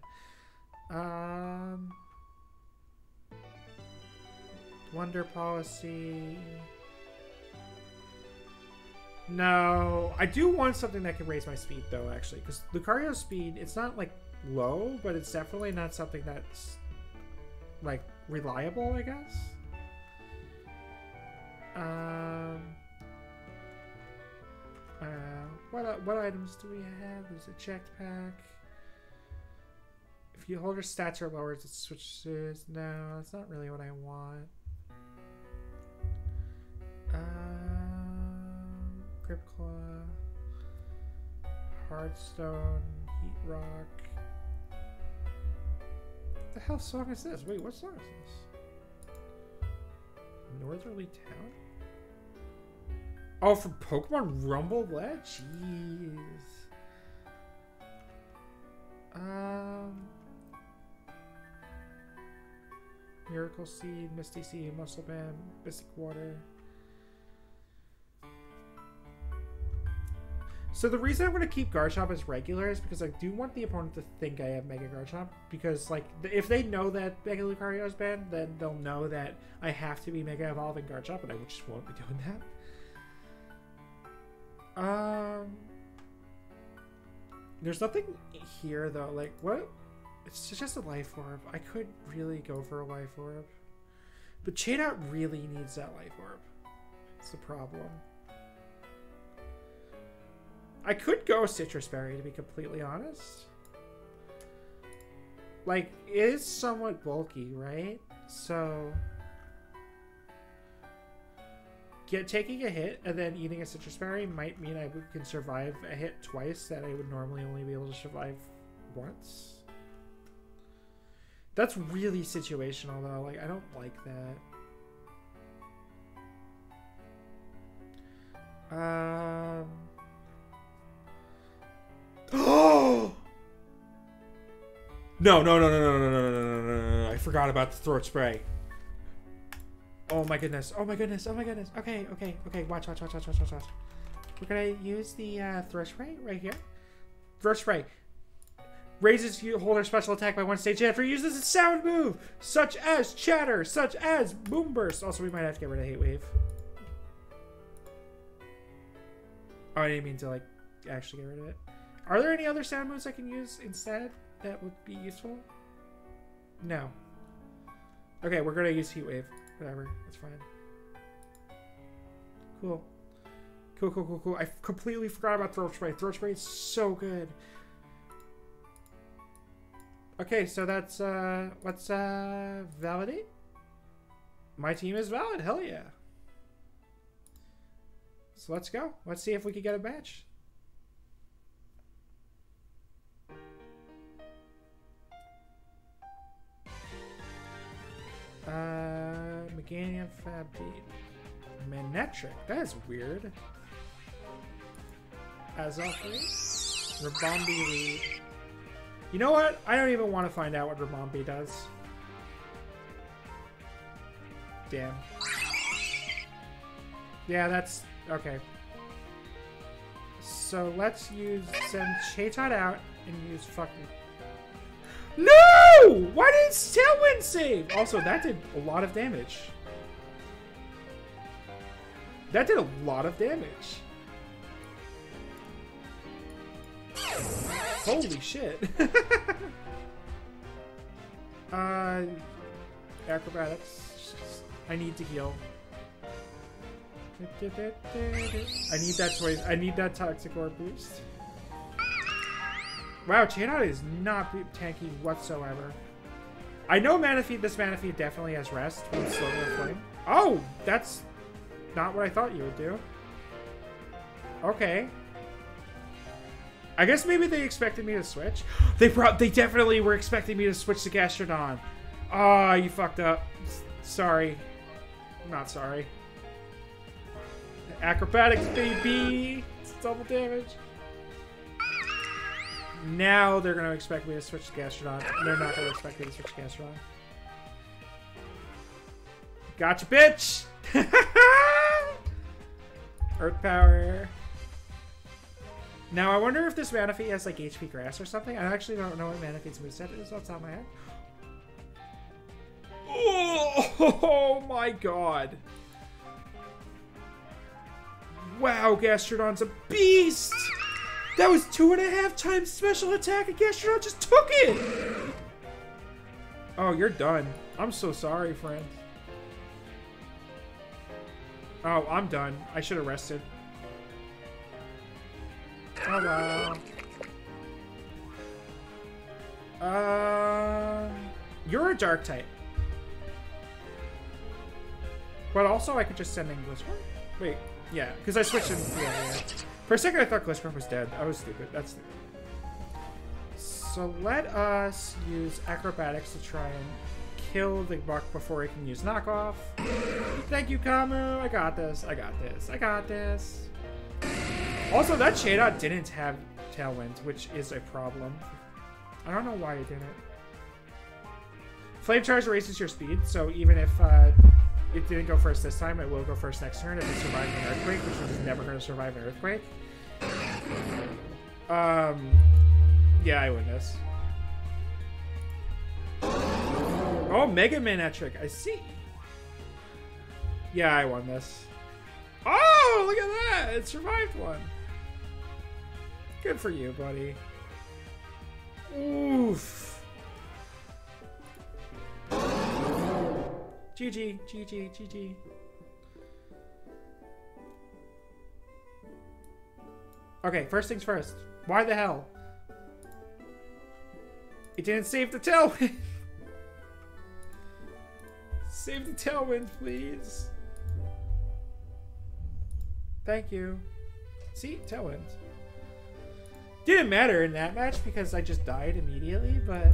Um, wonder policy. No, I do want something that can raise my speed though, actually, because Lucario's speed it's not like low, but it's definitely not something that's like reliable, I guess. Um. Uh, what uh, what items do we have? There's a Eject Pack. If you hold your stats are lower, it switches. No, that's not really what I want. Um, Grip Claw, Hardstone, Heat Rock. What the hell song is this? Wait, what song is this? Northerly Town? Oh, from Pokemon Rumble? What? Jeez. Um. Miracle Seed, Misty Seed, Muscle Band, Mystic Water. So the reason I'm going to keep Garchomp as regular is because I do want the opponent to think I have Mega Garchomp. Because, like, if they know that Mega Lucario is banned, then they'll know that I have to be Mega Evolving Garchomp, and I just won't be doing that. Um... There's nothing here, though. Like, what? It's just a Life Orb. I could really go for a Life Orb. But Chatot really needs that Life Orb. That's the problem. I could go Sitrus Berry, to be completely honest. Like, it is somewhat bulky, right? So... Get, taking a hit and then eating a Sitrus Berry might mean I can survive a hit twice that I would normally only be able to survive once. That's really situational, though. Like, I don't like that. Um... Oh! No, no, no, no, no, no, no, no, no, no, no, no. I forgot about the throat spray. Oh my goodness. Oh my goodness. Oh my goodness. Okay, okay, okay. Watch, watch, watch, watch, watch, watch. We're gonna use the uh, throat spray right here. Throat spray. Raises holder special attack by one stage after you use this sound move, such as chatter, such as boom burst. Also, we might have to get rid of Heat Wave. Oh, I didn't mean to like actually get rid of it. Are there any other sound moves I can use instead that would be useful? No. Okay, we're gonna use Heat Wave. Whatever, that's fine. Cool. Cool, cool, cool, cool. I completely forgot about Throat Spray. Throat Spray is so good. Okay, so that's, uh, let's, uh, validate. My team is valid, hell yeah. So let's go. Let's see if we can get a match. Uh, Meganium Fab Beat. Manectric. That is weird. Azalfree. Rabombi Lead. You know what? I don't even want to find out what Rabombi does. Damn. Yeah, that's... Okay. So let's use... Send Chatot out and use fucking... No! Why did Tailwind save? Also, that did a lot of damage. That did a lot of damage. Holy shit. [laughs] uh, acrobatics. I need to heal. I need that choice. I need that toxic orb boost. Wow, Chatot is not tanky whatsoever. I know Manaphy, this Manaphy definitely has rest flame. Oh, that's not what I thought you would do. Okay. I guess maybe they expected me to switch. [gasps] They pro they definitely were expecting me to switch to Gastrodon. Ah, oh, you fucked up. S sorry. Not sorry. Acrobatics, baby! It's double damage. Now they're going to expect me to switch to Gastrodon. They're not going to expect me to switch to Gastrodon. Gotcha, bitch! [laughs] Earth power. Now I wonder if this Manaphy has like HP Grass or something. I actually don't know what Manaphy's moveset is off the my head. Oh, [laughs] my god. Wow, Gastrodon's a beast! That was two and a half times special attack and Gastrodon just took it! Oh, you're done. I'm so sorry, friend. Oh, I'm done. I should have rested. Oh. Uh, you're a dark type. But also, I could just send in Gliscor. Wait, yeah, because I switched in. Yeah, yeah. For a second, I thought Gliscor was dead. I was stupid. That's stupid. So let us use acrobatics to try and kill the buck before he can use knockoff. Thank you, Kamu. I got this. I got this. I got this. Also, that Chatot didn't have Tailwind, which is a problem. I don't know why it didn't. Flame Charge raises your speed, so even if uh, it didn't go first this time, it will go first next turn if it survives an Earthquake, which is never going to survive an Earthquake. Um, yeah, I win this. Oh, Mega Manectric! I see. Yeah, I won this. Oh, look at that! It survived one. Good for you, buddy. Oof. GG, GG, GG. Okay, first things first. Why the hell? It didn't save the tailwind. [laughs] save the tailwind, please. Thank you. See, tailwind. Didn't matter in that match because I just died immediately, but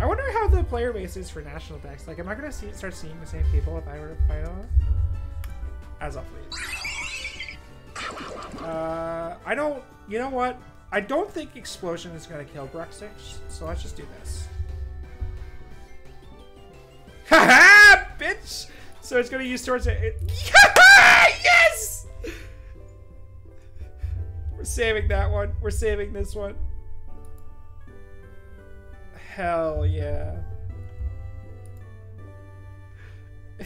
I wonder how the player base is for national dex. Like, am I gonna see start seeing the same people if I were to fight off? As of. Uh, I don't. You know what? I don't think explosion is gonna kill Bruxish, so let's just do this. Haha, bitch! So it's gonna use towards it. [laughs] yes! We're saving that one. We're saving this one. Hell yeah. [laughs]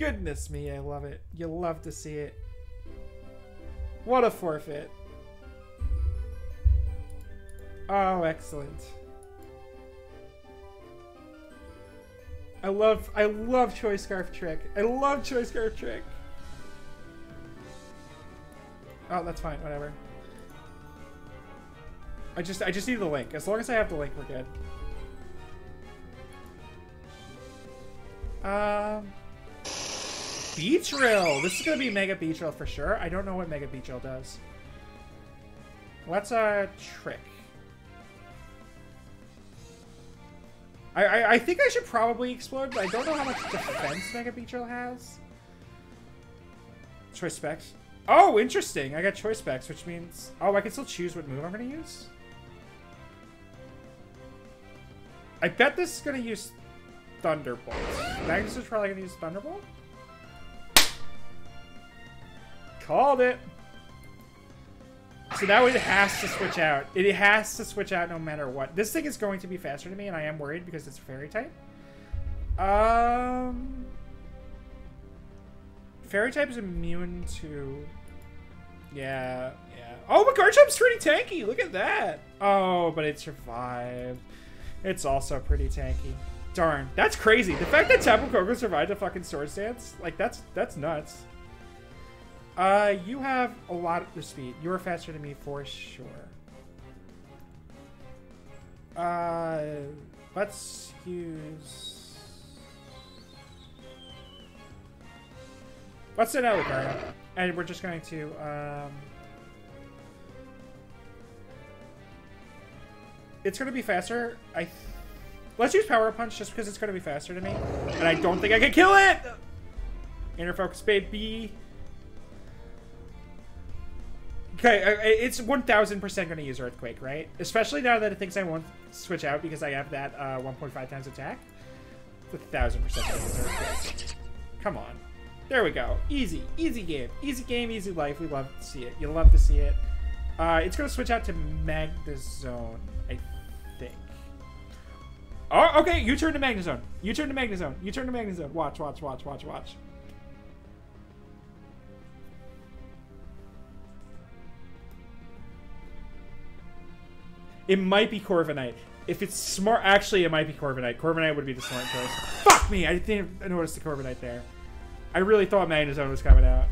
Goodness me, I love it. You love to see it. What a forfeit. Oh, excellent. I love I love Choice Scarf Trick. I love Choice Scarf Trick. Oh, that's fine, whatever. I just I just need the link. As long as I have the link, we're good. Um Beedrill! This is gonna be Mega Beedrill for sure. I don't know what Mega Beedrill does. What's a trick? I, I, I think I should probably explode, but I don't know how much defense Mega Beatrill has. Choice specs. Oh, interesting. I got choice specs, which means... Oh, I can still choose what move I'm going to use? I bet this is going to use Thunderbolt. Magnus is probably going to use Thunderbolt? Called it! So now it has to switch out. It has to switch out no matter what. This thing is going to be faster than me, and I am worried because it's fairy type. Um, fairy type is immune to. Yeah, yeah. Oh, but Garchomp's pretty tanky. Look at that. Oh, but it survived. It's also pretty tanky. Darn, that's crazy. The fact that Tapu Koko survived a fucking Swords Dance, like that's that's nuts. Uh, you have a lot of speed. You are faster than me for sure. Uh, let's use... Let's out Lucario. And we're just going to, um... It's going to be faster. I... Let's use Power Punch just because it's going to be faster to me. And I don't think I can kill it! Inner Focus baby. Okay, uh, it's 1000% going to use Earthquake, right? Especially now that it thinks I won't switch out because I have that uh, 1.5 times attack. It's a 1000% going to use Earthquake. Come on. There we go. Easy. Easy game. Easy game, easy life. We love to see it. You love to see it. Uh, it's going to switch out to Magnezone, I think. Oh, okay. U-turn to Magnezone. U-turn to Magnezone. U-turn to Magnezone. Watch, watch, watch, watch, watch. It might be Corviknight. If it's smart, actually, it might be Corviknight. Corviknight would be the smart choice. Fuck me! I didn't notice the Corviknight there. I really thought Magnezone was coming out.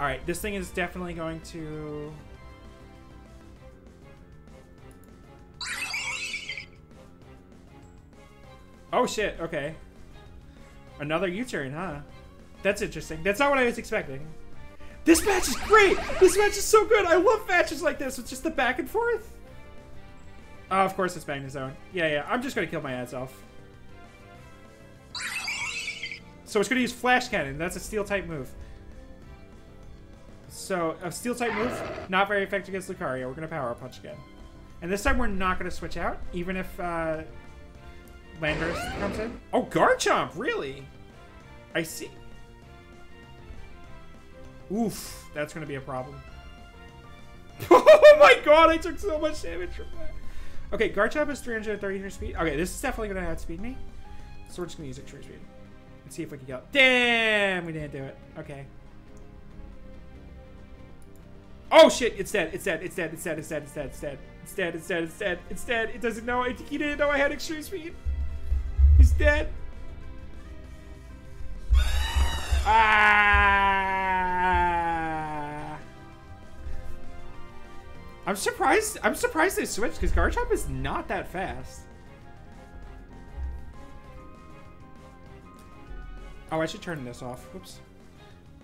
Alright, this thing is definitely going to... Oh shit, okay. Another U-turn, huh? That's interesting. That's not what I was expecting. This match is great! This match is so good! I love matches like this with just the back and forth. Oh, of course it's Magnezone. Yeah, yeah, I'm just gonna kill my ass off. So it's gonna use Flash Cannon. That's a Steel type move. So, a Steel type move, not very effective against Lucario. We're gonna Power Punch again. And this time we're not gonna switch out, even if uh, Landorus comes in. Oh, Garchomp, really? I see. Oof, that's gonna be a problem. [laughs] [laughs] oh my god, I took so much damage from that. Okay, Garchomp is 333 speed. Okay, this is definitely gonna outspeed me. So we're just gonna use extreme speed. Let's see if we can go. Damn, we didn't do it. Okay. Oh shit, it's dead, it's dead, it's dead, it's dead, it's dead, it's dead, it's dead. It's dead, it's dead, it's dead, it's dead. It doesn't know, it, he didn't know I had extreme speed. He's dead. Ah. I'm surprised. I'm surprised they switched because Garchomp is not that fast. Oh, I should turn this off. Whoops.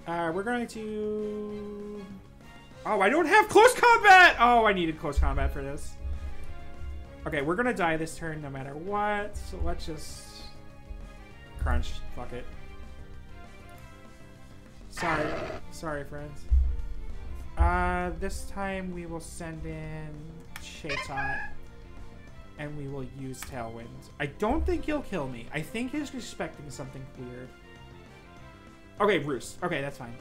Uh, we're going to. Oh, I don't have close combat. Oh, I needed close combat for this. Okay, we're gonna die this turn no matter what. So let's just crunch. Fuck it. Sorry. Sorry, friends. Uh, this time we will send in Shaitan. And we will use Tailwind. I don't think he'll kill me. I think he's expecting something weird. Okay, Roost. Okay, that's fine.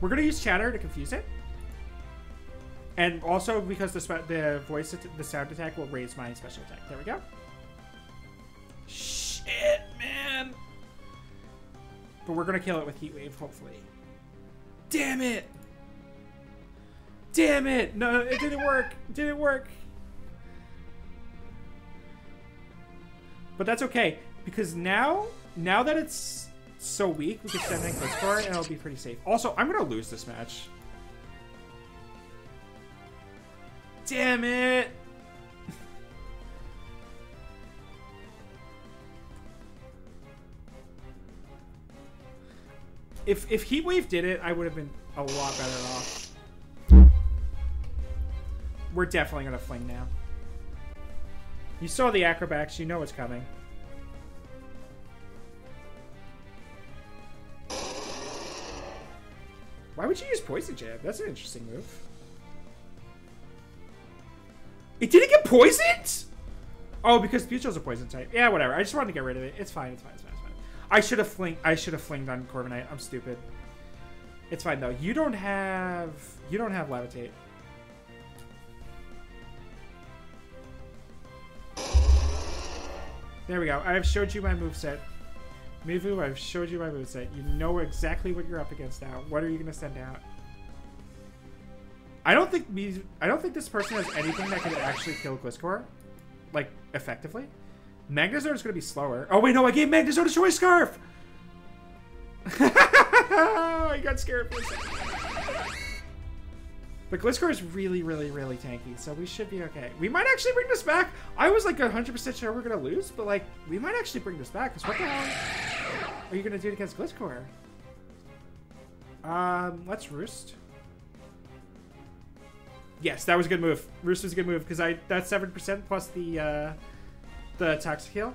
We're gonna use Chatter to confuse it. And also because the the voice the sound attack will raise my special attack. There we go. Shit, man. But we're gonna kill it with Heat Wave, hopefully. Damn it! Damn it! No, it didn't work. It didn't work. But that's okay because now, now that it's so weak, we can send in Gliscor and it'll be pretty safe. Also, I'm gonna lose this match. Damn it! if if Heatwave did it, I would have been a lot better off. We're definitely gonna fling now. You saw the acrobats, you know what's coming. Why would you use Poison Jab? That's an interesting move. It didn't get poisoned? Oh, because Bucho's a poison type. Yeah, whatever. I just wanted to get rid of it. It's fine. It's fine. It's fine. It's fine. I should have fling. I should have flinged on Corviknight. I'm stupid. It's fine though. You don't have. You don't have levitate. There we go. I've showed you my moveset. Mivu, I've showed you my moveset. You know exactly what you're up against now. What are you gonna send out? I don't think me. I don't think this person has anything that can actually kill Gliscor, like effectively. Magnezone is gonna be slower. Oh wait, no, I gave Magnezone a choice scarf. [laughs] I got scared for a second. But Gliscor is really, really, really tanky, so we should be okay. We might actually bring this back. I was like 100% sure we're gonna lose, but like we might actually bring this back. Cause what the hell are you gonna do against Gliscor? Um, let's roost. Yes, that was a good move. Roost was a good move because I that's seven percent plus the uh, the toxic heal.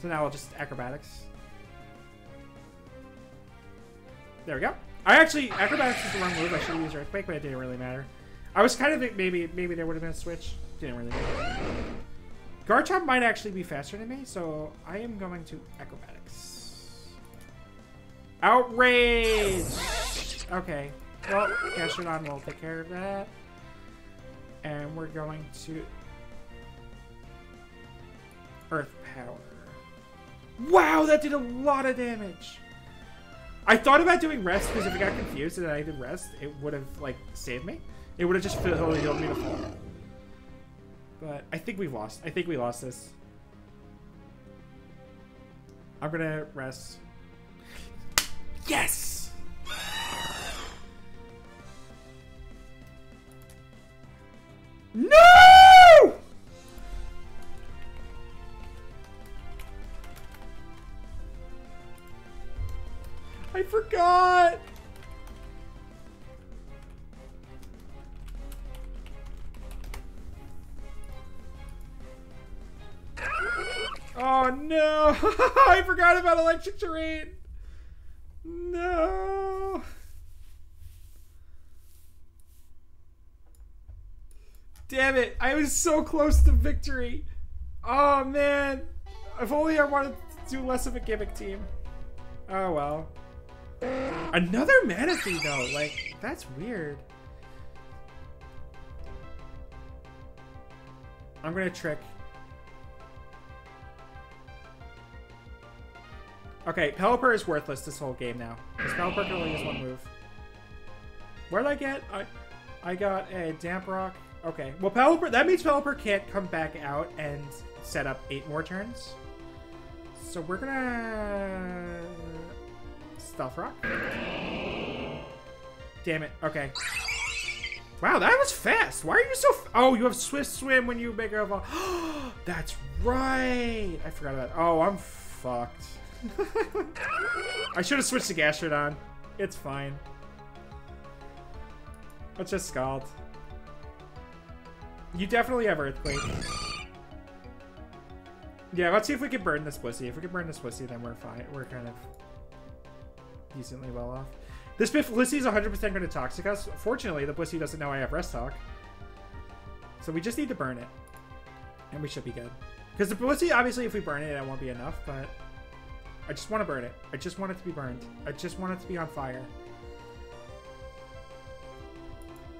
So now I'll just acrobatics. There we go. I actually acrobatics is the wrong move. I should used earthquake, but it didn't really matter. I was kind of think maybe maybe there would have been a switch. Didn't really matter. Garchomp might actually be faster than me, so I am going to acrobatics. Outrage! Okay. Well, Gastrodon will take care of that. And we're going to Earth Power. Wow, that did a lot of damage. I thought about doing rest because if I got confused and I did rest, it would have like saved me. It would have just totally healed me to fall. But I think we've lost. I think we lost this. I'm gonna rest. Yes! No! I forgot! Oh no! [laughs] I forgot about electric terrain! No! Damn it! I was so close to victory! Oh man! If only I wanted to do less of a gimmick team. Oh well. Another Manaphy though, like, that's weird. I'm gonna trick. Okay, Pelipper is worthless this whole game now. Because Pelipper can only use one move. Where did I get? I I got a Damp Rock. Okay, well Pelipper, that means Pelipper can't come back out and set up eight more turns. So we're gonna... Stealth Rock? Damn it, okay. Wow, that was fast. Why are you so... oh, you have Swift Swim when you make a... [gasps] That's right. I forgot about Oh, I'm fucked. [laughs] I should have switched to Gastrodon. It's fine. Let's just Scald. You definitely have Earthquake. Yeah, let's see if we can burn this Blissey. If we can burn this Blissey, then we're fine. We're kind of decently well off. This Blissey is 100% going to Toxic us. Fortunately, the Blissey doesn't know I have Rest Talk. So we just need to burn it. And we should be good. Because the Blissey, obviously, if we burn it, it won't be enough, but... I just want to burn it. I just want it to be burned. I just want it to be on fire.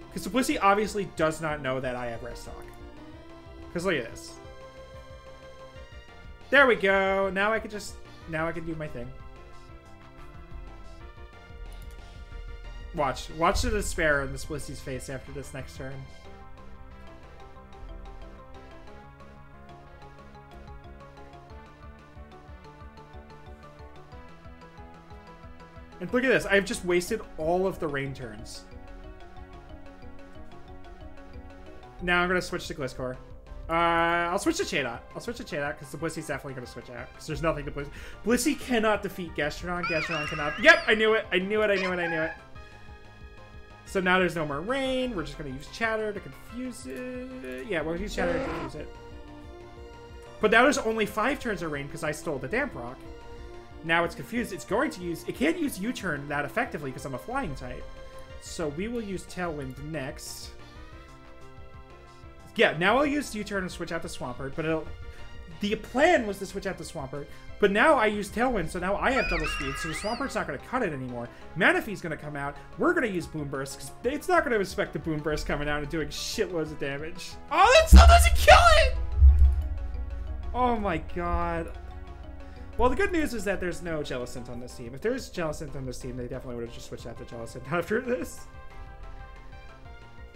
Because the Blissey obviously does not know that I have Rest Talk. Because look at this. There we go. Now I can just... Now I can do my thing. Watch. Watch the despair in this Blissey's face after this next turn. And look at this. I've just wasted all of the rain turns. Now I'm going to switch to Gliscor. Uh, I'll switch to Chatot. I'll switch to Chatot because the Blissey's definitely going to switch out. Because there's nothing to Blissey. Blissey cannot defeat Gastrodon. Gastrodon cannot. Yep, I knew it. I knew it. I knew it. I knew it. So now there's no more rain. We're just going to use Chatter to confuse it. Yeah, we'll use Chatter to confuse it. But now there's only five turns of rain because I stole the Damp Rock. Now it's confused. It's going to use... It can't use U-turn that effectively because I'm a flying type. So we will use Tailwind next. Yeah, now I'll use U-turn and switch out to Swampert, but it'll... The plan was to switch out to Swampert, but now I use Tailwind, so now I have double speed, so the Swampert's not going to cut it anymore. Manaphy's going to come out. We're going to use Boom Burst, because it's not going to respect the Boom Burst coming out and doing shitloads of damage. Oh, that still doesn't kill it! Oh my god. Well, the good news is that there's no Jellicent on this team. If there's Jellicent on this team, they definitely would have just switched out to Jellicent [laughs] after this.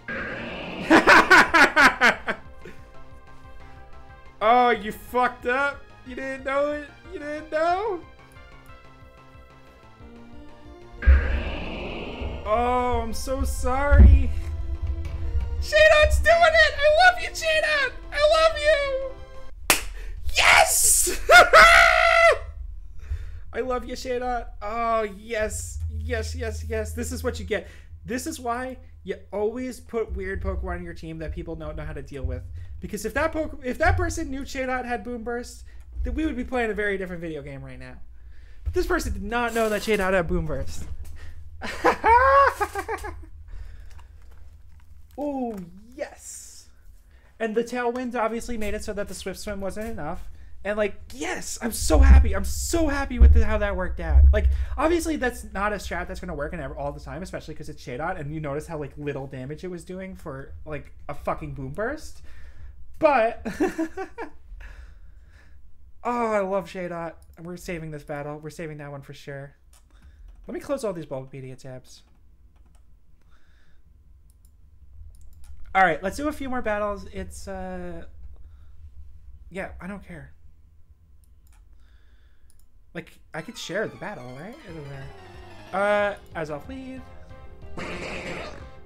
[laughs] oh, you fucked up? You didn't know it? You didn't know? Oh, I'm so sorry. Chatot's doing it! I love you, Chatot! I love you! Yes! [laughs] I love you, Shadon. Oh, yes. Yes, yes, yes. This is what you get. This is why you always put weird Pokemon on your team that people don't know how to deal with. Because if that poke, if that person knew Chatot had Boom Burst, then we would be playing a very different video game right now. But this person did not know that Chatot had Boom Burst. [laughs] oh, yes. and the tailwind obviously made it so that the swift swim wasn't enough. And like, yes, I'm so happy. I'm so happy with the, how that worked out. Like, obviously, that's not a strat that's going to work in all the time, especially because it's Chatot, and you notice how like little damage it was doing for like a fucking boom burst. But [laughs] oh, I love Chatot. We're saving this battle. We're saving that one for sure. Let me close all these Bulbapedia tabs. All right, let's do a few more battles. It's uh, yeah, I don't care. Like I could share the battle, right? Uh, as off lead.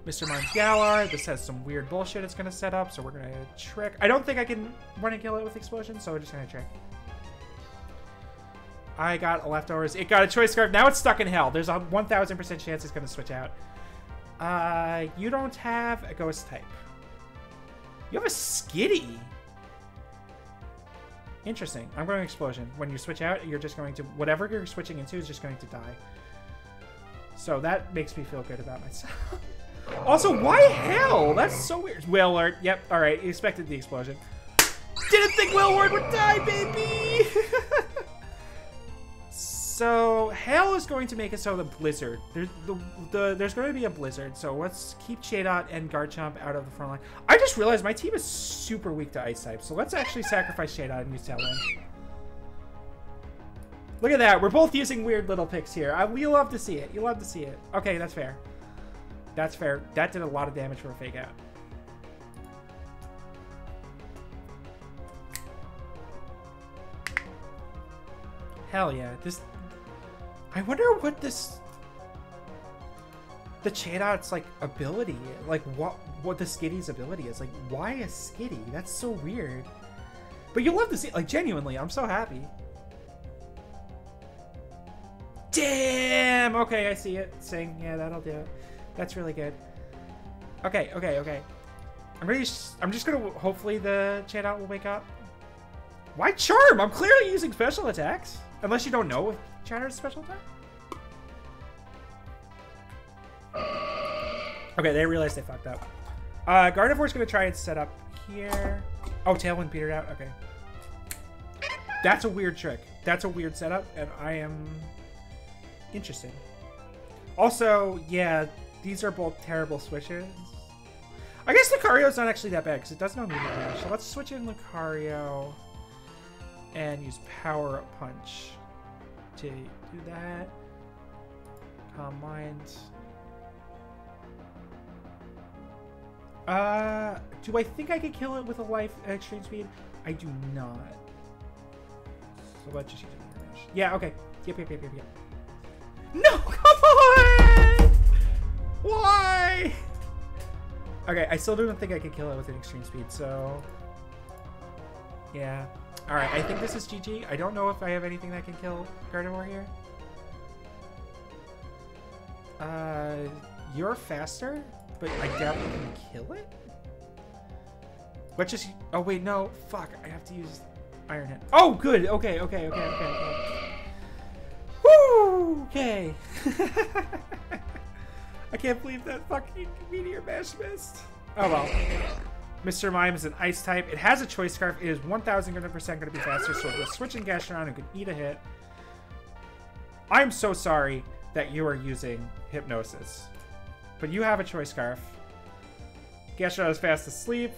Mr. Mime Galar. This has some weird bullshit it's gonna set up, so we're gonna trick. I don't think I can run and kill it with explosion, so we're just gonna trick. I got leftovers. It got a choice scarf. Now it's stuck in hell. There's a 1000% chance it's gonna switch out. Uh, you don't have a ghost type. You have a skitty. Interesting. I'm going explosion. When you switch out, you're just going to whatever you're switching into is just going to die. So that makes me feel good about myself. [laughs] also, why hell? That's so weird. Alert. Yep. All right. You expected the explosion. Didn't think Wailord would die, baby. [laughs] so hail is going to make it so the blizzard. There's the, the there's going to be a blizzard. So let's keep Chatot and Garchomp out of the front line. I just realized my team is super weak to ice type. So let's actually sacrifice Chatot and use Tailwind. Look at that. We're both using weird little picks here. I, you love to see it. You love to see it. Okay, that's fair. That's fair. That did a lot of damage for a fake out. Hell yeah. This... I wonder what this... The Chatot like, ability... Like, what what the Skitty's ability is. Like, why a Skitty? That's so weird. But you love to see Like, genuinely, I'm so happy. Damn! Okay, I see it. Sing. Yeah, that'll do. That's really good. Okay, okay, okay. I'm really. I'm just gonna. Hopefully, the Chatot will wake up. Why charm? I'm clearly using special attacks. Unless you don't know Chatter's special attack. [sighs] Okay, they realized they fucked up. Uh, Gardevoir's gonna try and set up here. Oh, Tailwind petered out. Okay. That's a weird trick. That's a weird setup, and I am interesting. Also, yeah, these are both terrible switches. I guess Lucario's not actually that bad because it does no immediate damage. So let's switch in Lucario and use Power Up Punch to do that. Calm Mind. Uh, do I think I could kill it with a life at extreme speed? I do not. So let's just use it. Yeah, okay. Yep, yep, yep, yep, yep. No, [laughs] come on! Why? Okay, I still don't think I could kill it with an extreme speed, so... Yeah. Alright, I think this is GG. I don't know if I have anything that can kill Gardevoir here. Uh, you're faster, but I doubt you can kill it? Let's just... Oh, wait, no. Fuck, I have to use Iron Head. Oh, good! Okay, okay, okay, okay, okay. Woo! Okay. [laughs] I can't believe that fucking meteor mash missed. Oh well. Mr. Mime is an ice type. It has a choice scarf. It is 1000% going to be faster, so we'll switch and Gastrodon and can eat a hit. I'm so sorry that you are using Hypnosis. But you have a choice scarf. Gastrodon is fast asleep.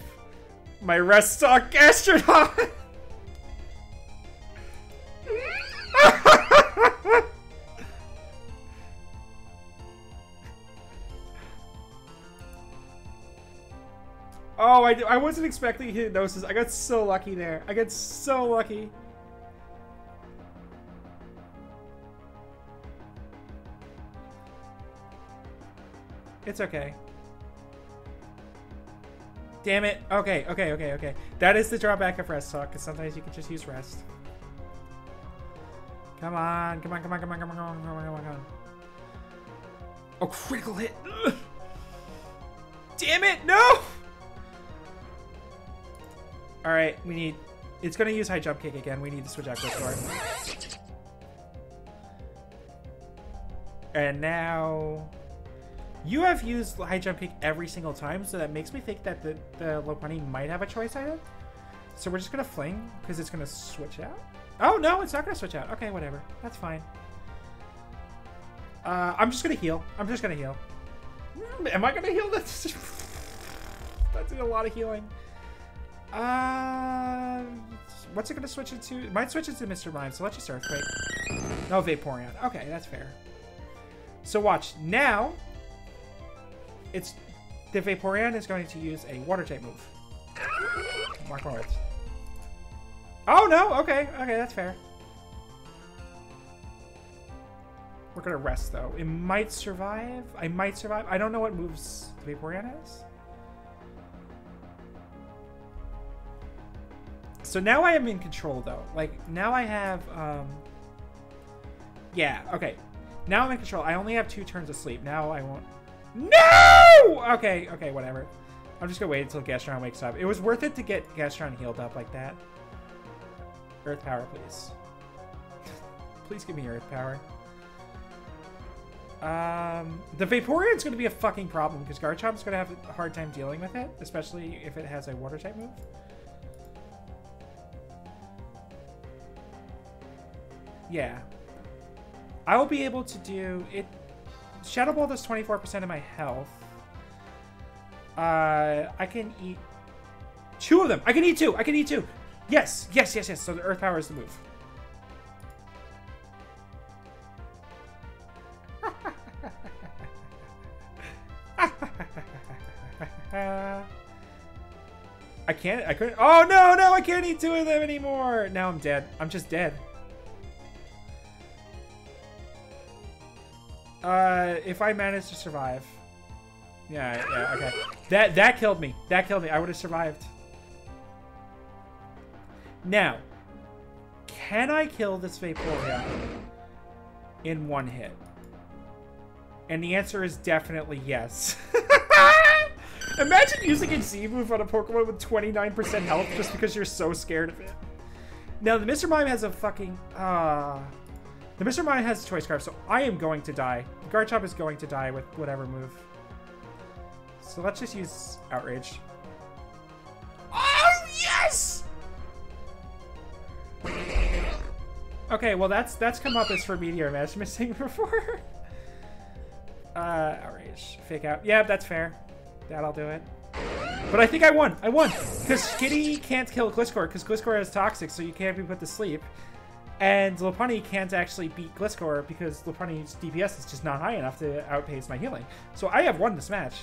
My rest talk [laughs] Gastrodon! I, I wasn't expecting hypnosis. I got so lucky there. I got so lucky. It's okay. Damn it. Okay, okay, okay, okay. That is the drawback of rest talk, because sometimes you can just use rest. Come on, come on, come on, come on, come on, come on, come on, come on, come on. Oh, critical hit. Ugh. Damn it, no! Alright, we need... It's gonna use high jump kick again. We need to switch out Ghost And now... You have used high jump kick every single time, so that makes me think that the, the Lopunny might have a choice item. So we're just gonna fling, because it's gonna switch out. Oh no, it's not gonna switch out. Okay, whatever. That's fine. Uh, I'm just gonna heal. I'm just gonna heal. Mm, Am I gonna heal? [laughs] That's that's a lot of healing. Uh, what's it gonna switch into? It might switch into Mr. Mime, so let's just Earthquake. No Vaporeon. Okay, that's fair. So watch now. It's the Vaporeon is going to use a Water type move. Mark my words. Oh no! Okay, okay, that's fair. We're gonna rest though. It might survive. I might survive. I don't know what moves the Vaporeon has. So now I am in control though. Like now I have um Yeah, okay. Now I'm in control. I only have two turns of sleep. Now I won't No! Okay, okay, whatever. I'm just gonna wait until Gastron wakes up. It was worth it to get Gastron healed up like that. Earth power, please. [laughs] please give me earth power. Um, the Vaporeon's gonna be a fucking problem because Garchomp's gonna have a hard time dealing with it, especially if it has a water type move. Yeah. I will be able to do it. Shadow Ball does 24% of my health. Uh, I can eat two of them. I can eat two. I can eat two. Yes, yes, yes, yes. So the Earth Power is the move. [laughs] I can't. I couldn't. Oh no, no! I can't eat two of them anymore. Now I'm dead. I'm just dead. Uh, if I manage to survive. Yeah, yeah, okay. That that killed me. That killed me. I would have survived. Now, can I kill this Vaporeon in one hit? And the answer is definitely yes. [laughs] Imagine using a Z move on a Pokemon with 29% health just because you're so scared of it. Now, the Mr. Mime has a fucking... Uh, the Mr. Mime has a Choice Scarf, so I am going to die. Garchomp is going to die with whatever move. So let's just use Outrage. Oh, yes! Okay, well that's that's come up as for Meteor Mash missing [laughs] before. uh, Outrage. Fake out. Yeah, that's fair. That'll do it. But I think I won. I won. Because Skitty can't kill Gliscor, because Gliscor is toxic, so you can't be put to sleep. And Lopunny can't actually beat Gliscor because Lopunny's DPS is just not high enough to outpace my healing. So I have won this match.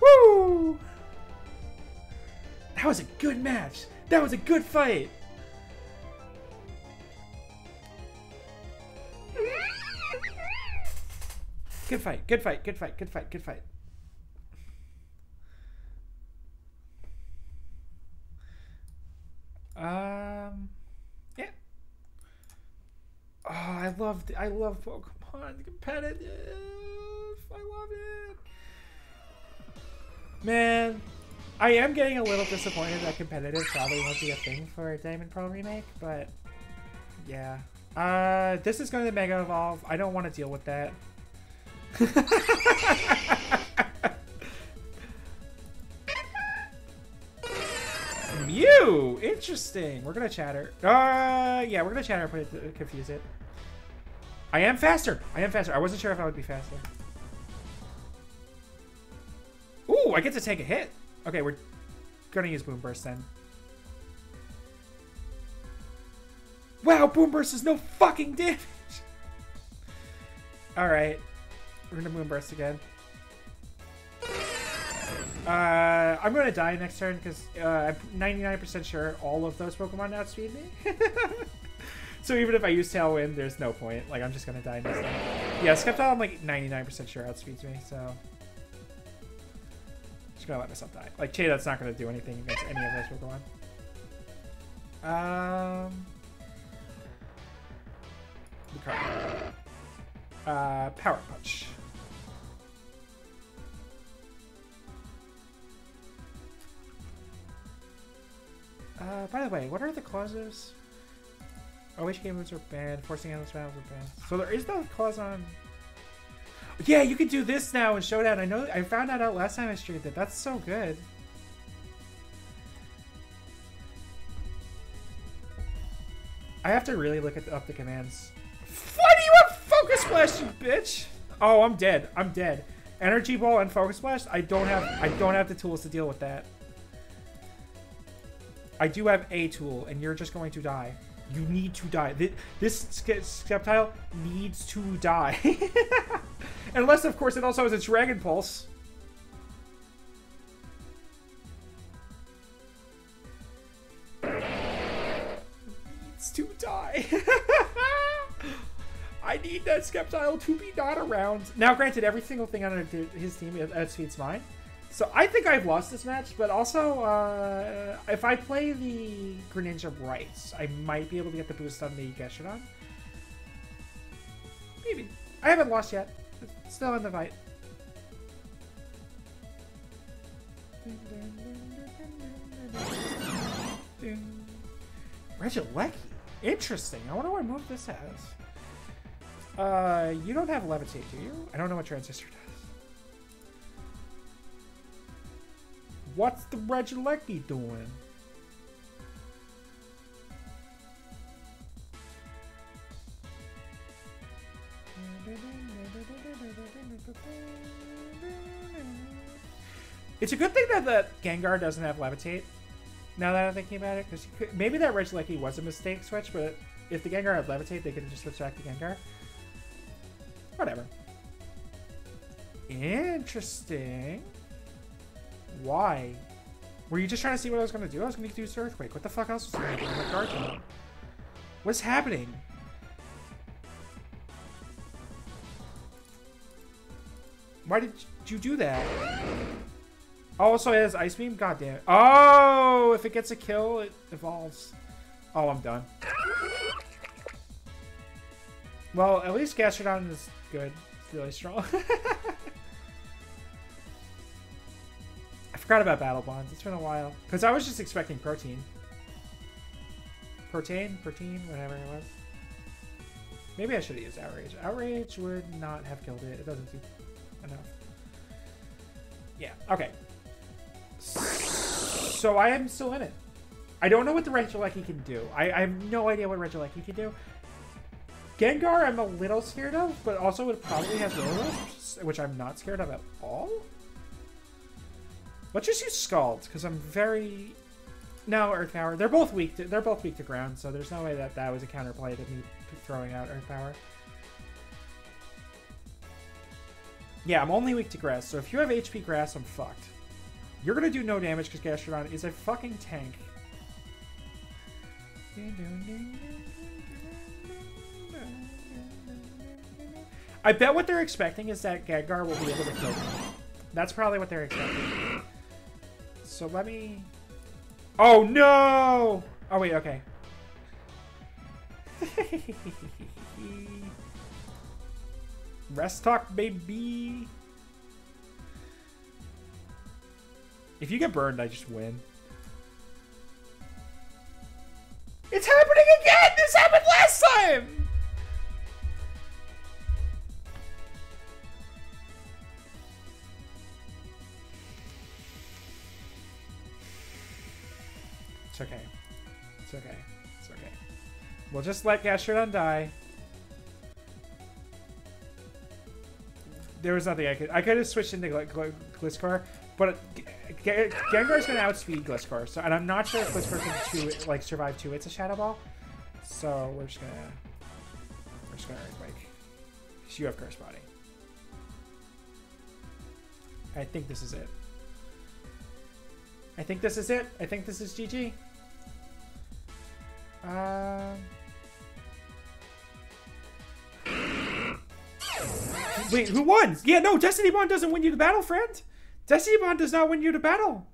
Woo! That was a good match. That was a good fight. Good fight. Good fight. Good fight. Good fight. Good fight. Um, yeah. Oh, I loved. I love Pokemon competitive. I love it. Man, I am getting a little disappointed that competitive probably won't be a thing for a Diamond Pearl remake, but yeah. Uh, this is going to Mega Evolve. I don't want to deal with that. Mew! Interesting. We're gonna chatter. Uh, yeah, we're gonna chatter. Put it to confuse it. I am faster. I am faster. I wasn't sure if I would be faster. Ooh, I get to take a hit. Okay, we're gonna use Boom Burst then. Wow, Boom Burst is no fucking damage. [laughs] All right, we're gonna Boom Burst again. Uh, I'm gonna die next turn because uh, I'm 99% sure all of those Pokemon outspeed me. [laughs] so even if I use Tailwind, there's no point. Like I'm just gonna die next turn. Yeah, Sceptile, I'm like 99% sure outspeeds me. So just gonna let myself die. Like Chatot's not gonna do anything against any of those Pokemon. Um, Lucario. Uh, Power Punch. Uh, by the way, what are the clauses? OH game moves are banned. Forcing endless battles are banned. So there is no clause on. Yeah, you can do this now in Showdown. I know. I found that out last time I streamed it. That's so good. I have to really look at up the commands. Why do you have focus blast, you bitch? Oh, I'm dead. I'm dead. Energy ball and focus blast. I don't have. I don't have the tools to deal with that. I do have a tool, and you're just going to die. You need to die. This, Sceptile needs to die. [laughs] Unless, of course, it also has a Dragon Pulse. needs to die. [laughs] I need that Sceptile to be not around. Now, granted, every single thing on his team uh, outspeeds mine. So I think I've lost this match, but also uh, if I play the Greninja right, I might be able to get the boost on the Gastrodon. Maybe. I haven't lost yet. Still in the fight. Regieleki. Interesting. I wonder what move this has. Uh, you don't have levitate, do you? I don't know what transistor does. What's the Regieleki doing? It's a good thing that the Gengar doesn't have Levitate. Now that I'm thinking about it, because maybe that Regieleki was a mistake switch, but if the Gengar had Levitate, they could have just switched back to Gengar. Whatever. Interesting. Why? Were you just trying to see what I was going to do? I was going to do Earthquake. What the fuck else was going to do? What's happening? Why did you do that? Oh, so it has Ice Beam? God damn it. Oh, if it gets a kill, it evolves. Oh, I'm done. Well, at least Gastrodon is good. It's really strong. [laughs] forgot about Battle Bonds. It's been a while. Because I was just expecting Protein. Protein? Protein? Whatever it was. Maybe I should have used Outrage. Outrage would not have killed it. It doesn't do enough. Yeah, okay. So I am still in it. I don't know what the Regieleki can do. I, I have no idea what Regieleki can do. Gengar I'm a little scared of, but also it probably has will which I'm not scared of at all. Let's just use Scald, because I'm very... No, Earth Power. They're both weak. To, they're both weak to ground, so there's no way that that was a counterplay to me throwing out Earth Power. Yeah, I'm only weak to Grass, so if you have HP Grass, I'm fucked. You're gonna do no damage because Gastrodon is a fucking tank. I bet what they're expecting is that Gengar will be able to kill me. That's probably what they're expecting. So let me... Oh, no! Oh, wait, okay. [laughs] Rest talk, baby! If you get burned, I just win. It's happening again! This happened last time! It's okay. It's okay. It's okay. We'll just let Gastrodon die. There was nothing I could... I could have switched into Gl Gl Gliscor, but Gengar's gonna outspeed Gliscor, so and I'm not sure if Gliscor can two like survive two hits a Shadow Ball. So we're just gonna we're just gonna Earthquake. Because you have Curse Body. I think this is it. I think this is it. I think this is GG. Um. Wait, who won? Yeah, no, Destiny Bond doesn't win you the battle, friend. Destiny Bond does not win you the battle.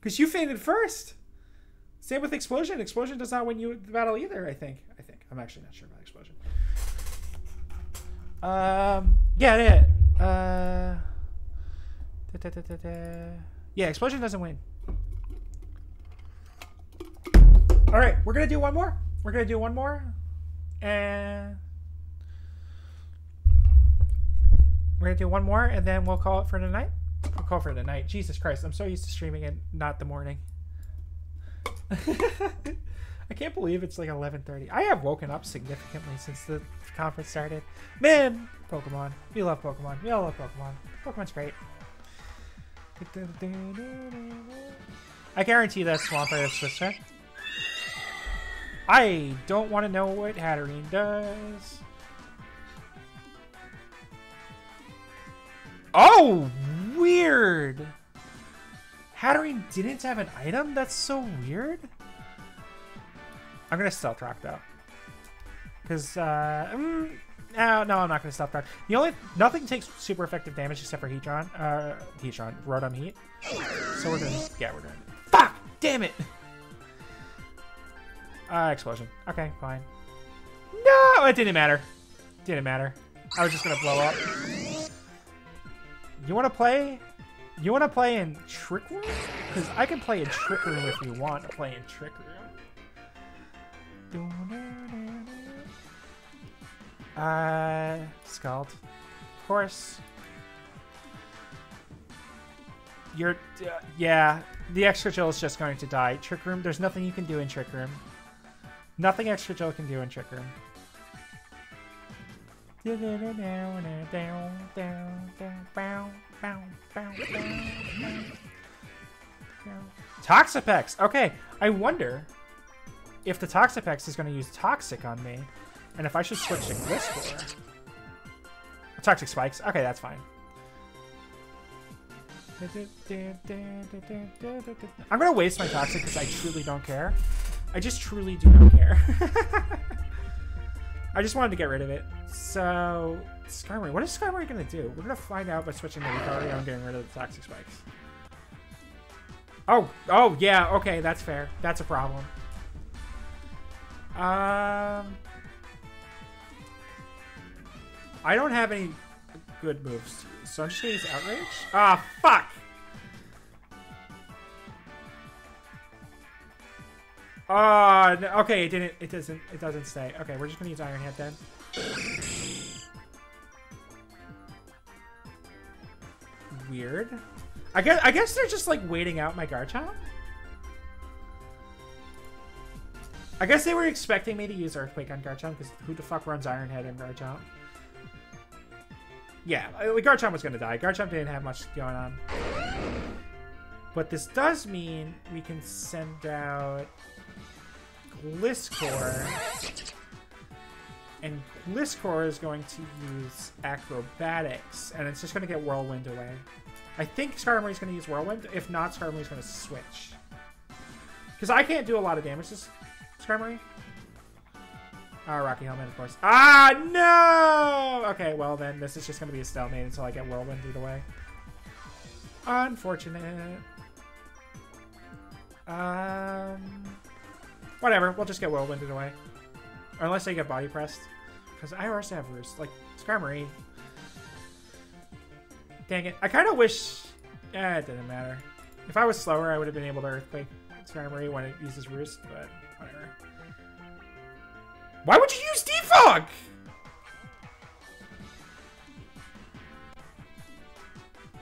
Because you fainted first. Same with Explosion. Explosion does not win you the battle either, I think. I think. I'm actually not sure about Explosion. Um, yeah, yeah. Uh, da, da, da, yeah, Explosion doesn't win. All right, we're gonna do one more. We're gonna do one more, and we're gonna do one more, and then we'll call it for tonight. We'll call it for tonight. Jesus Christ, I'm so used to streaming and not the morning. [laughs] I can't believe it's like 11:30. I have woken up significantly since the conference started. Man, Pokemon. We love Pokemon. We all love Pokemon. Pokemon's great. [laughs] I guarantee that Swampert is Swiss I don't want to know what Hatterene does. Oh, weird. Hatterene didn't have an item? That's so weird. I'm going to Stealth Rock, though. Because, uh, mm, no, no, I'm not going to Stealth Rock. The only, nothing takes super effective damage except for Heatron, uh, Heatron, Rotom Heat. So we're to, yeah, we're to, fuck, damn it. [laughs] Uh, explosion. Okay, fine. No, it didn't matter. Didn't matter. I was just gonna blow up. You wanna play? You wanna play in Trick Room? Because I can play in Trick Room if you want to play in Trick Room. Uh, Scald. Of course. You're, uh, yeah, the Excadrill is just going to die. Trick Room, there's nothing you can do in Trick Room. Nothing Excadrill can do in Trick Room. Toxapex! Okay, I wonder if the Toxapex is going to use Toxic on me, and if I should switch to Gliscor. Toxic Spikes. Okay, that's fine. I'm going to waste my Toxic because I truly don't care. I just truly do not care. [laughs] I just wanted to get rid of it. So, Skarmory. What is Skarmory going to do? We're going to find out by switching the Lucario and getting rid of the Toxic Spikes. Oh, oh, yeah, okay, that's fair. That's a problem. Um, I don't have any good moves, so I'm just going to use Outrage. Ah, fuck! Oh, no, okay, it didn't, it doesn't, it doesn't stay. Okay, we're just gonna use Iron Head then. Weird. I guess, I guess they're just like waiting out my Garchomp. I guess they were expecting me to use Earthquake on Garchomp because who the fuck runs Iron Head in Garchomp? Yeah, uh, Garchomp was gonna die. Garchomp didn't have much going on. But this does mean we can send out Gliscor. And Gliscor is going to use Acrobatics, and it's just going to get Whirlwind away. I think is going to use Whirlwind. If not, is going to switch. Because I can't do a lot of damage to Skarmory. Ah, oh, Rocky Helmet, of course. Ah, no! Okay, well then, this is just going to be a stalemate until I get Whirlwind either way. Unfortunate. Um... Whatever, we'll just get Whirlwinded away. Or unless they get Body Pressed. Because I also have Roost. Like, Skarmory. Dang it. I kind of wish... Eh, it didn't matter. If I was slower, I would have been able to Earthquake Skarmory when it uses Roost, but whatever. Why would you use Defog?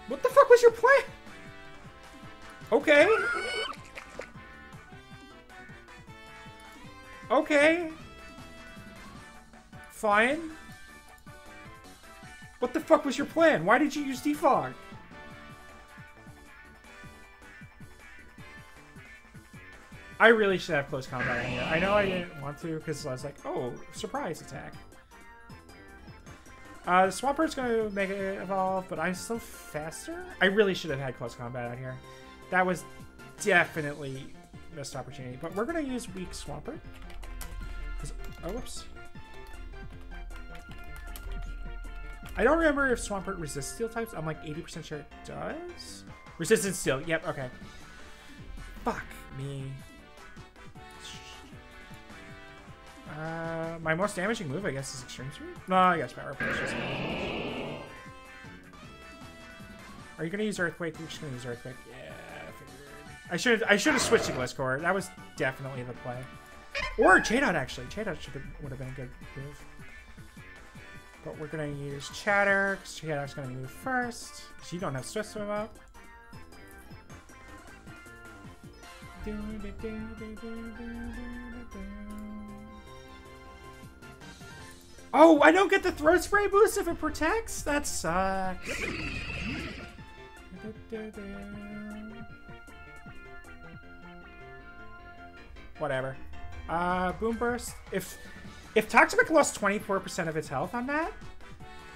What the fuck was your plan? Okay. Okay. Fine. What the fuck was your plan? Why did you use defog? I really should have close combat in here. I know I didn't want to because I was like, oh, surprise attack. Uh, the Swampert's going to make it evolve, but I'm still faster? I really should have had close combat out here. That was definitely missed opportunity. But we're going to use weak Swampert. Oh, whoops. I don't remember if Swampert resists steel types. I'm like 80% sure it does. Resistance steel. Yep, okay. Fuck me. Uh, my most damaging move, I guess, is Extreme Sweep? No, I guess Power Punch is Are you gonna use Earthquake? You're just gonna use Earthquake. Yeah, I figured. I should I should have switched to Gliscor. That was definitely the play. Or Chatot, actually. Have, would have been a good move. But we're going to use Chatter, because Chatter's going to move first. Because you don't have Swift Swim up. Oh, I don't get the throat spray boost if it protects? That sucks. Whatever. Uh, Boom Burst. If if Toxapex lost 24% of its health on that,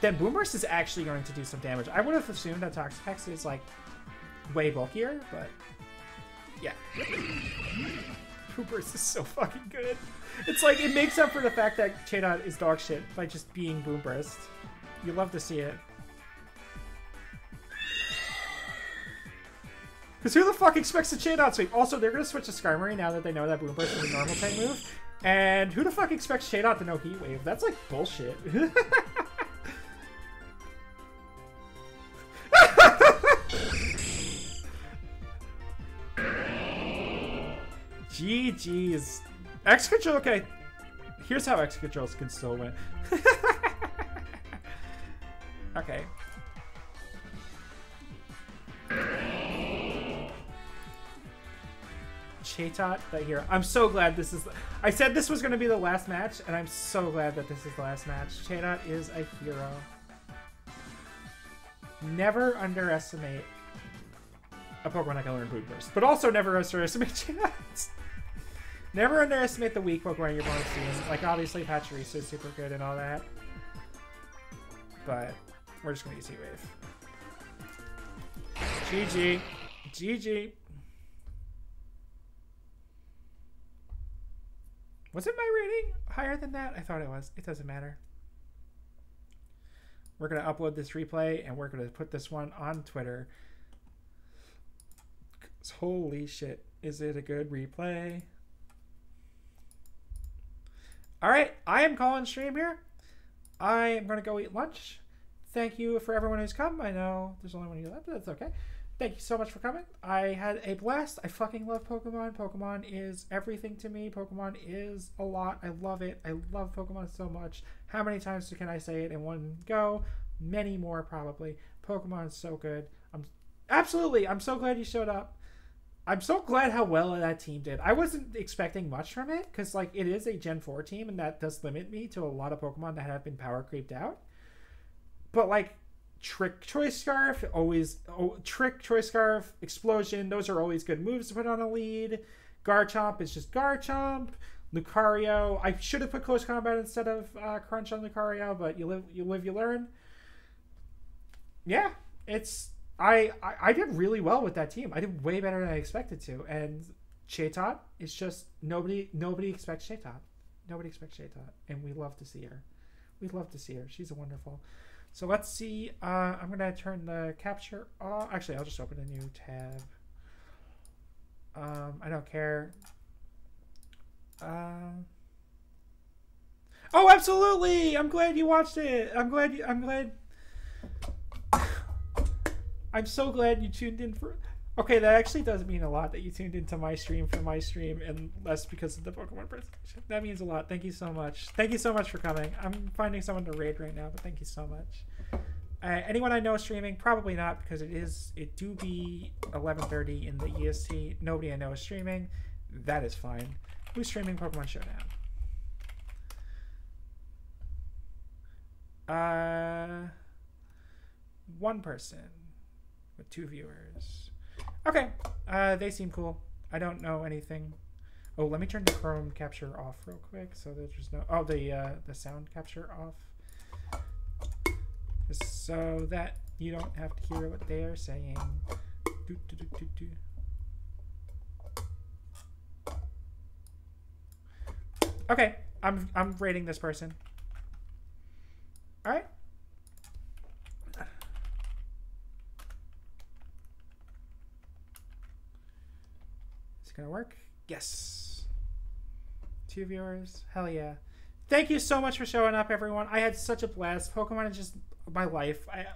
then Boom Burst is actually going to do some damage. I would have assumed that Toxapex is like way bulkier, but yeah. [laughs] Boom Burst is so fucking good. It's like it makes up for the fact that Chatot is dog shit by just being Boom Burst. You love to see it. Because who the fuck expects a Chatot sweep? Also, they're going to switch to Skarmory now that they know that Boom Burst is a normal type move. And who the fuck expects Chatot to know Heat Wave? That's like bullshit. [laughs] GG's. X Control, okay. Here's how X Controls can still win. [laughs] okay. Chatot, the hero. I'm so glad this is. I said this was going to be the last match, and I'm so glad that this is the last match. Chatot is a hero. Never underestimate a Pokemon that can learn Boom Burst, but also never underestimate [laughs] Chatot. never underestimate the weak Pokemon your opponent's team. Like obviously Pachirisu is super good and all that, but we're just gonna use Heat Wave. GG, GG. Was it my rating higher than that? I thought it was. It doesn't matter. We're going to upload this replay and we're going to put this one on Twitter. Holy shit. Is it a good replay? All right. I am calling stream here. I am going to go eat lunch. Thank you for everyone who's come. I know there's only one of you left, but that's okay. Thank you so much for coming. I had a blast. I fucking love Pokemon. Pokemon is everything to me. Pokemon is a lot. I love it. I love Pokemon so much. How many times can I say it in one go? Many more probably. Pokemon is so good. I'm absolutely. I'm so glad you showed up. I'm so glad how well that team did. I wasn't expecting much from it because like it is a Gen 4 team and that does limit me to a lot of Pokemon that have been power creeped out. But like Trick Choice Scarf, always oh, Trick Choice Scarf, Explosion, those are always good moves to put on a lead. Garchomp is just Garchomp. Lucario, I should have put Close Combat instead of uh, Crunch on Lucario, but you live, you live, you learn. Yeah, it's I, I I did really well with that team. I did way better than I expected to, and Chatot is just nobody nobody expects Chatot. Nobody expects Chatot, and we love to see her. We love to see her. She's a wonderful. So let's see. Uh, I'm gonna turn the capture off. Actually, I'll just open a new tab. Um, I don't care. Um. oh, absolutely! I'm glad you watched it. I'm glad. You, I'm glad. [sighs] I'm so glad you tuned in for. Okay, that actually does mean a lot that you tuned into my stream for my stream and less because of the Pokemon presentation. That means a lot. Thank you so much. Thank you so much for coming. I'm finding someone to raid right now, but thank you so much. Uh, anyone I know streaming? Probably not because it is it do be 11:30 in the EST. Nobody I know is streaming. That is fine. Who's streaming Pokemon Showdown? Uh, one person with two viewers. Okay, uh, they seem cool. I don't know anything. Oh, let me turn the Chrome capture off real quick so that there's no. Oh, the uh, the sound capture off, Just so that you don't have to hear what they are saying. Do, do, do. Okay, I'm I'm rating this person. All right. Gonna work? Yes. Two viewers. Hell yeah. Thank you so much for showing up, everyone. I had such a blast. Pokemon is just my life. I,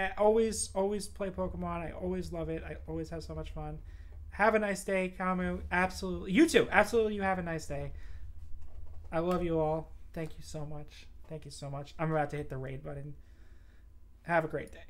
I always, always play Pokemon. I always love it. I always have so much fun. Have a nice day, Kamu. Absolutely. You too. Absolutely. You have a nice day. I love you all. Thank you so much. Thank you so much. I'm about to hit the raid button. Have a great day.